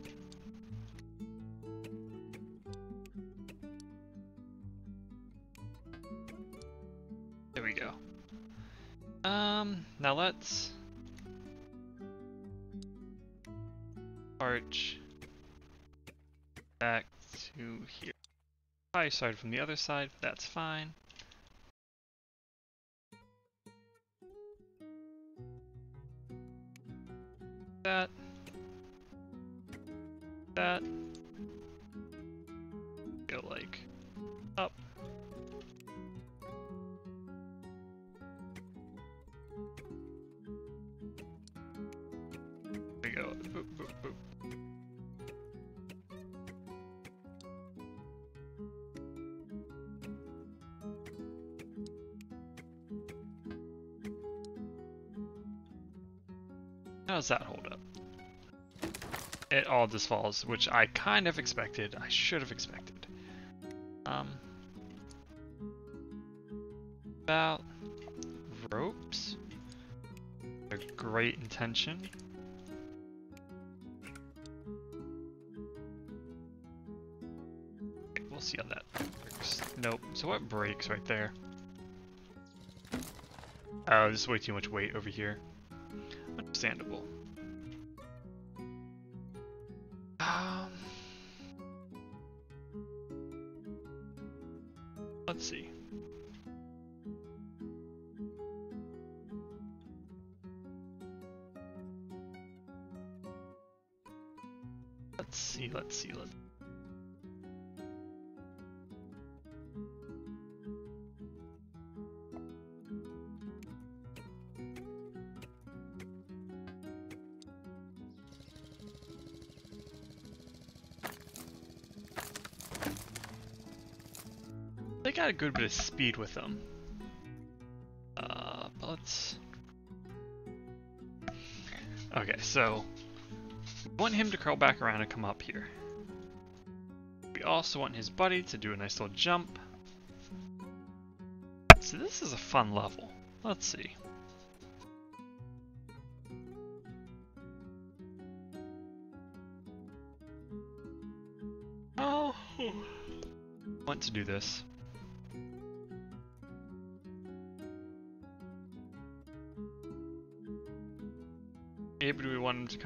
Started from the other side, that's fine. All falls, which I kind of expected. I should have expected. Um, about ropes. A great intention. We'll see how that works. Nope. So what breaks right there? Oh, there's way too much weight over here. Understandable. Good bit of speed with them. Uh, but. Okay, so... We want him to curl back around and come up here. We also want his buddy to do a nice little jump. So this is a fun level. Let's see.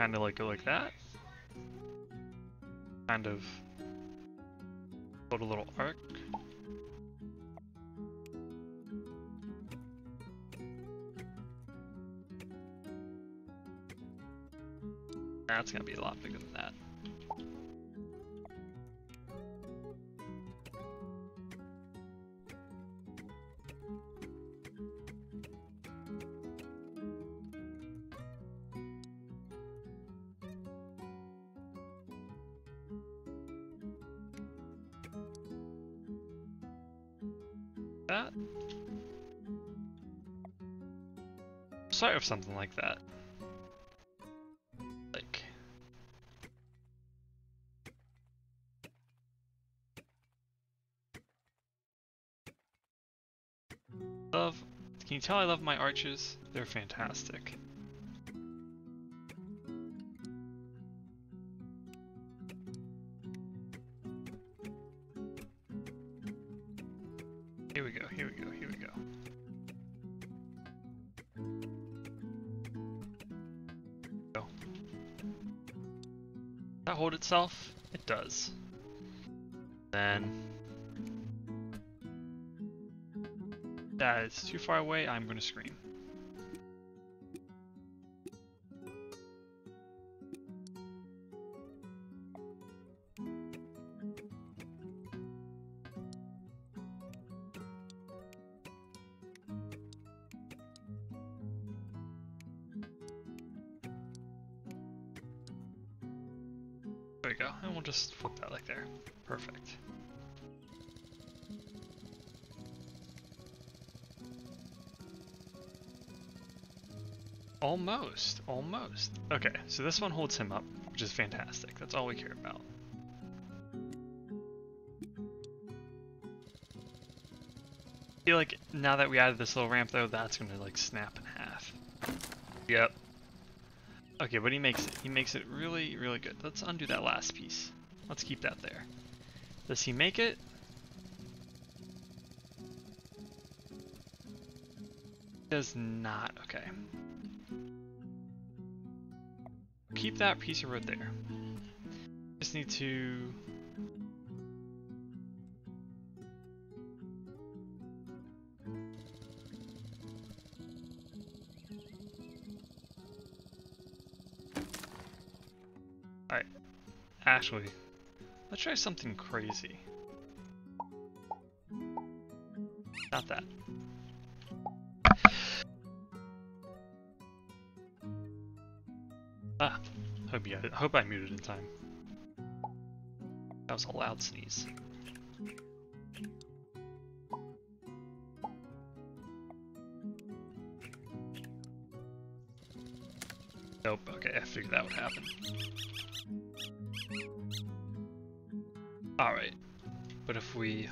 Kind of like go like that? Kind of something like that. Like... Love... Can you tell I love my arches? They're fantastic. Here we go, here we go, here we go. Go. Hold itself? It does. Then... That is too far away, I'm gonna scream. Almost, almost. Okay, so this one holds him up, which is fantastic. That's all we care about. I feel like now that we added this little ramp though, that's gonna like snap in half. Yep. Okay, but he makes it. He makes it really, really good. Let's undo that last piece. Let's keep that there. Does he make it? Does not. Okay. Keep that piece of road there. Just need to Alright, actually, let's try something crazy. You, hope I muted in time. That was a loud sneeze. Nope, okay, I figured that would happen. Alright, but if we...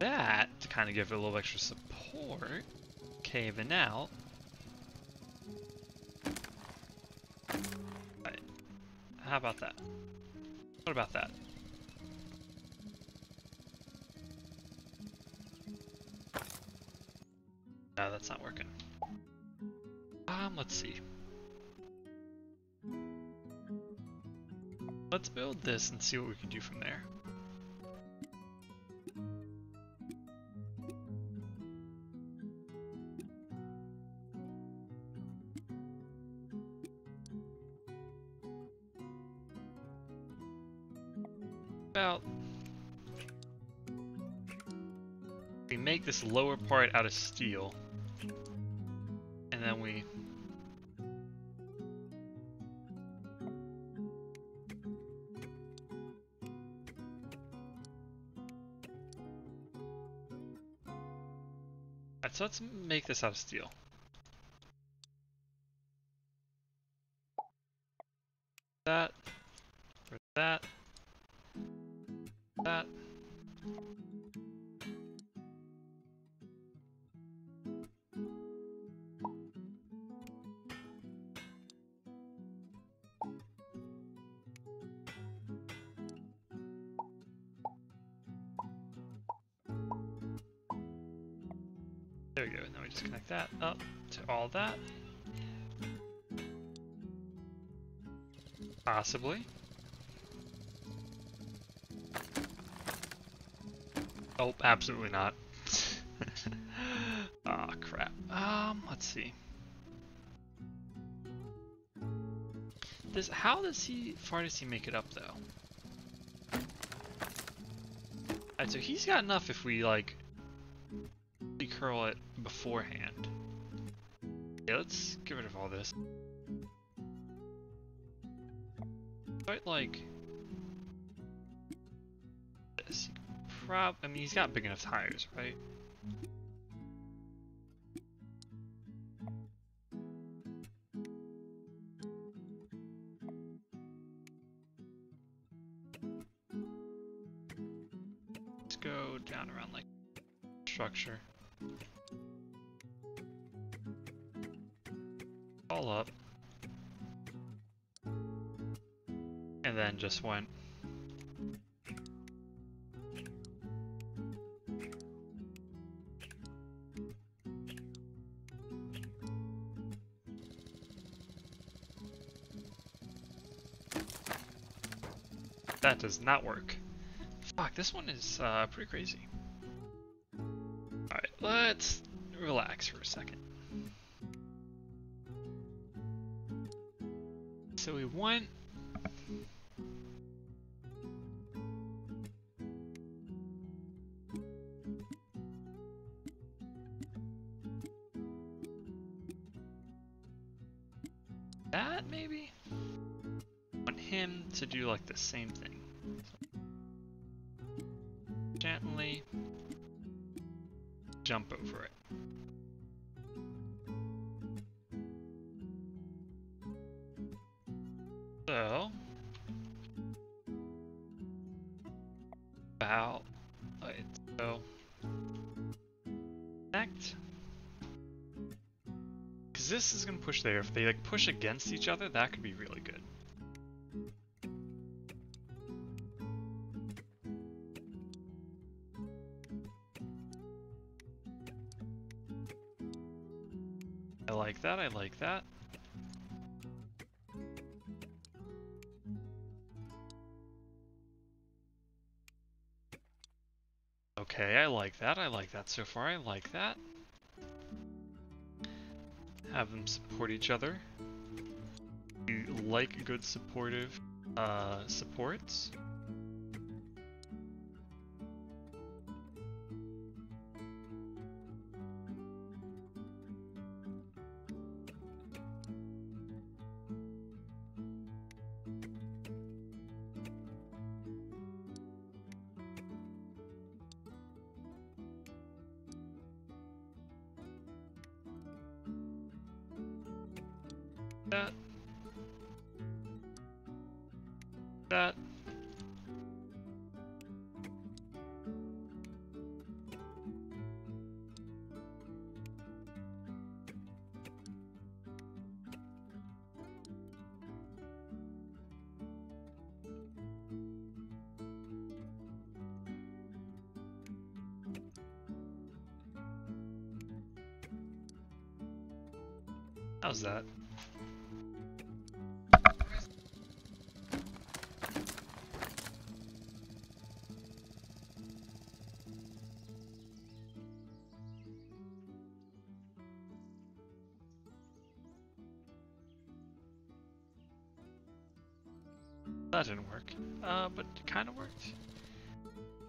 That, to kind of give it a little extra support, caving out. About that? What about that? No, that's not working. Um, let's see. Let's build this and see what we can do from there. Lower part out of steel and then we so let's make this out of steel. Possibly. Oh, absolutely not. <laughs> Ah, oh, crap. Um, let's see. Does how does he far does he make it up though? Alright, so he's got enough if we like curl it beforehand. Yeah, let's get rid of all this. Like this, prob I mean he's got big enough tires, right? Just went That does not work. Fuck, this one is uh, pretty crazy. Alright, let's relax for a second. So we went... the same thing. Gently jump over it. So, about, so, connect. Because this is going to push there. If they like push against each other, that could be really like that, I like that so far, I like that. Have them support each other. You like good supportive uh, supports. That? That didn't work, uh, but kind of worked.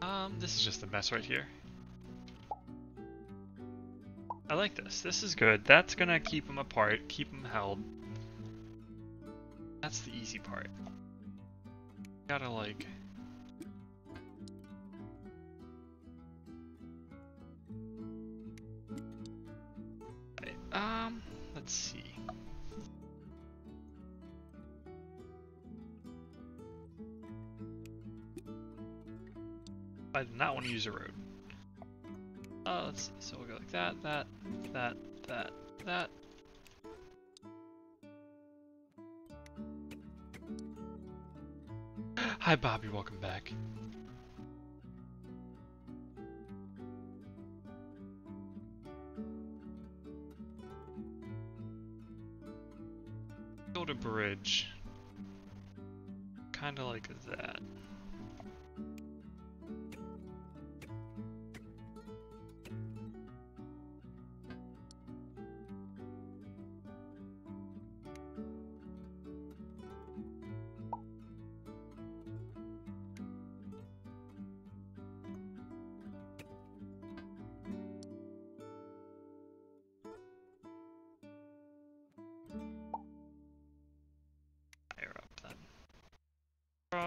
Um, this is just a mess right here. I like this. This is good. That's gonna keep them apart, keep them held. That's the easy part. Gotta like... Hi, Bobby. Welcome back.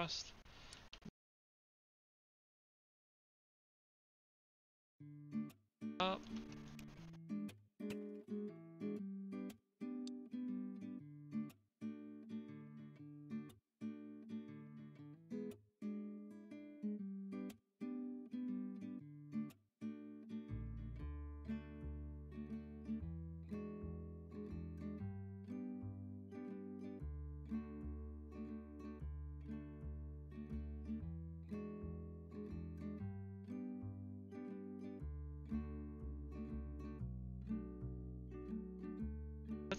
Frost. Up. Uh,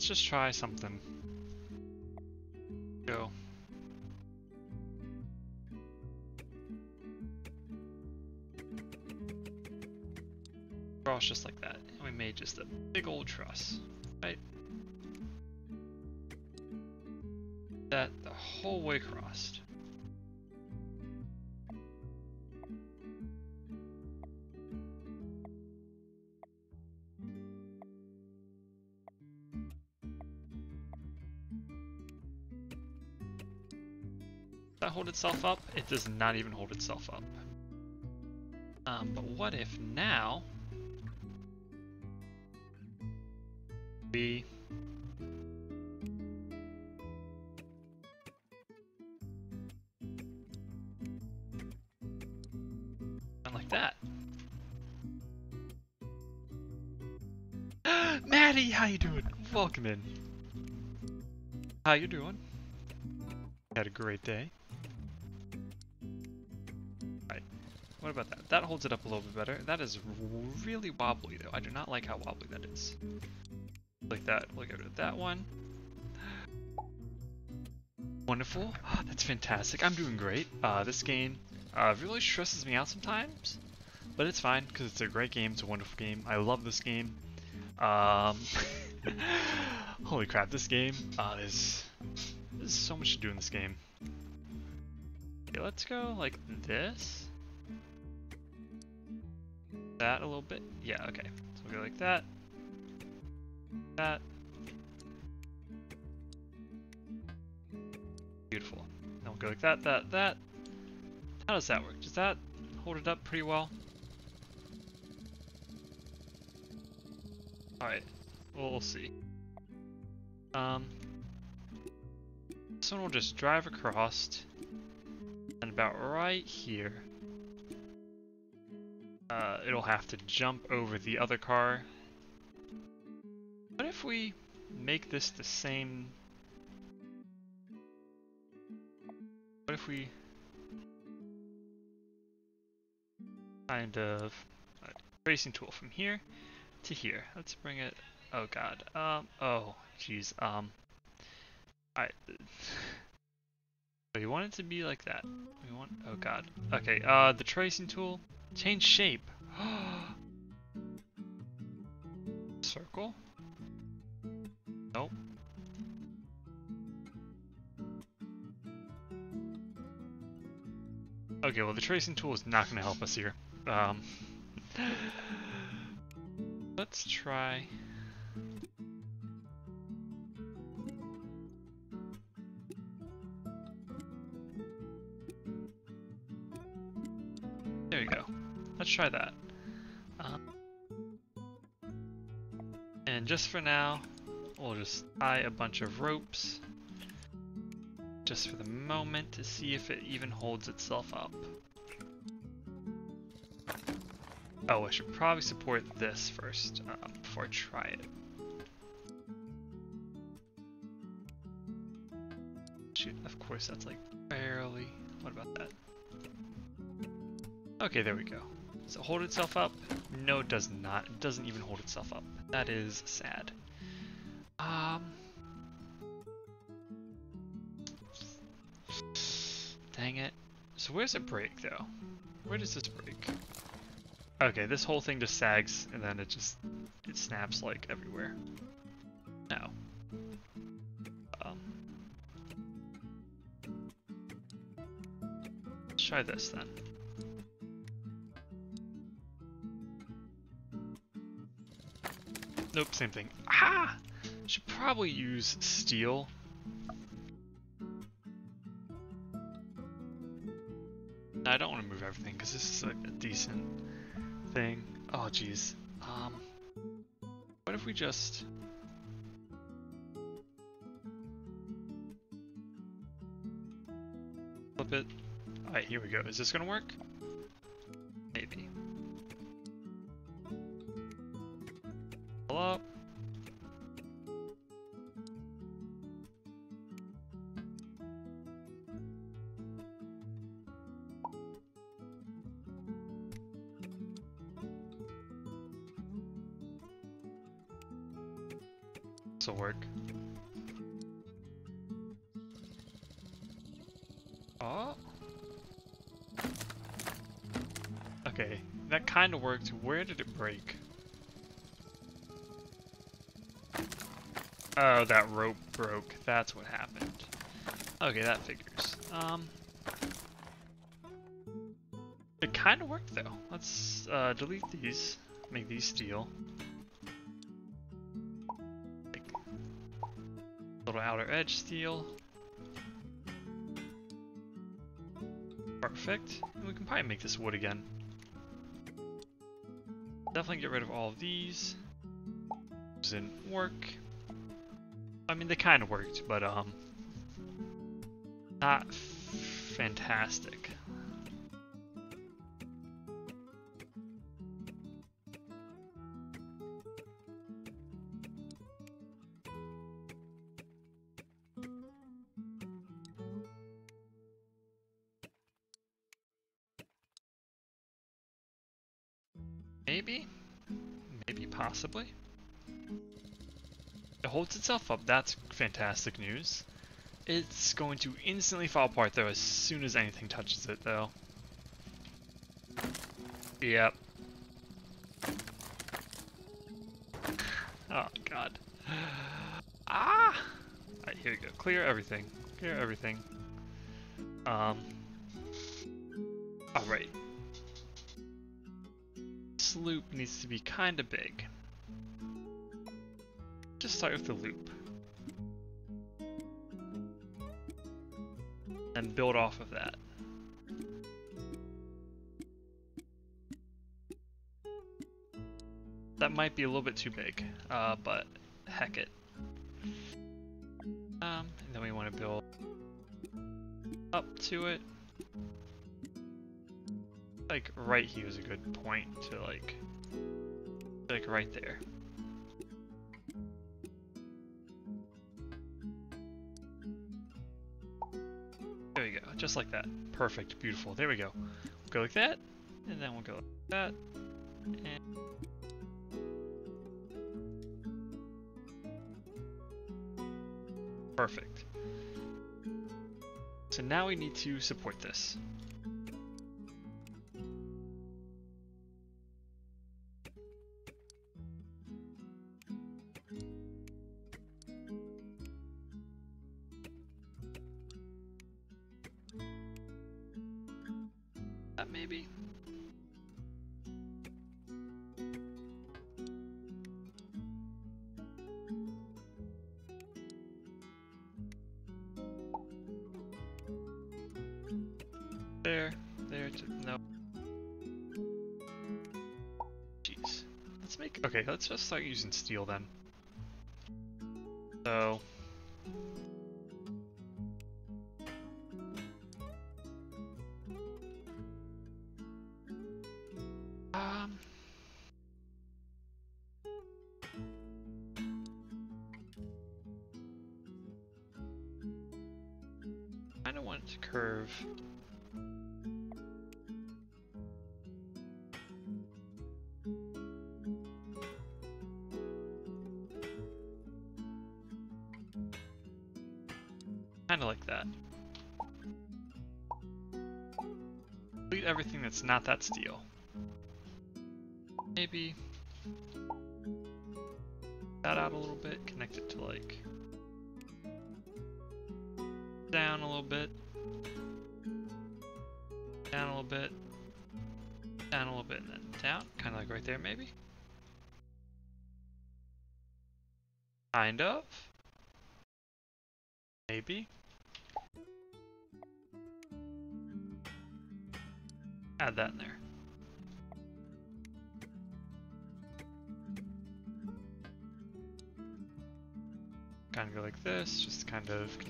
just try something. Go. Cross just like that. And we made just a big old truss. Right? That the whole way crossed. Hold itself up? It does not even hold itself up. Um, but what if now we like that? <gasps> Maddie, how you doing? Welcome in. How you doing? Had a great day. What about that? That holds it up a little bit better. That is really wobbly though. I do not like how wobbly that is. Like that. We'll go to that one. Wonderful. That's fantastic. I'm doing great. Uh, this game uh, really stresses me out sometimes, but it's fine because it's a great game. It's a wonderful game. I love this game. Um, <laughs> holy crap, this game uh, is there's so much to do in this game. Okay, let's go like this. That a little bit. Yeah, okay. So we'll go like that. That. Beautiful. Then we'll go like that, that, that. How does that work? Does that hold it up pretty well? Alright. Well, we'll see. Um, this one will just drive across and about right here uh, it'll have to jump over the other car. What if we make this the same... What if we kind of uh, tracing tool from here to here. Let's bring it. Oh god. Um. Oh, jeez. Um. I. we want it to be like that. We want. Oh god. Okay. Uh, the tracing tool. Change shape. <gasps> Circle. Nope. Okay, well the tracing tool is not going to help us here. Um, <laughs> let's try... try that. Um, and just for now, we'll just tie a bunch of ropes just for the moment to see if it even holds itself up. Oh, I should probably support this first uh, before I try it. Shoot, of course that's like barely. What about that? Okay, there we go. Does it hold itself up? No, it does not. It doesn't even hold itself up. That is sad. Um, Dang it. So where's it break though? Where does this break? Okay, this whole thing just sags and then it just it snaps like everywhere. No. Um, let's try this then. Nope, same thing. Ah! Should probably use steel I don't want to move everything because this is a, a, decent thing. Oh, jeez. Um, what if we just... Flip it. Alright, here we go. Is this going to work? Worked. Where did it break? Oh, that rope broke. That's what happened. Okay, that figures. Um, it kind of worked though. Let's uh, delete these, make these steel. Little outer edge steel. Perfect. And we can probably make this wood again. Definitely get rid of all of these. Didn't work. I mean, they kind of worked, but um, not fantastic. Itself up. That's fantastic news. It's going to instantly fall apart though as soon as anything touches it though. Yep. Oh god. Ah! Alright, here we go. Clear everything. Clear everything. Um. Alright. This loop needs to be kinda big. Start with the loop. And build off of that. That might be a little bit too big, uh, but heck it. Um, and then we want to build up to it. Like right here is a good point to like, like right there. Just like that. Perfect, beautiful. There we go. We'll go like that, and then we'll go like that, and Perfect. So now we need to support this. Just start using steel then. That's not that steel. Maybe that out a little bit, connect it to like down a little bit, down a little bit, down a little bit, and then down, kind of like right there maybe.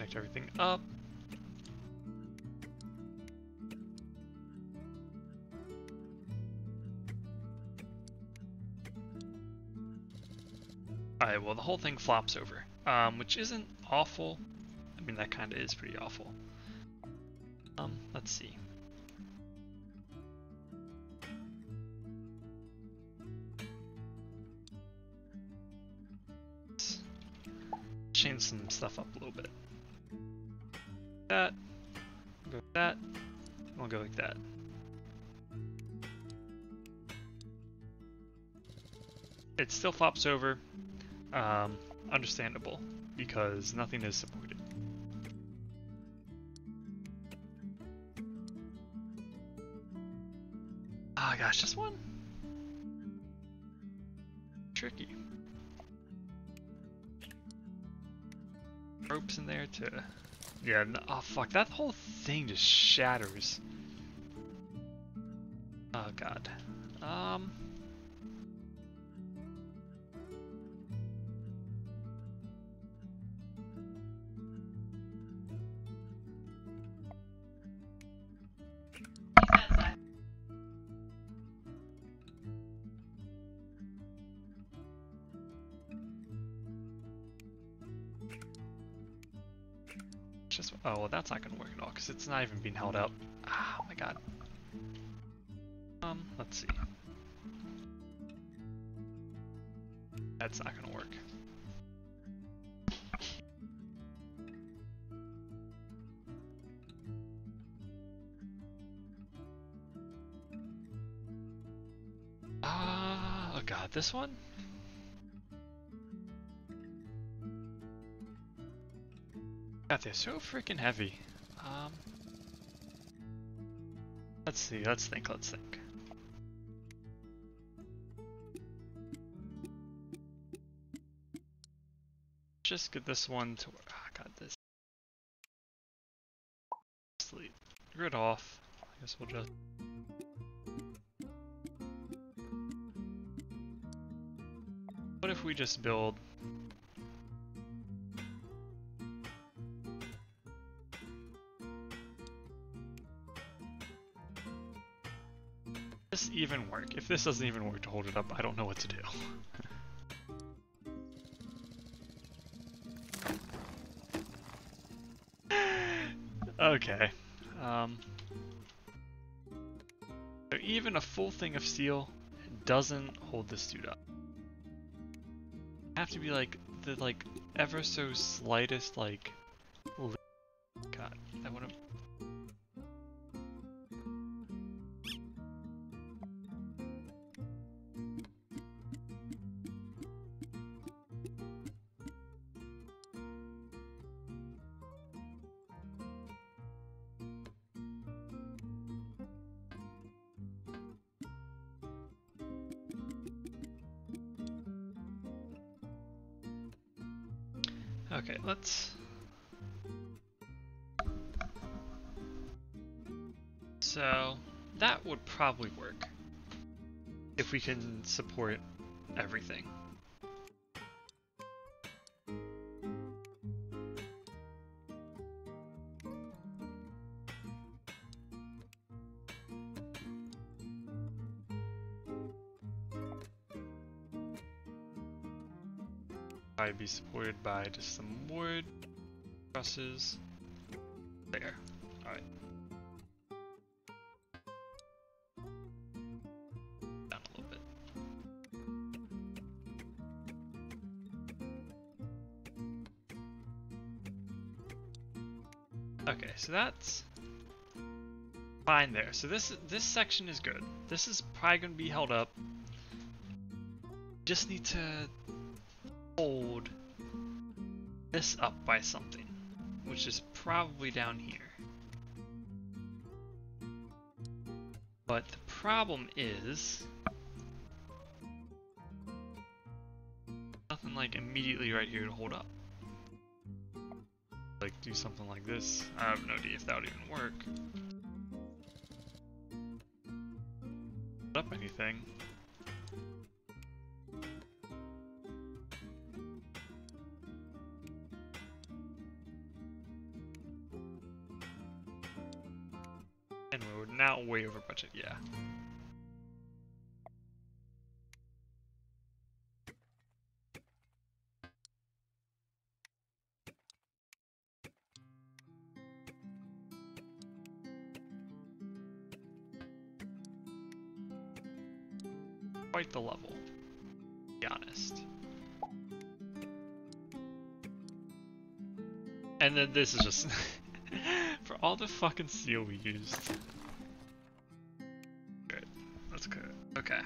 Connect everything up. Alright, well the whole thing flops over, um, which isn't awful. I mean, that kind of is pretty awful. Um, let's see. Change some stuff up a little bit. That. It still flops over, um, understandable, because nothing is supported. Ah, gosh, just one? Tricky. Ropes in there to... Yeah, oh fuck, that whole thing just shatters. that's not gonna work at all because it's not even being held up. Ah, oh my god. Um, let's see. That's not gonna work. Ah, uh, oh god, this one? They're so freaking heavy. Um, let's see, let's think, let's think. Just get this one to work. Oh, God, this. Sleep. Grid off. I guess we'll just. What if we just build this doesn't even work to hold it up, I don't know what to do. <laughs> okay. Um, so even a full thing of steel doesn't hold this dude up. Have to be like the like ever so slightest like. We can support everything. I'd be supported by just some wood, trusses. There. So that's fine there. So this this section is good. This is probably gonna be held up. Just need to hold this up by something, which is probably down here. But the problem is nothing like immediately right here to hold up. Like this. I have no idea if that would even work. Up anything. Quite the level, be honest. And then this is just <laughs> for all the fucking steel we used. Good. That's good. Okay.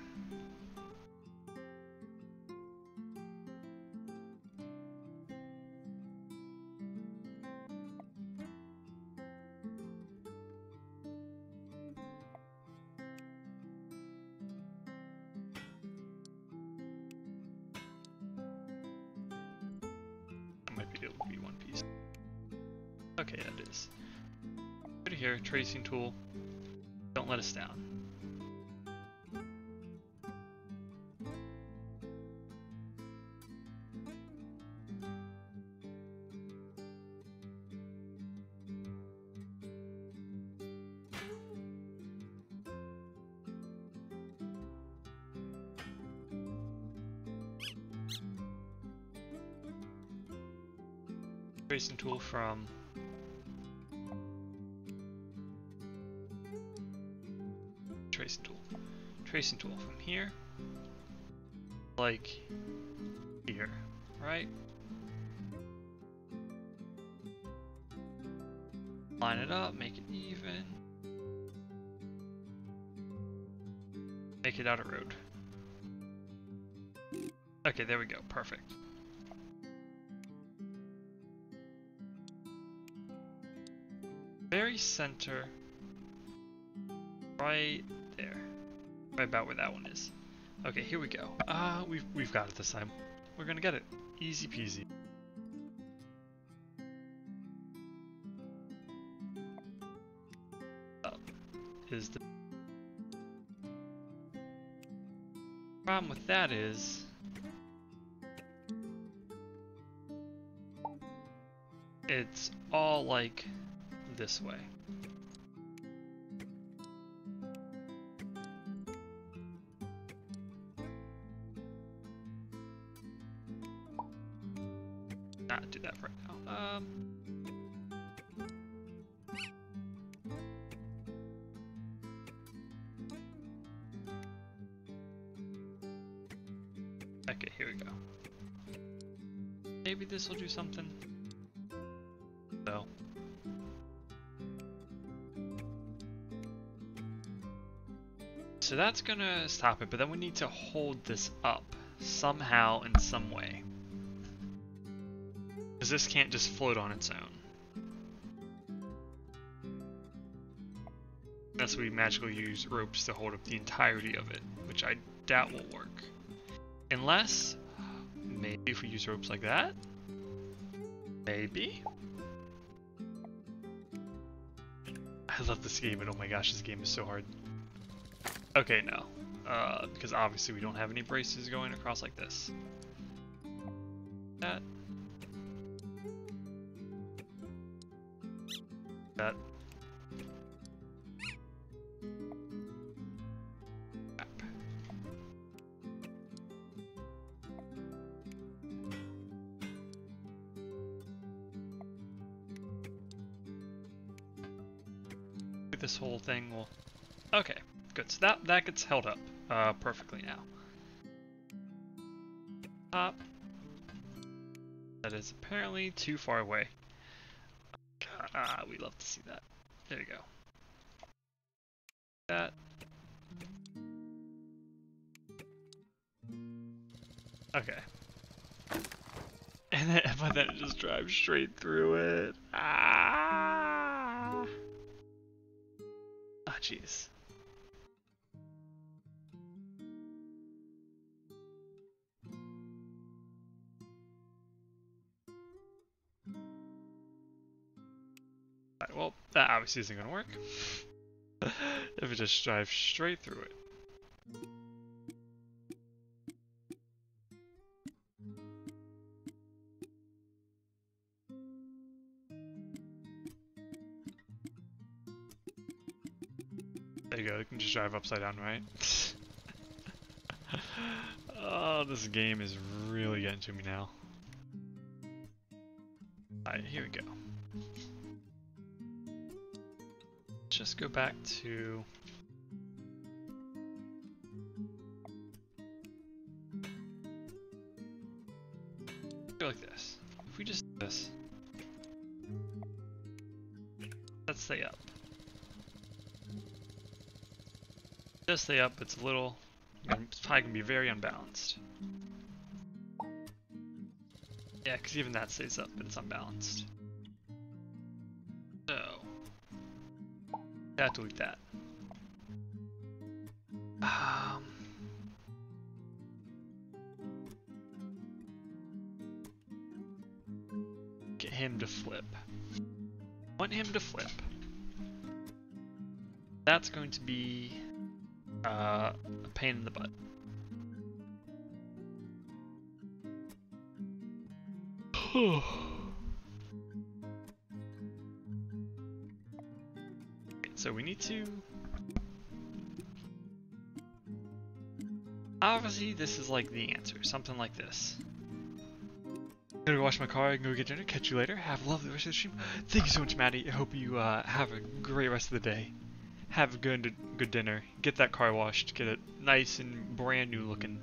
From tracing tool. Tracing tool from here, like here, right? Line it up, make it even. Make it out a road. Okay, there we go. Perfect. Center. Right there. Right about where that one is. Okay, here we go. Ah, uh, we've, we've got it this time. We're gonna get it. Easy peasy. Up is the problem with that is it's all like this way. That's gonna stop it, but then we need to hold this up somehow in some way. Because this can't just float on its own. Unless we magically use ropes to hold up the entirety of it, which I doubt will work. Unless, maybe if we use ropes like that? Maybe? I love this game, and oh my gosh, this game is so hard. Okay, no. Uh, because obviously we don't have any braces going across like this. Gets held up uh, perfectly now. Top. That is apparently too far away. Ah, we love to see that. There you go. That. Okay. <laughs> And then, but then it just drives straight through it. Obviously isn't going to work. <laughs> if it just drives straight through it. There you go, you can just drive upside down, right? <laughs> oh, this game is really getting to me now. Alright, here we go. Just go back to go like this. If we just this, let's stay up. Just stay up, it's a little, it's probably gonna be very unbalanced. Yeah, because even that stays up, but it's unbalanced. Yeah, delete that. Um, get him to flip. Want him to flip. That's going to be uh, a pain in the butt. <sighs> <sighs> So we need to... Obviously, this is like the answer. Something like this. I'm gonna go wash my car, I go get dinner, catch you later, have a lovely rest of the stream. Thank you so much, Maddie. I hope you uh, have a great rest of the day. Have a good, good dinner. Get that car washed, get it nice and brand new looking.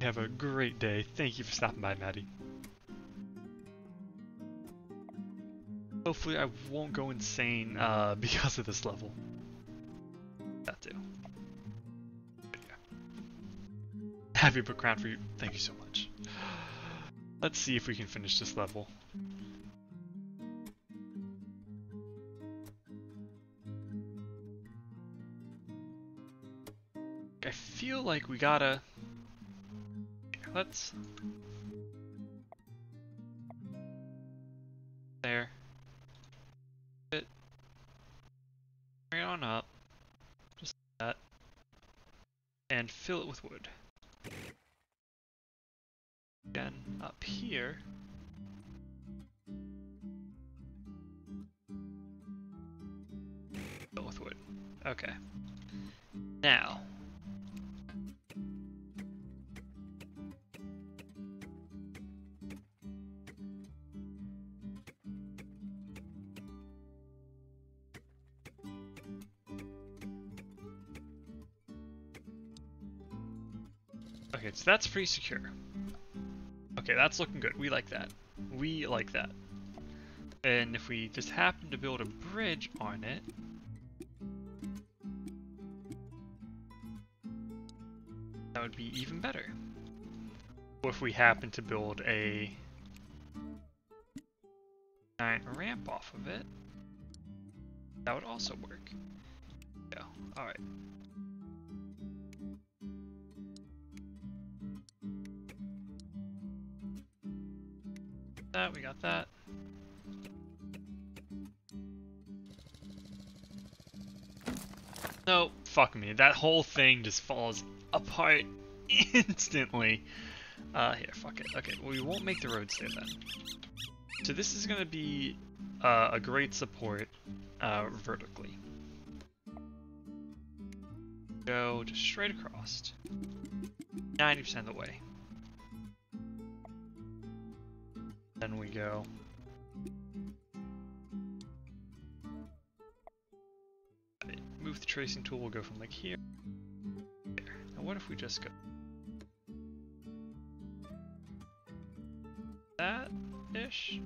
Have a great day. Thank you for stopping by, Maddie. Hopefully I won't go insane uh, <laughs> because of this level. That too. Happy book crown for you. Thank you so much. Let's see if we can finish this level. I feel like we gotta... Let's... with wood. So that's pretty secure. Okay, that's looking good. We like that. We like that. And if we just happen to build a bridge on it... That would be even better. Or if we happen to build a giant ramp off of it, that would also work. That, we got that. No, fuck me. That whole thing just falls apart <laughs> instantly. Uh, here, fuck it. Okay, well, we won't make the road there then. So this is gonna be uh, a great support uh, vertically. Go just straight across. 90% of the way. Go. Move the tracing tool, we'll go from like here. There. Now what if we just go that-ish?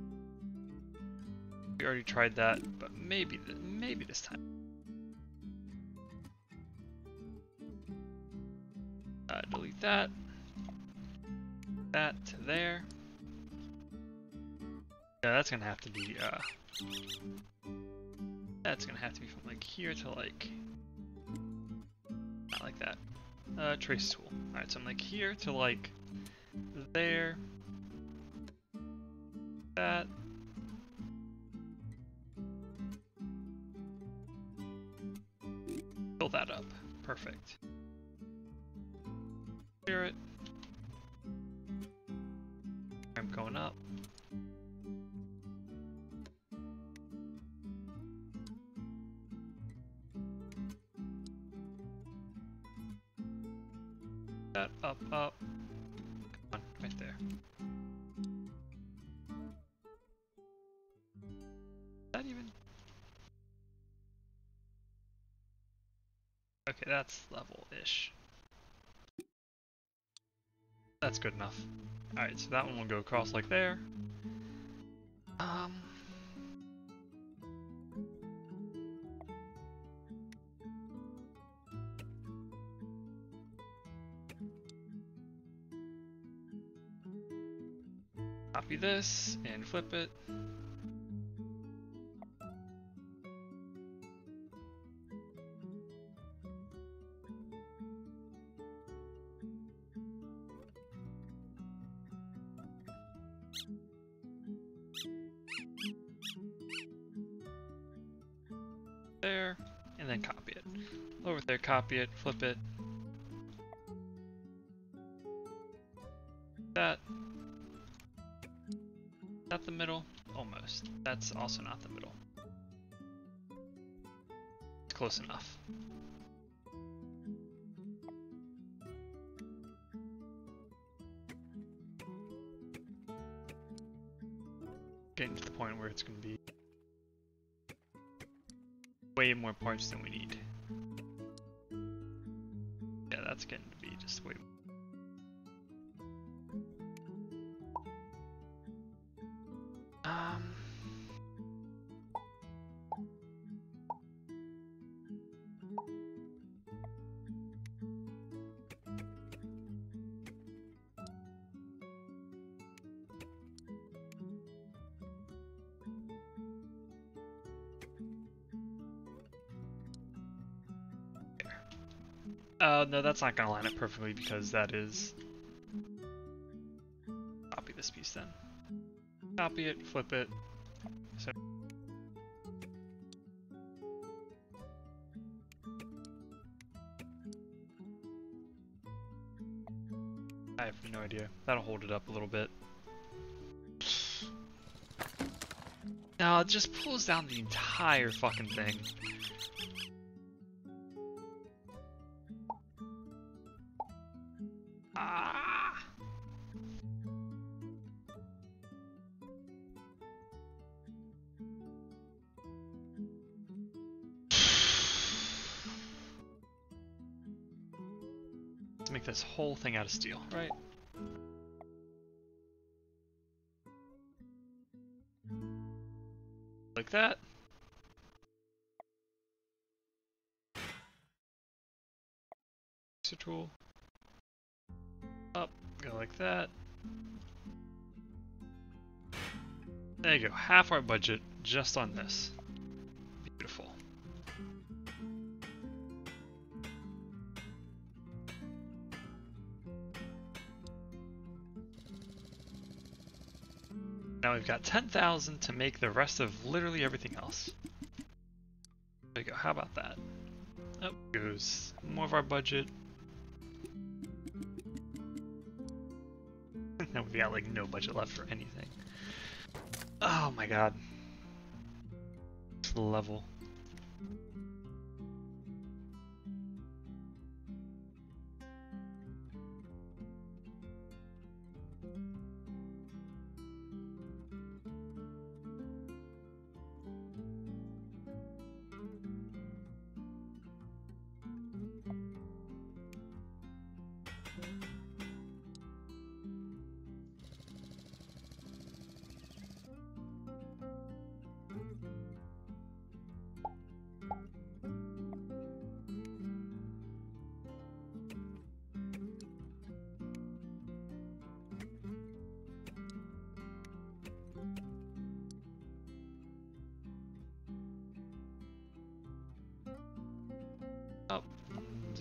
We already tried that, but maybe th maybe this time. Uh, delete that. That that's gonna have to be, uh... That's gonna have to be from, like, here to, like... Not like that. Uh, trace tool. Alright, so I'm, like, here to, like, there. That. Okay, that's level-ish. That's good enough. Alright, so that one will go across like there. Um... Copy this and flip it. Copy it, flip it. That that the middle? Almost. That's also not the middle. It's Close enough. Getting to the point where it's going to be way more parts than we need. Just way no, that's not gonna line up perfectly because that is... Copy this piece then. Copy it, flip it. So I have no idea. That'll hold it up a little bit. No, it just pulls down the entire fucking thing. This whole thing out of steel, right? Like that. Tool. Up, go like that. There you go, half our budget just on this. We've got 10,000 to make the rest of literally everything else. There you go, how about that? Up goes more of our budget. <laughs> now we've got like no budget left for anything. Oh my god. This level.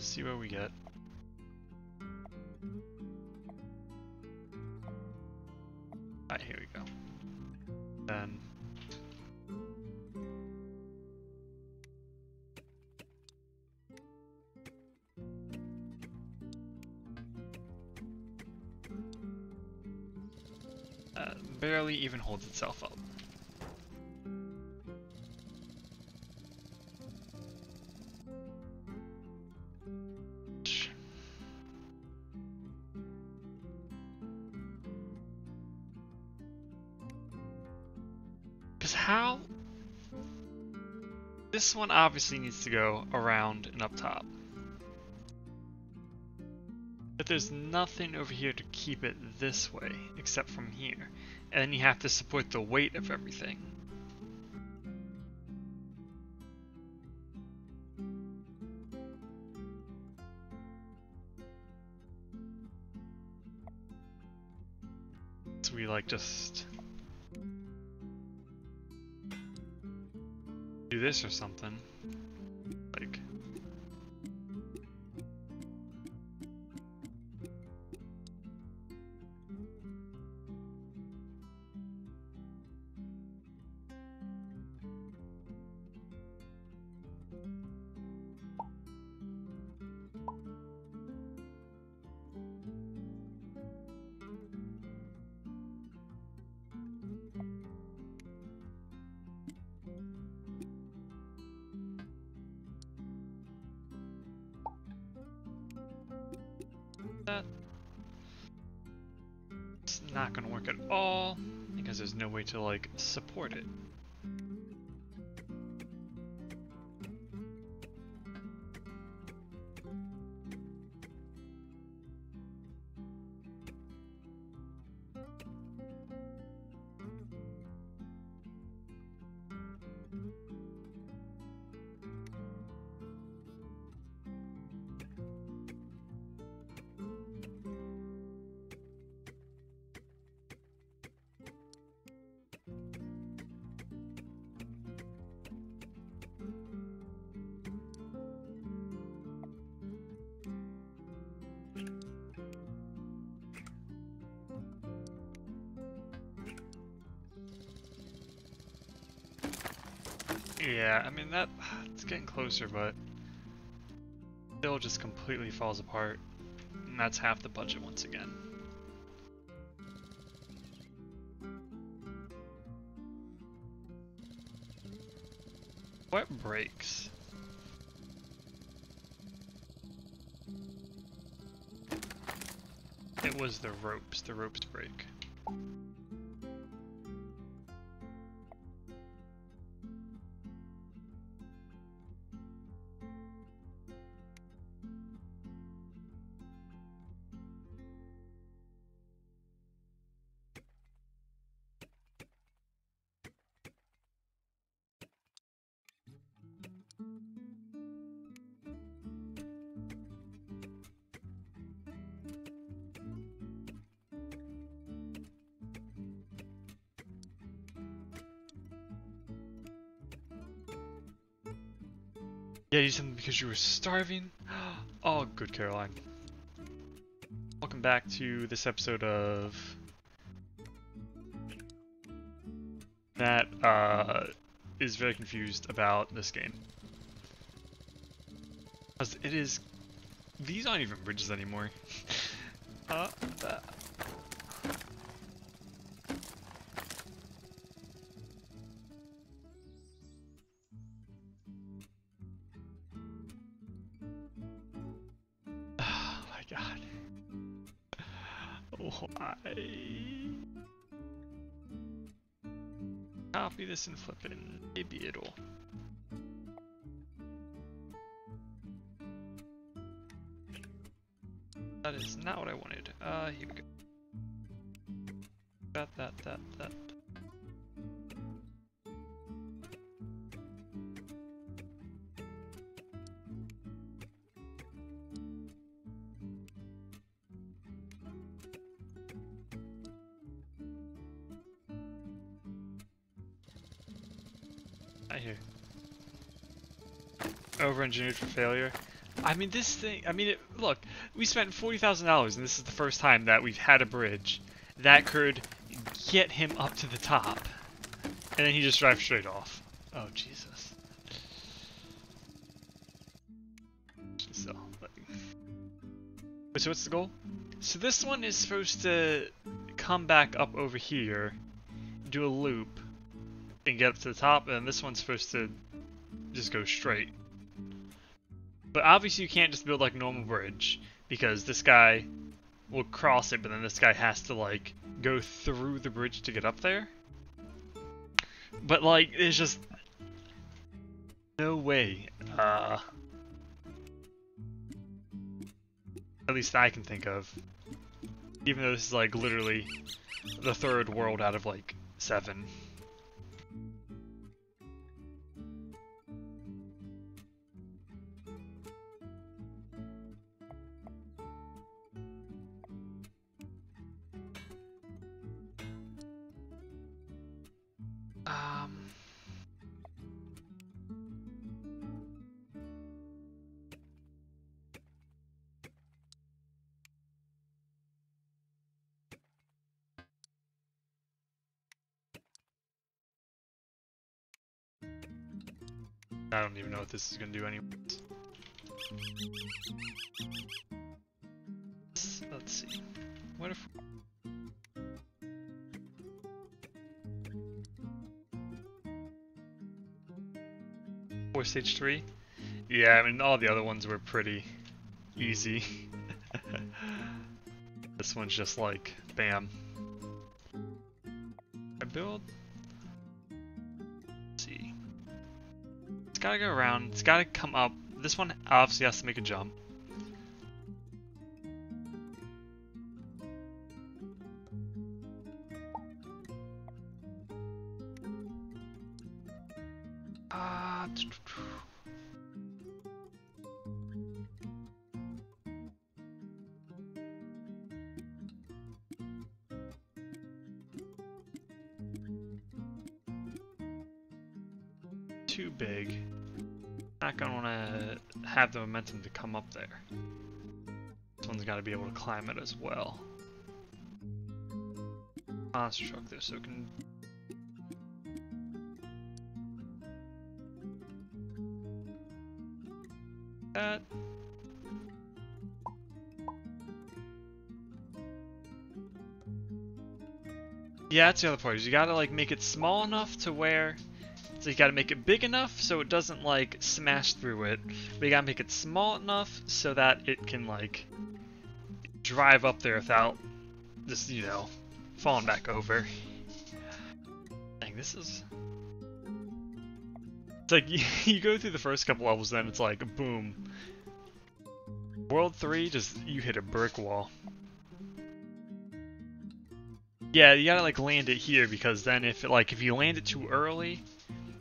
To see what we get. Alright, here we go. Then uh, barely even holds itself up. This one obviously needs to go around and up top. But there's nothing over here to keep it this way, except from here. And then you have to support the weight of everything. So we like just or something. To like support it. It's getting closer, but still just completely falls apart. And that's half the budget once again. What breaks? It was the ropes. The ropes break. Something because you were starving? <gasps> Oh, good, Caroline. Welcome back to this episode of... That, uh, is very confused about this game. Because it is... These aren't even bridges anymore. <laughs> uh, uh, this and flip it and maybe it'll. That is not what I wanted. Uh, here we go. That, that, that, that. Over-engineered for failure. I mean, this thing. I mean, it, look, we spent forty thousand dollars, and this is the first time that we've had a bridge that could get him up to the top, and then he just drives straight off. Oh Jesus. So, so what's the goal? So this one is supposed to come back up over here, do a loop, and get up to the top, and this one's supposed to just go straight. But obviously you can't just build like normal bridge, because this guy will cross it, but then this guy has to like go through the bridge to get up there. But like, there's just no way. Uh, at least I can think of. Even though this is like literally the third world out of like seven. This is gonna do anyways. Let's- Let's see. What if Or stage three? Yeah, I mean all the other ones were pretty easy. <laughs> this one's just like bam. Gotta go around. It's gotta come up. This one obviously has to make a jump. to come up there. This one's got to be able to climb it as well. Construct this so it can that. Yeah, that's the other part, is you gotta like make it small enough to where so you gotta make it big enough so it doesn't like smash through it, but you gotta make it small enough so that it can like drive up there without just you know falling back over. Dang, this is. It's like <laughs> you, go through the first couple levels, then it's like boom. World three, just you hit a brick wall. Yeah, you gotta like land it here because then if it, like if you land it too early,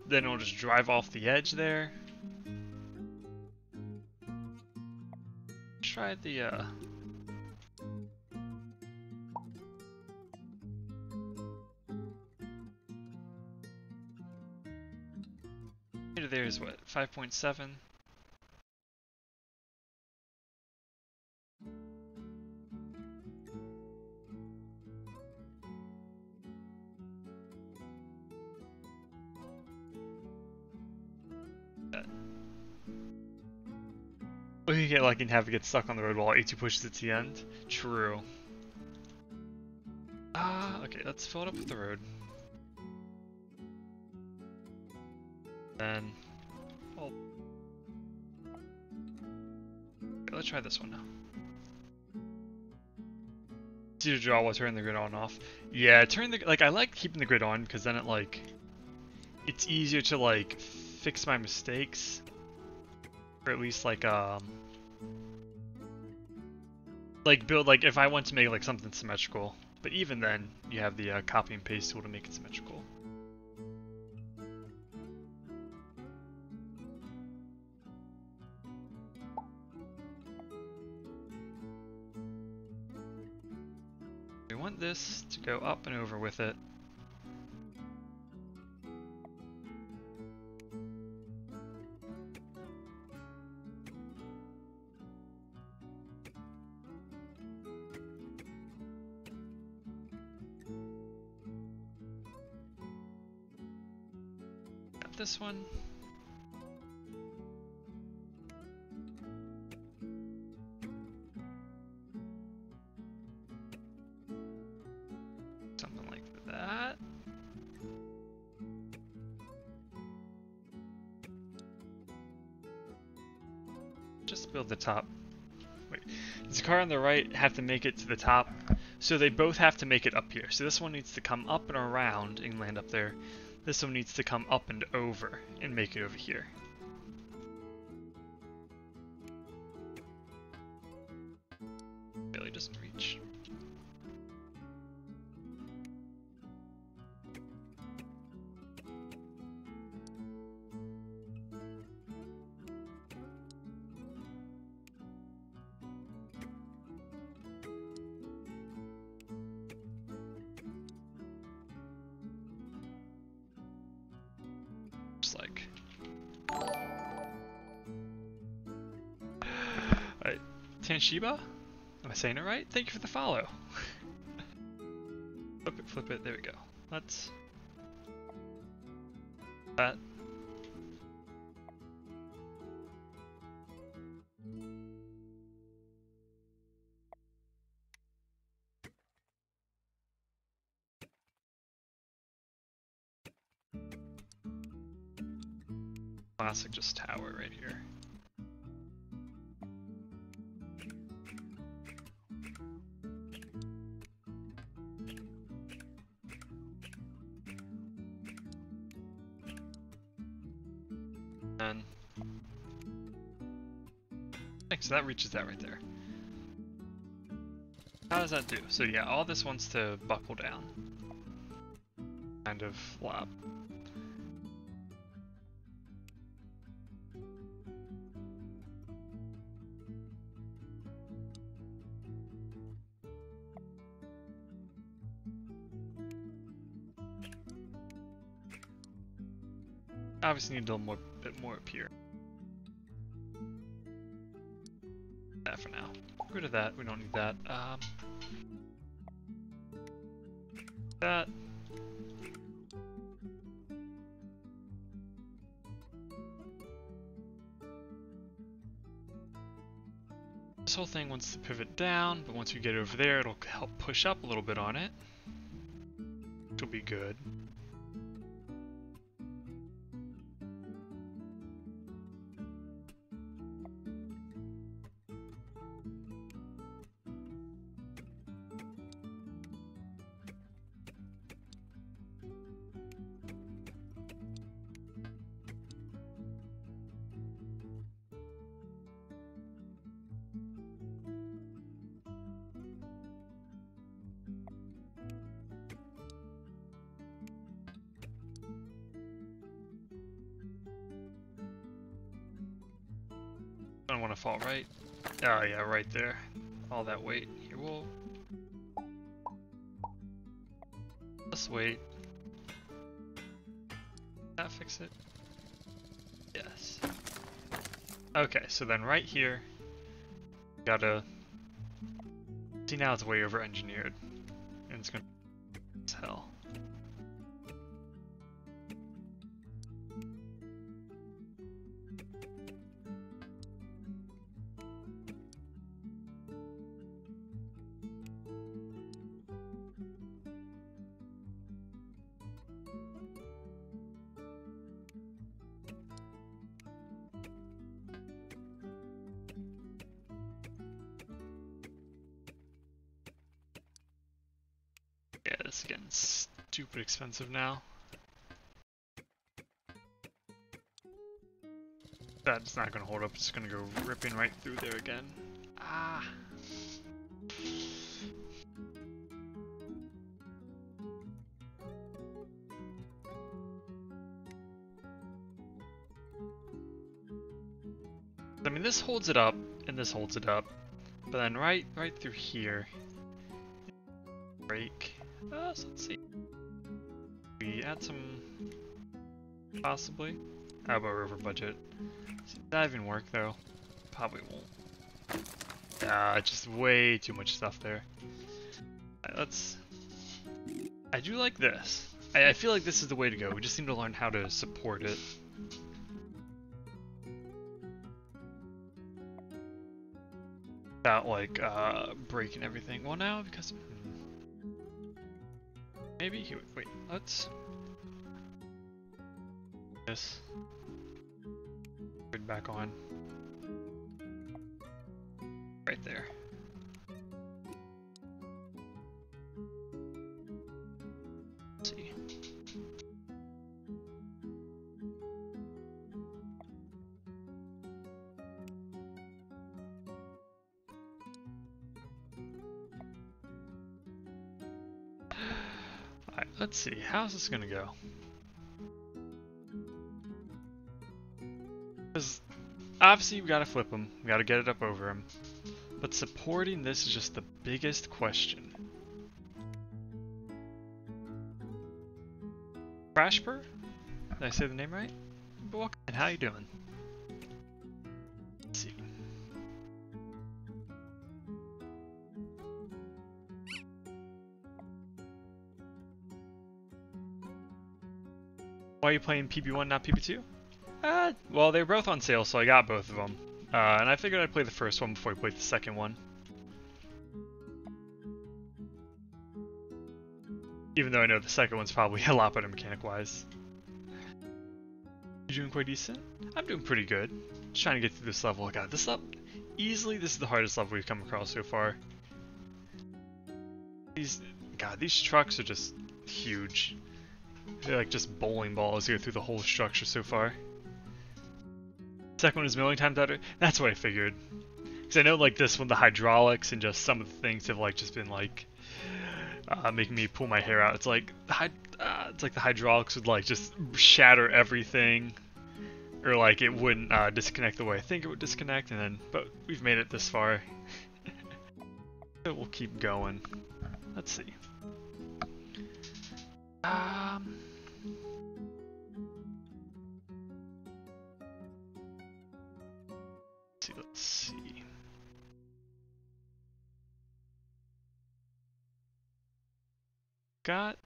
then it'll just drive off the edge there. Try the uh There's what, 5.7? Well, you get lucky and have it get stuck on the road while A2 pushes it to the end. True. Ah, okay, let's fill it up with the road. Then, oh, okay, let's try this one now. See to draw while turning the grid on off. Yeah, turn the like I like keeping the grid on because then it like it's easier to like fix my mistakes or at least like um like build like if I want to make like something symmetrical but even then you have the uh, copy and paste tool to make it symmetrical. We want this to go up and over with it Something like that. Just build the top. Wait, does the car on the right have to make it to the top? So they both have to make it up here. So this one needs to come up and around and land up there. This one needs to come up and over and make it over here. Saying it right? Thank you for the follow. <laughs> flip it, flip it, there we go. Let's... that reaches that right there. How does that do? So yeah, all this wants to buckle down. Kind of flop. obviously need a little more, bit more up here. That. We don't need that. Um, that. This whole thing wants to pivot down, but once we get over there, it'll help push up a little bit on it. Will be good. Okay, so then right here, gotta... See now it's way over engineered. And it's gonna... It's hell. Expensive now. That's not gonna hold up, it's gonna go ripping right through there again. Ah. I mean, this holds it up, and this holds it up. But then right, right through here, break. Uh, so let's see. Add some, possibly. How about river budget? Does that even work though? Probably won't. Ah, just way too much stuff there. Alright, let's. I do like this. I, I feel like this is the way to go. We just need to learn how to support it. Without like uh, breaking everything. Well, now because. hmm. Maybe he would. Wait, let's. Put it back on. Right there. Let's see. Alright, let's see. How's this gonna go? Obviously we gotta flip him. We gotta get it up over him. But supporting this is just the biggest question. Crashper? Did I say the name right? Welcome. And how you doing? Let's see. Why are you playing PB1, not PB2? Uh, well, they were both on sale, so I got both of them. Uh, and I figured I'd play the first one before I played the second one. Even though I know the second one's probably <laughs> a lot better mechanic-wise. You doing quite decent? I'm doing pretty good. Just trying to get through this level. God, this level... Easily, this is the hardest level we've come across so far. These... God, these trucks are just huge. They're like just bowling balls go through the whole structure so far. Second one is million times better. That's what I figured. Because I know like this one, the hydraulics and just some of the things have like just been like uh, making me pull my hair out. It's like uh, it's like the hydraulics would like just shatter everything, or like it wouldn't uh, disconnect the way I think it would disconnect. And then, but we've made it this far. <laughs> we'll keep going. Let's see. Um. See. Got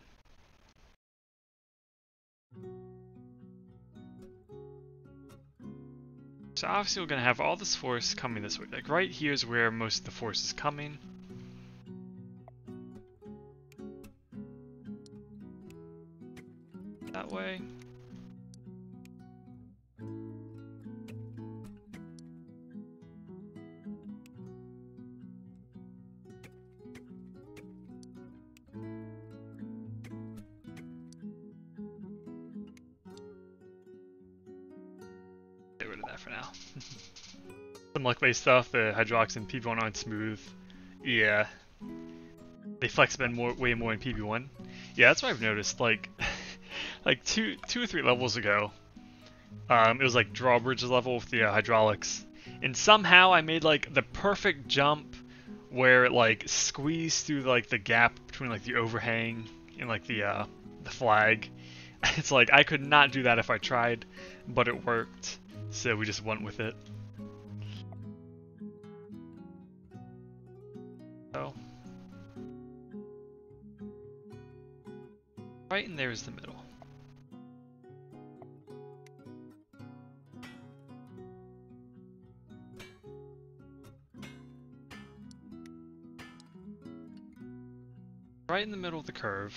So obviously we're going to have all this force coming this way. Like right here is where most of the force is coming. That way. Luck-based stuff, the hydraulics and PB1 aren't smooth. Yeah. They flex bend more, way more in PB1. Yeah, that's what I've noticed. Like, <laughs> like two, two or three levels ago, um, it was like drawbridge level with the uh, hydraulics, and somehow I made like the perfect jump where it like squeezed through like the gap between like the overhang and like the uh, the flag. <laughs> It's like I could not do that if I tried, but it worked, so we just went with it. Right in there is the middle. Right in the middle of the curve.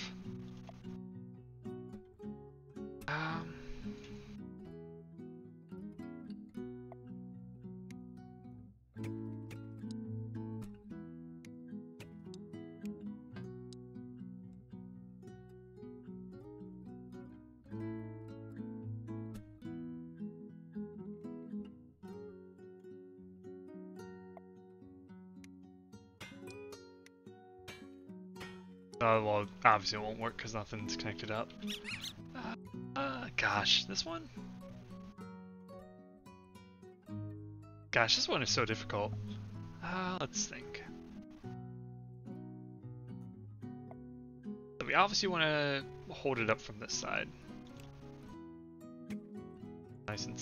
Obviously it won't work because nothing's connected up. Uh, uh, gosh, this one? Gosh, this one is so difficult. Uh, let's think. So we obviously want to hold it up from this side. Nice and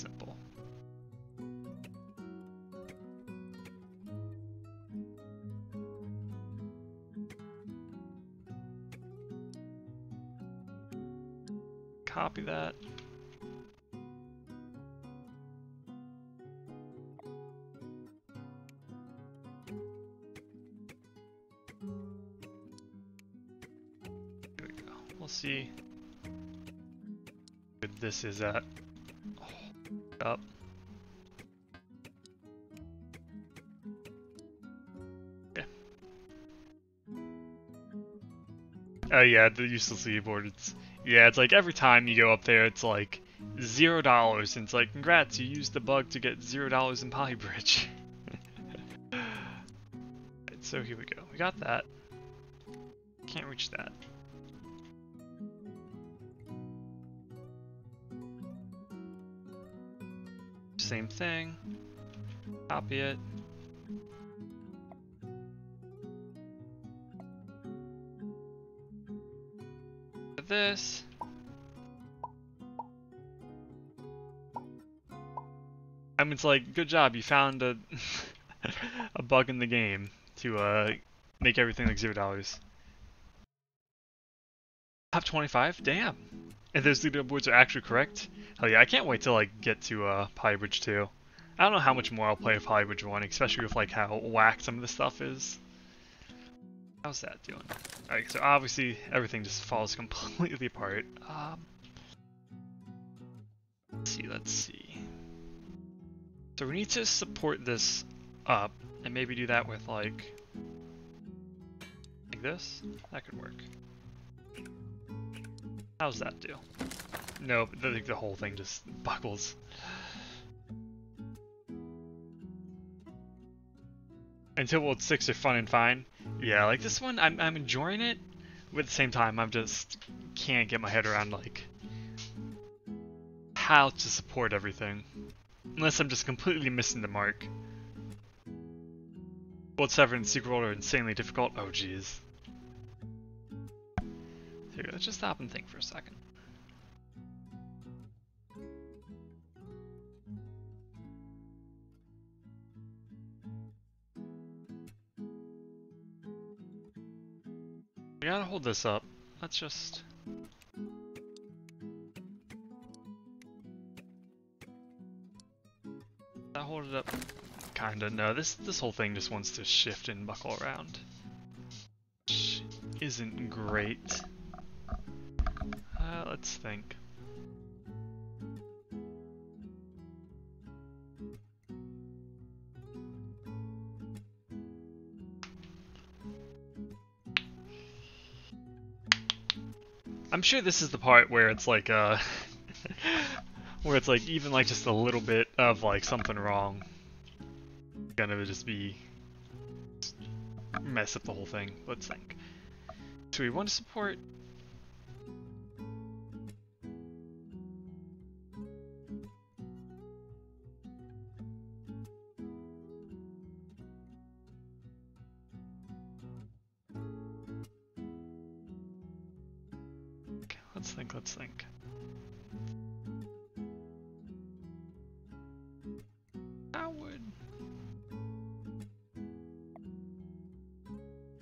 Copy that. We go. We'll see this is at. Oh, up. Oh yeah, the useless keyboard. Yeah, it's like every time you go up there, it's like zero dollars, and it's like, congrats, you used the bug to get zero dollars in Poly Bridge. <laughs> right, so here we go. We got that. Can't reach that. Same thing. Copy it. This. I mean, it's like, good job, you found a, <laughs> a bug in the game to uh, make everything like zero dollars. Top 25? Damn. And those leaderboards are actually correct? Hell yeah, I can't wait till I get to uh, Poly Bridge 2. I don't know how much more I'll play of Poly Bridge 1, especially with like how whack some of the stuff is. How's that doing? Alright, so obviously everything just falls <laughs> completely apart. Um, let's see, let's see. So we need to support this up, and maybe do that with like, like this? That could work. How's that do? No, the, the whole thing just <laughs> buckles. Until World 6 are fun and fine. Yeah, like this one, I'm, I'm enjoying it, but at the same time, I'm just can't get my head around, like, how to support everything. Unless I'm just completely missing the mark. World 7 and Secret World are insanely difficult. Oh, jeez. Here, let's just stop and think for a second. Gotta hold this up. Let's just... I hold it up? Kinda. No, this this whole thing just wants to shift and buckle around. Which isn't great. Uh, let's think. I'm sure this is the part where it's like, uh, <laughs> where it's like even like just a little bit of like something wrong, gonna just be mess up the whole thing. Let's think. Do we want to support? Think. I would.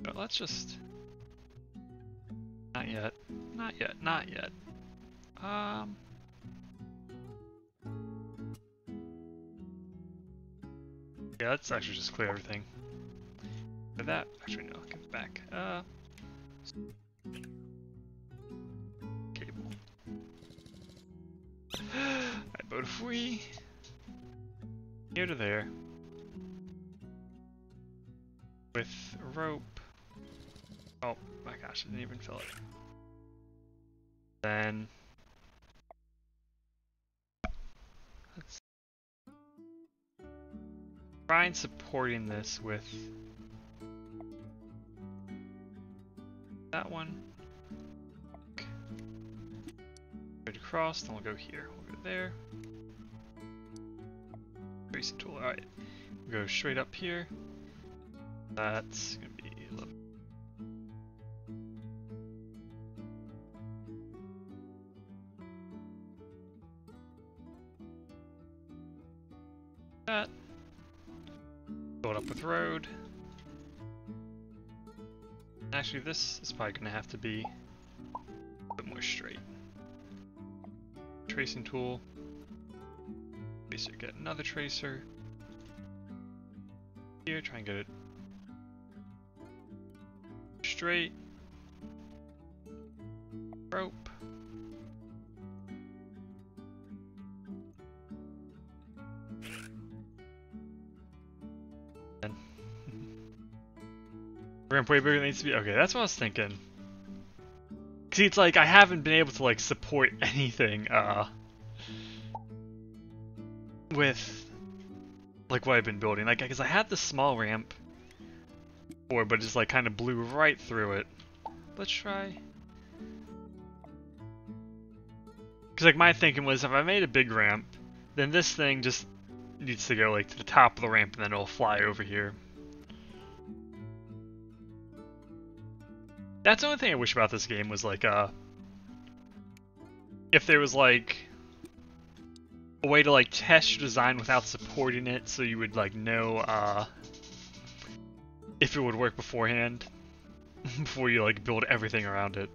But let's just. Not yet. Not yet. Not yet. Um. Yeah, let's actually just clear everything. For that, actually no, give it back. Uh. If we here to there with rope. Oh my gosh, I didn't even fill it. Then let's try and supporting this with that one. Go across, then we'll go here. We'll go there. Tracing tool. Alright. Go straight up here. That's gonna be little that. Fill up with road. Actually, this is probably gonna have to be a bit more straight. Tracing tool. Tracer, get another tracer. Here, try and get it straight. Rope. <laughs> Ramp way bigger than it needs to be. Okay, that's what I was thinking. See, it's like I haven't been able to like support <laughs> anything. Uh, with like what I've been building. Like, because I had the small ramp before, but just like kind of blew right through it. Let's try. Because like my thinking was, if I made a big ramp, then this thing just needs to go like to the top of the ramp, and then it'll fly over here. That's the only thing I wish about this game was like, uh, if there was like a way to like test your design without supporting it so you would like know uh if it would work beforehand <laughs> before you like build everything around it.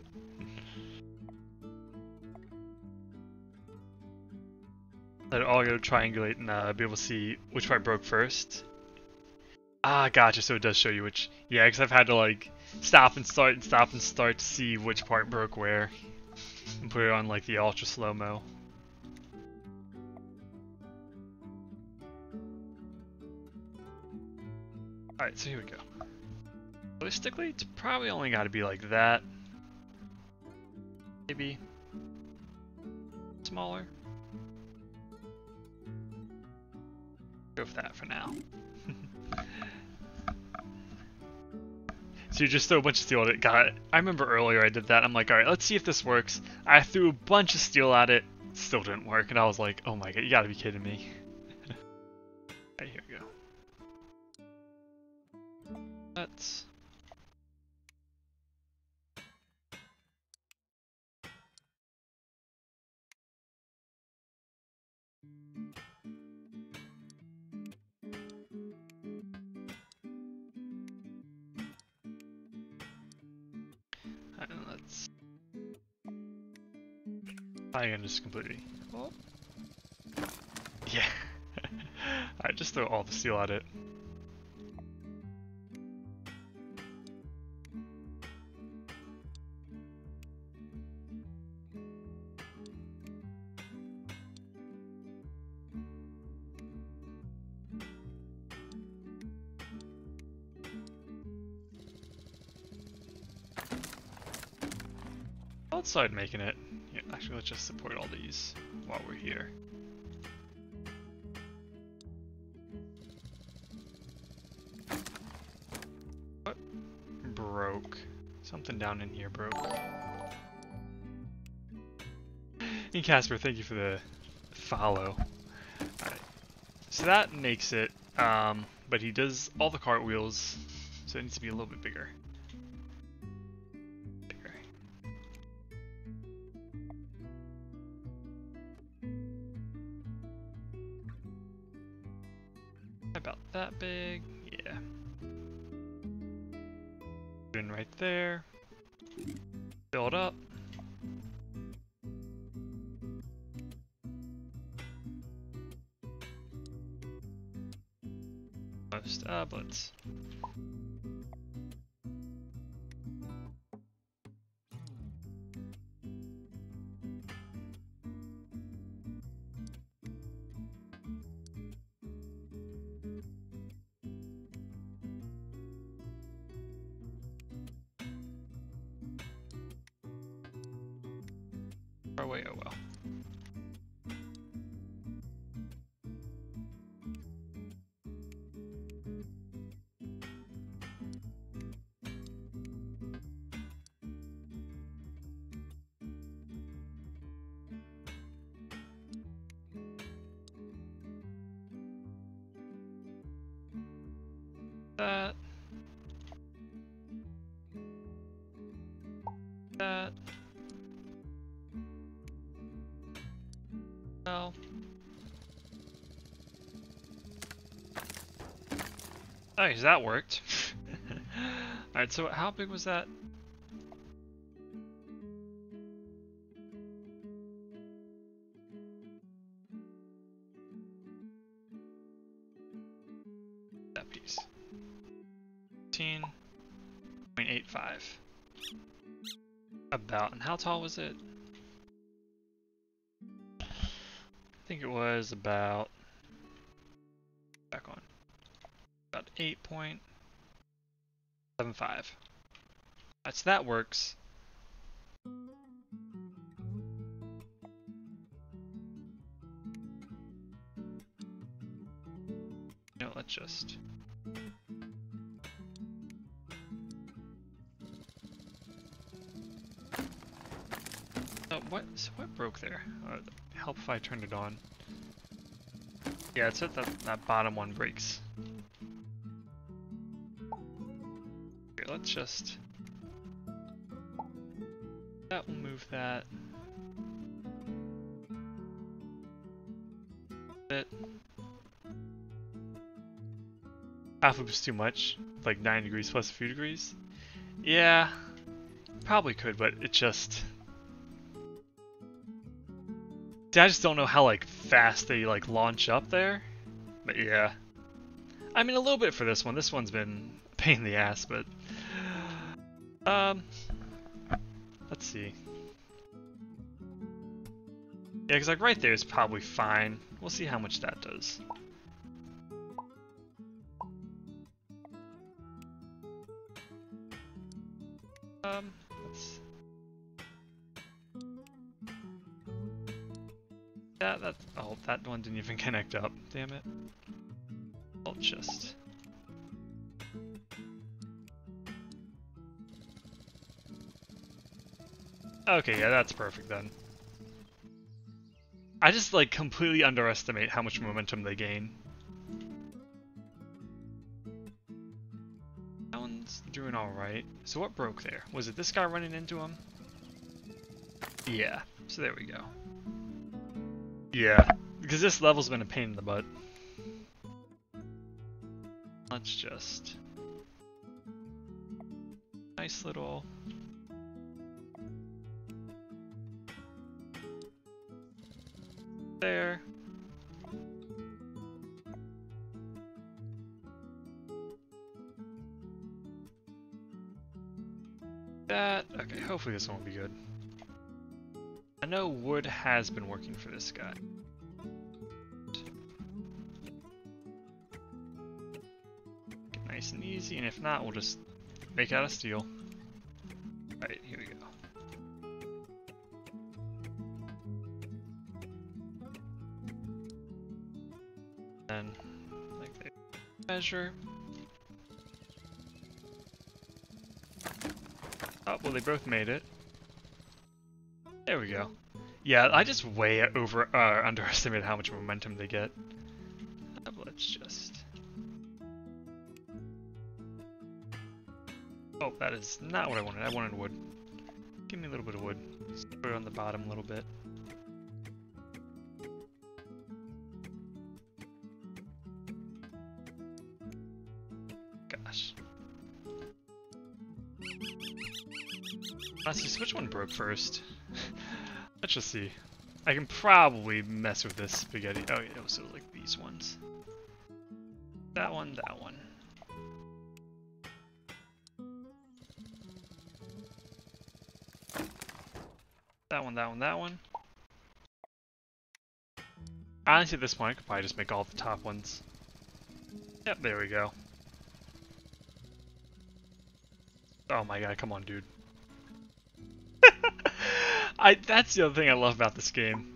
I'd all go triangulate and uh, be able to see which part broke first. Ah, gotcha. So it does show you which. Yeah, because I've had to like stop and start and stop and start to see which part broke where, and put it on like the ultra slow mo. Alright, so here we go. Realistically, it's probably only got to be like that. Maybe smaller. Go that for now. <laughs> so you just throw a bunch of steel at it. Got it. I remember earlier I did that. I'm like, alright, let's see if this works. I threw a bunch of steel at it. Still didn't work. And I was like, oh my god, you gotta be kidding me. <laughs> Right here I can just completely... Oh. Yeah. I <laughs> Alright, just throw all the steel at it. Outside making it. Actually, let's just support all these while we're here. What broke? Something down in here broke. And Casper, thank you for the follow. Alright. So that makes it, um, but he does all the cartwheels, so it needs to be a little bit. Bigger. Okay, so that worked. <laughs> Alright, so how big was that? That piece. 15.85. About, and how tall was it? I think it was about 8.75. That's that works. No, let's just Uh, what? So what broke there? Uh, help if I turned it on. Yeah, it's at that that bottom one breaks. Let's just. That will move that. Bit. Half of it's too much, like 9 degrees plus a few degrees. Yeah, probably could, but it just. I just don't know how like fast they like launch up there. But yeah. I mean a little bit for this one. This one's been pain in the ass, but um let's see. Yeah, because like right there is probably fine. We'll see how much that does. Um, let's that that oh that one didn't even <laughs> connect up. Damn it. I'll just Okay, yeah, that's perfect then. I just like completely underestimate how much momentum they gain. That one's doing alright. So what broke there? Was it this guy running into him? Yeah, so there we go. Yeah, because this level's been a pain in the butt. Let's just... Nice little... there. That, okay, hopefully this one will be good. I know wood has been working for this guy. Nice and easy, and if not, we'll just make out of steel. Measure. Oh, well, they both made it. There we go. Yeah, I just way over uh, underestimated how much momentum they get. Let's just. Oh, that is not what I wanted. I wanted wood. Give me a little bit of wood. Just put it on the bottom a little bit. Let's which one broke first? <laughs> Let's just see. I can probably mess with this spaghetti. Oh yeah, so like these ones. That one, that one. That one, that one, that one. Honestly, at this point, I could probably just make all the top ones. Yep, there we go. Oh my god, come on, dude. I that's the other thing I love about this game.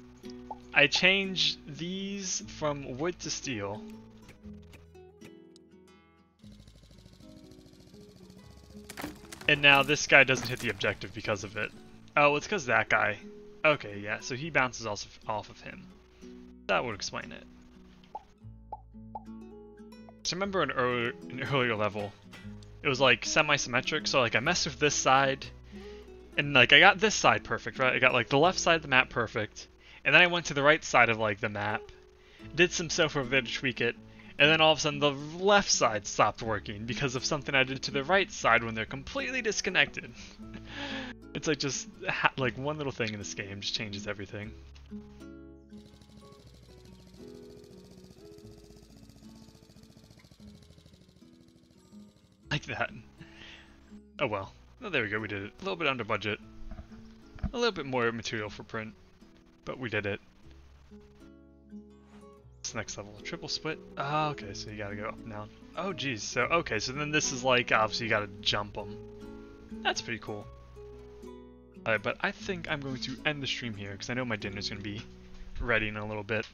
I change these from wood to steel. And now this guy doesn't hit the objective because of it. Oh, it's because that guy. Okay, yeah, so he bounces off of, off of him. That would explain it. So remember an, earlier, an earlier level, it was like semi-symmetric, so like I messed with this side, and like I got this side perfect, right? I got like the left side of the map perfect, and then I went to the right side of like the map, did some stuff there to tweak it, and then all of a sudden the left side stopped working because of something I did to the right side when they're completely disconnected. <laughs> it's like just like one little thing in this game just changes everything. Like that. Oh well. Oh, there we go, we did it. A little bit under budget. A little bit more material for print. But we did it. This next level, triple split. Oh, okay, so you gotta go up and down. Oh, geez. So, okay, so then this is like, obviously you gotta jump them. That's pretty cool. Alright, but I think I'm going to end the stream here, because I know my dinner's gonna be ready in a little bit.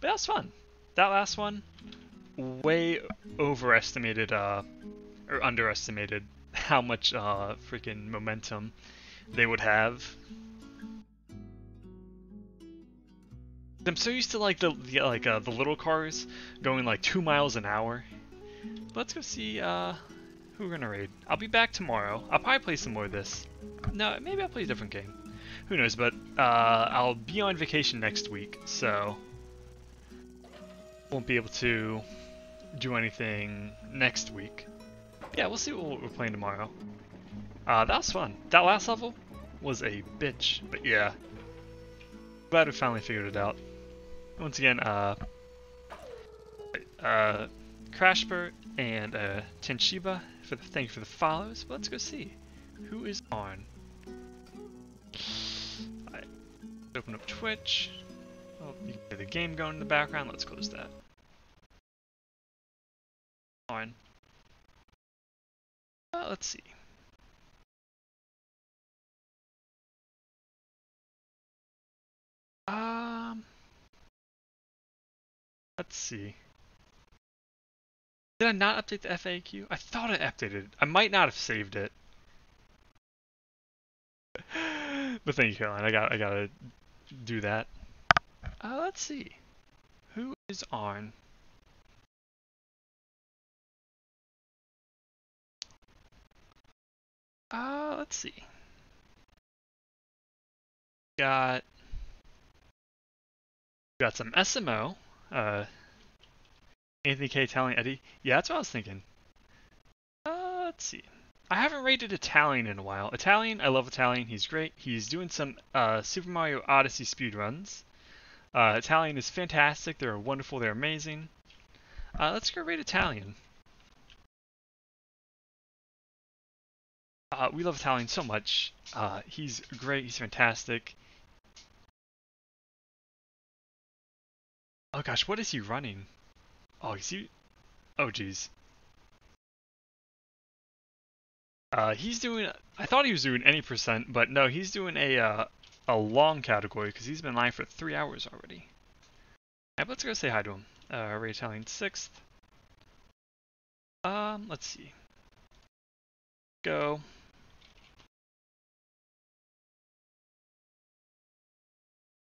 But that was fun. That last one, way overestimated, uh, or underestimated how much uh, freaking momentum they would have. I'm so used to like the, the like uh, the little cars going like two miles an hour. Let's go see uh, who we're gonna raid. I'll be back tomorrow. I'll probably play some more of this. No, maybe I'll play a different game. Who knows? But uh, I'll be on vacation next week, so won't be able to do anything next week yeah, we'll see what we're playing tomorrow. Uh, that was fun. That last level was a bitch, but yeah. Glad we finally figured it out. Once again, uh, uh, Crashbert and uh, Tenshiba for the thank you for the follows. Let's go see who is on. Right. Open up Twitch. Oh, you can hear the game going in the background. Let's close that. On. Uh, let's see. Um, let's see. Did I not update the FAQ? I thought I updated it. I might not have saved it. <laughs> but thank you, Caroline. I got I gotta do that. Uh, let's see. Who is on? Uh, let's see. Got got some SMO. Uh, Anthony K telling Eddie. Yeah, that's what I was thinking. Uh, let's see. I haven't rated Italian in a while. Italian, I love Italian. He's great. He's doing some uh, Super Mario Odyssey speedruns. Uh, Italian is fantastic. They're wonderful. They're amazing. Uh, let's go rate Italian. Uh, we love Italian so much. Uh, he's great. He's fantastic. Oh gosh, what is he running? Oh, is he? Oh geez. Uh, he's doing. I thought he was doing any percent, but no, he's doing a uh, a long category because he's been live for three hours already. Right, let's go say hi to him. Uh, Ray Italian sixth. Um, let's see. Go.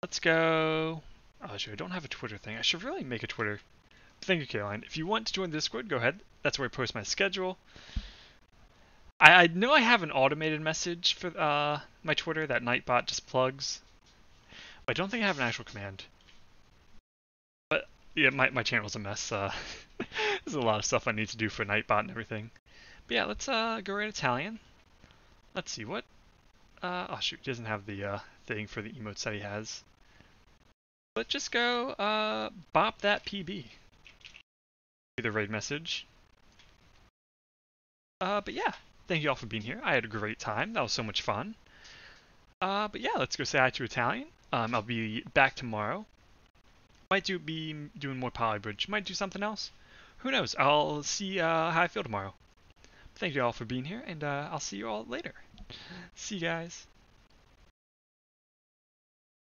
Let's go. Oh, I don't have a Twitter thing. I should really make a Twitter. Thank you, Caroline. If you want to join Discord, go ahead. That's where I post my schedule. I, I know I have an automated message for uh, my Twitter that Nightbot just plugs. I don't think I have an actual command. But yeah, my, my channel's a mess. Uh, <laughs> there's a lot of stuff I need to do for Nightbot and everything. But yeah, let's uh, go right Italian. Let's see, what? Uh, oh shoot, he doesn't have the uh, thing for the emotes that he has. Let's just go uh, bop that PB. The raid message. Uh, but yeah, thank you all for being here. I had a great time. That was so much fun. Uh, but yeah, let's go say hi to Italian. Um, I'll be back tomorrow. Might do be doing more Poly Bridge. Might do something else. Who knows? I'll see uh, how I feel tomorrow. Thank you all for being here, and uh, I'll see you all later. See you guys.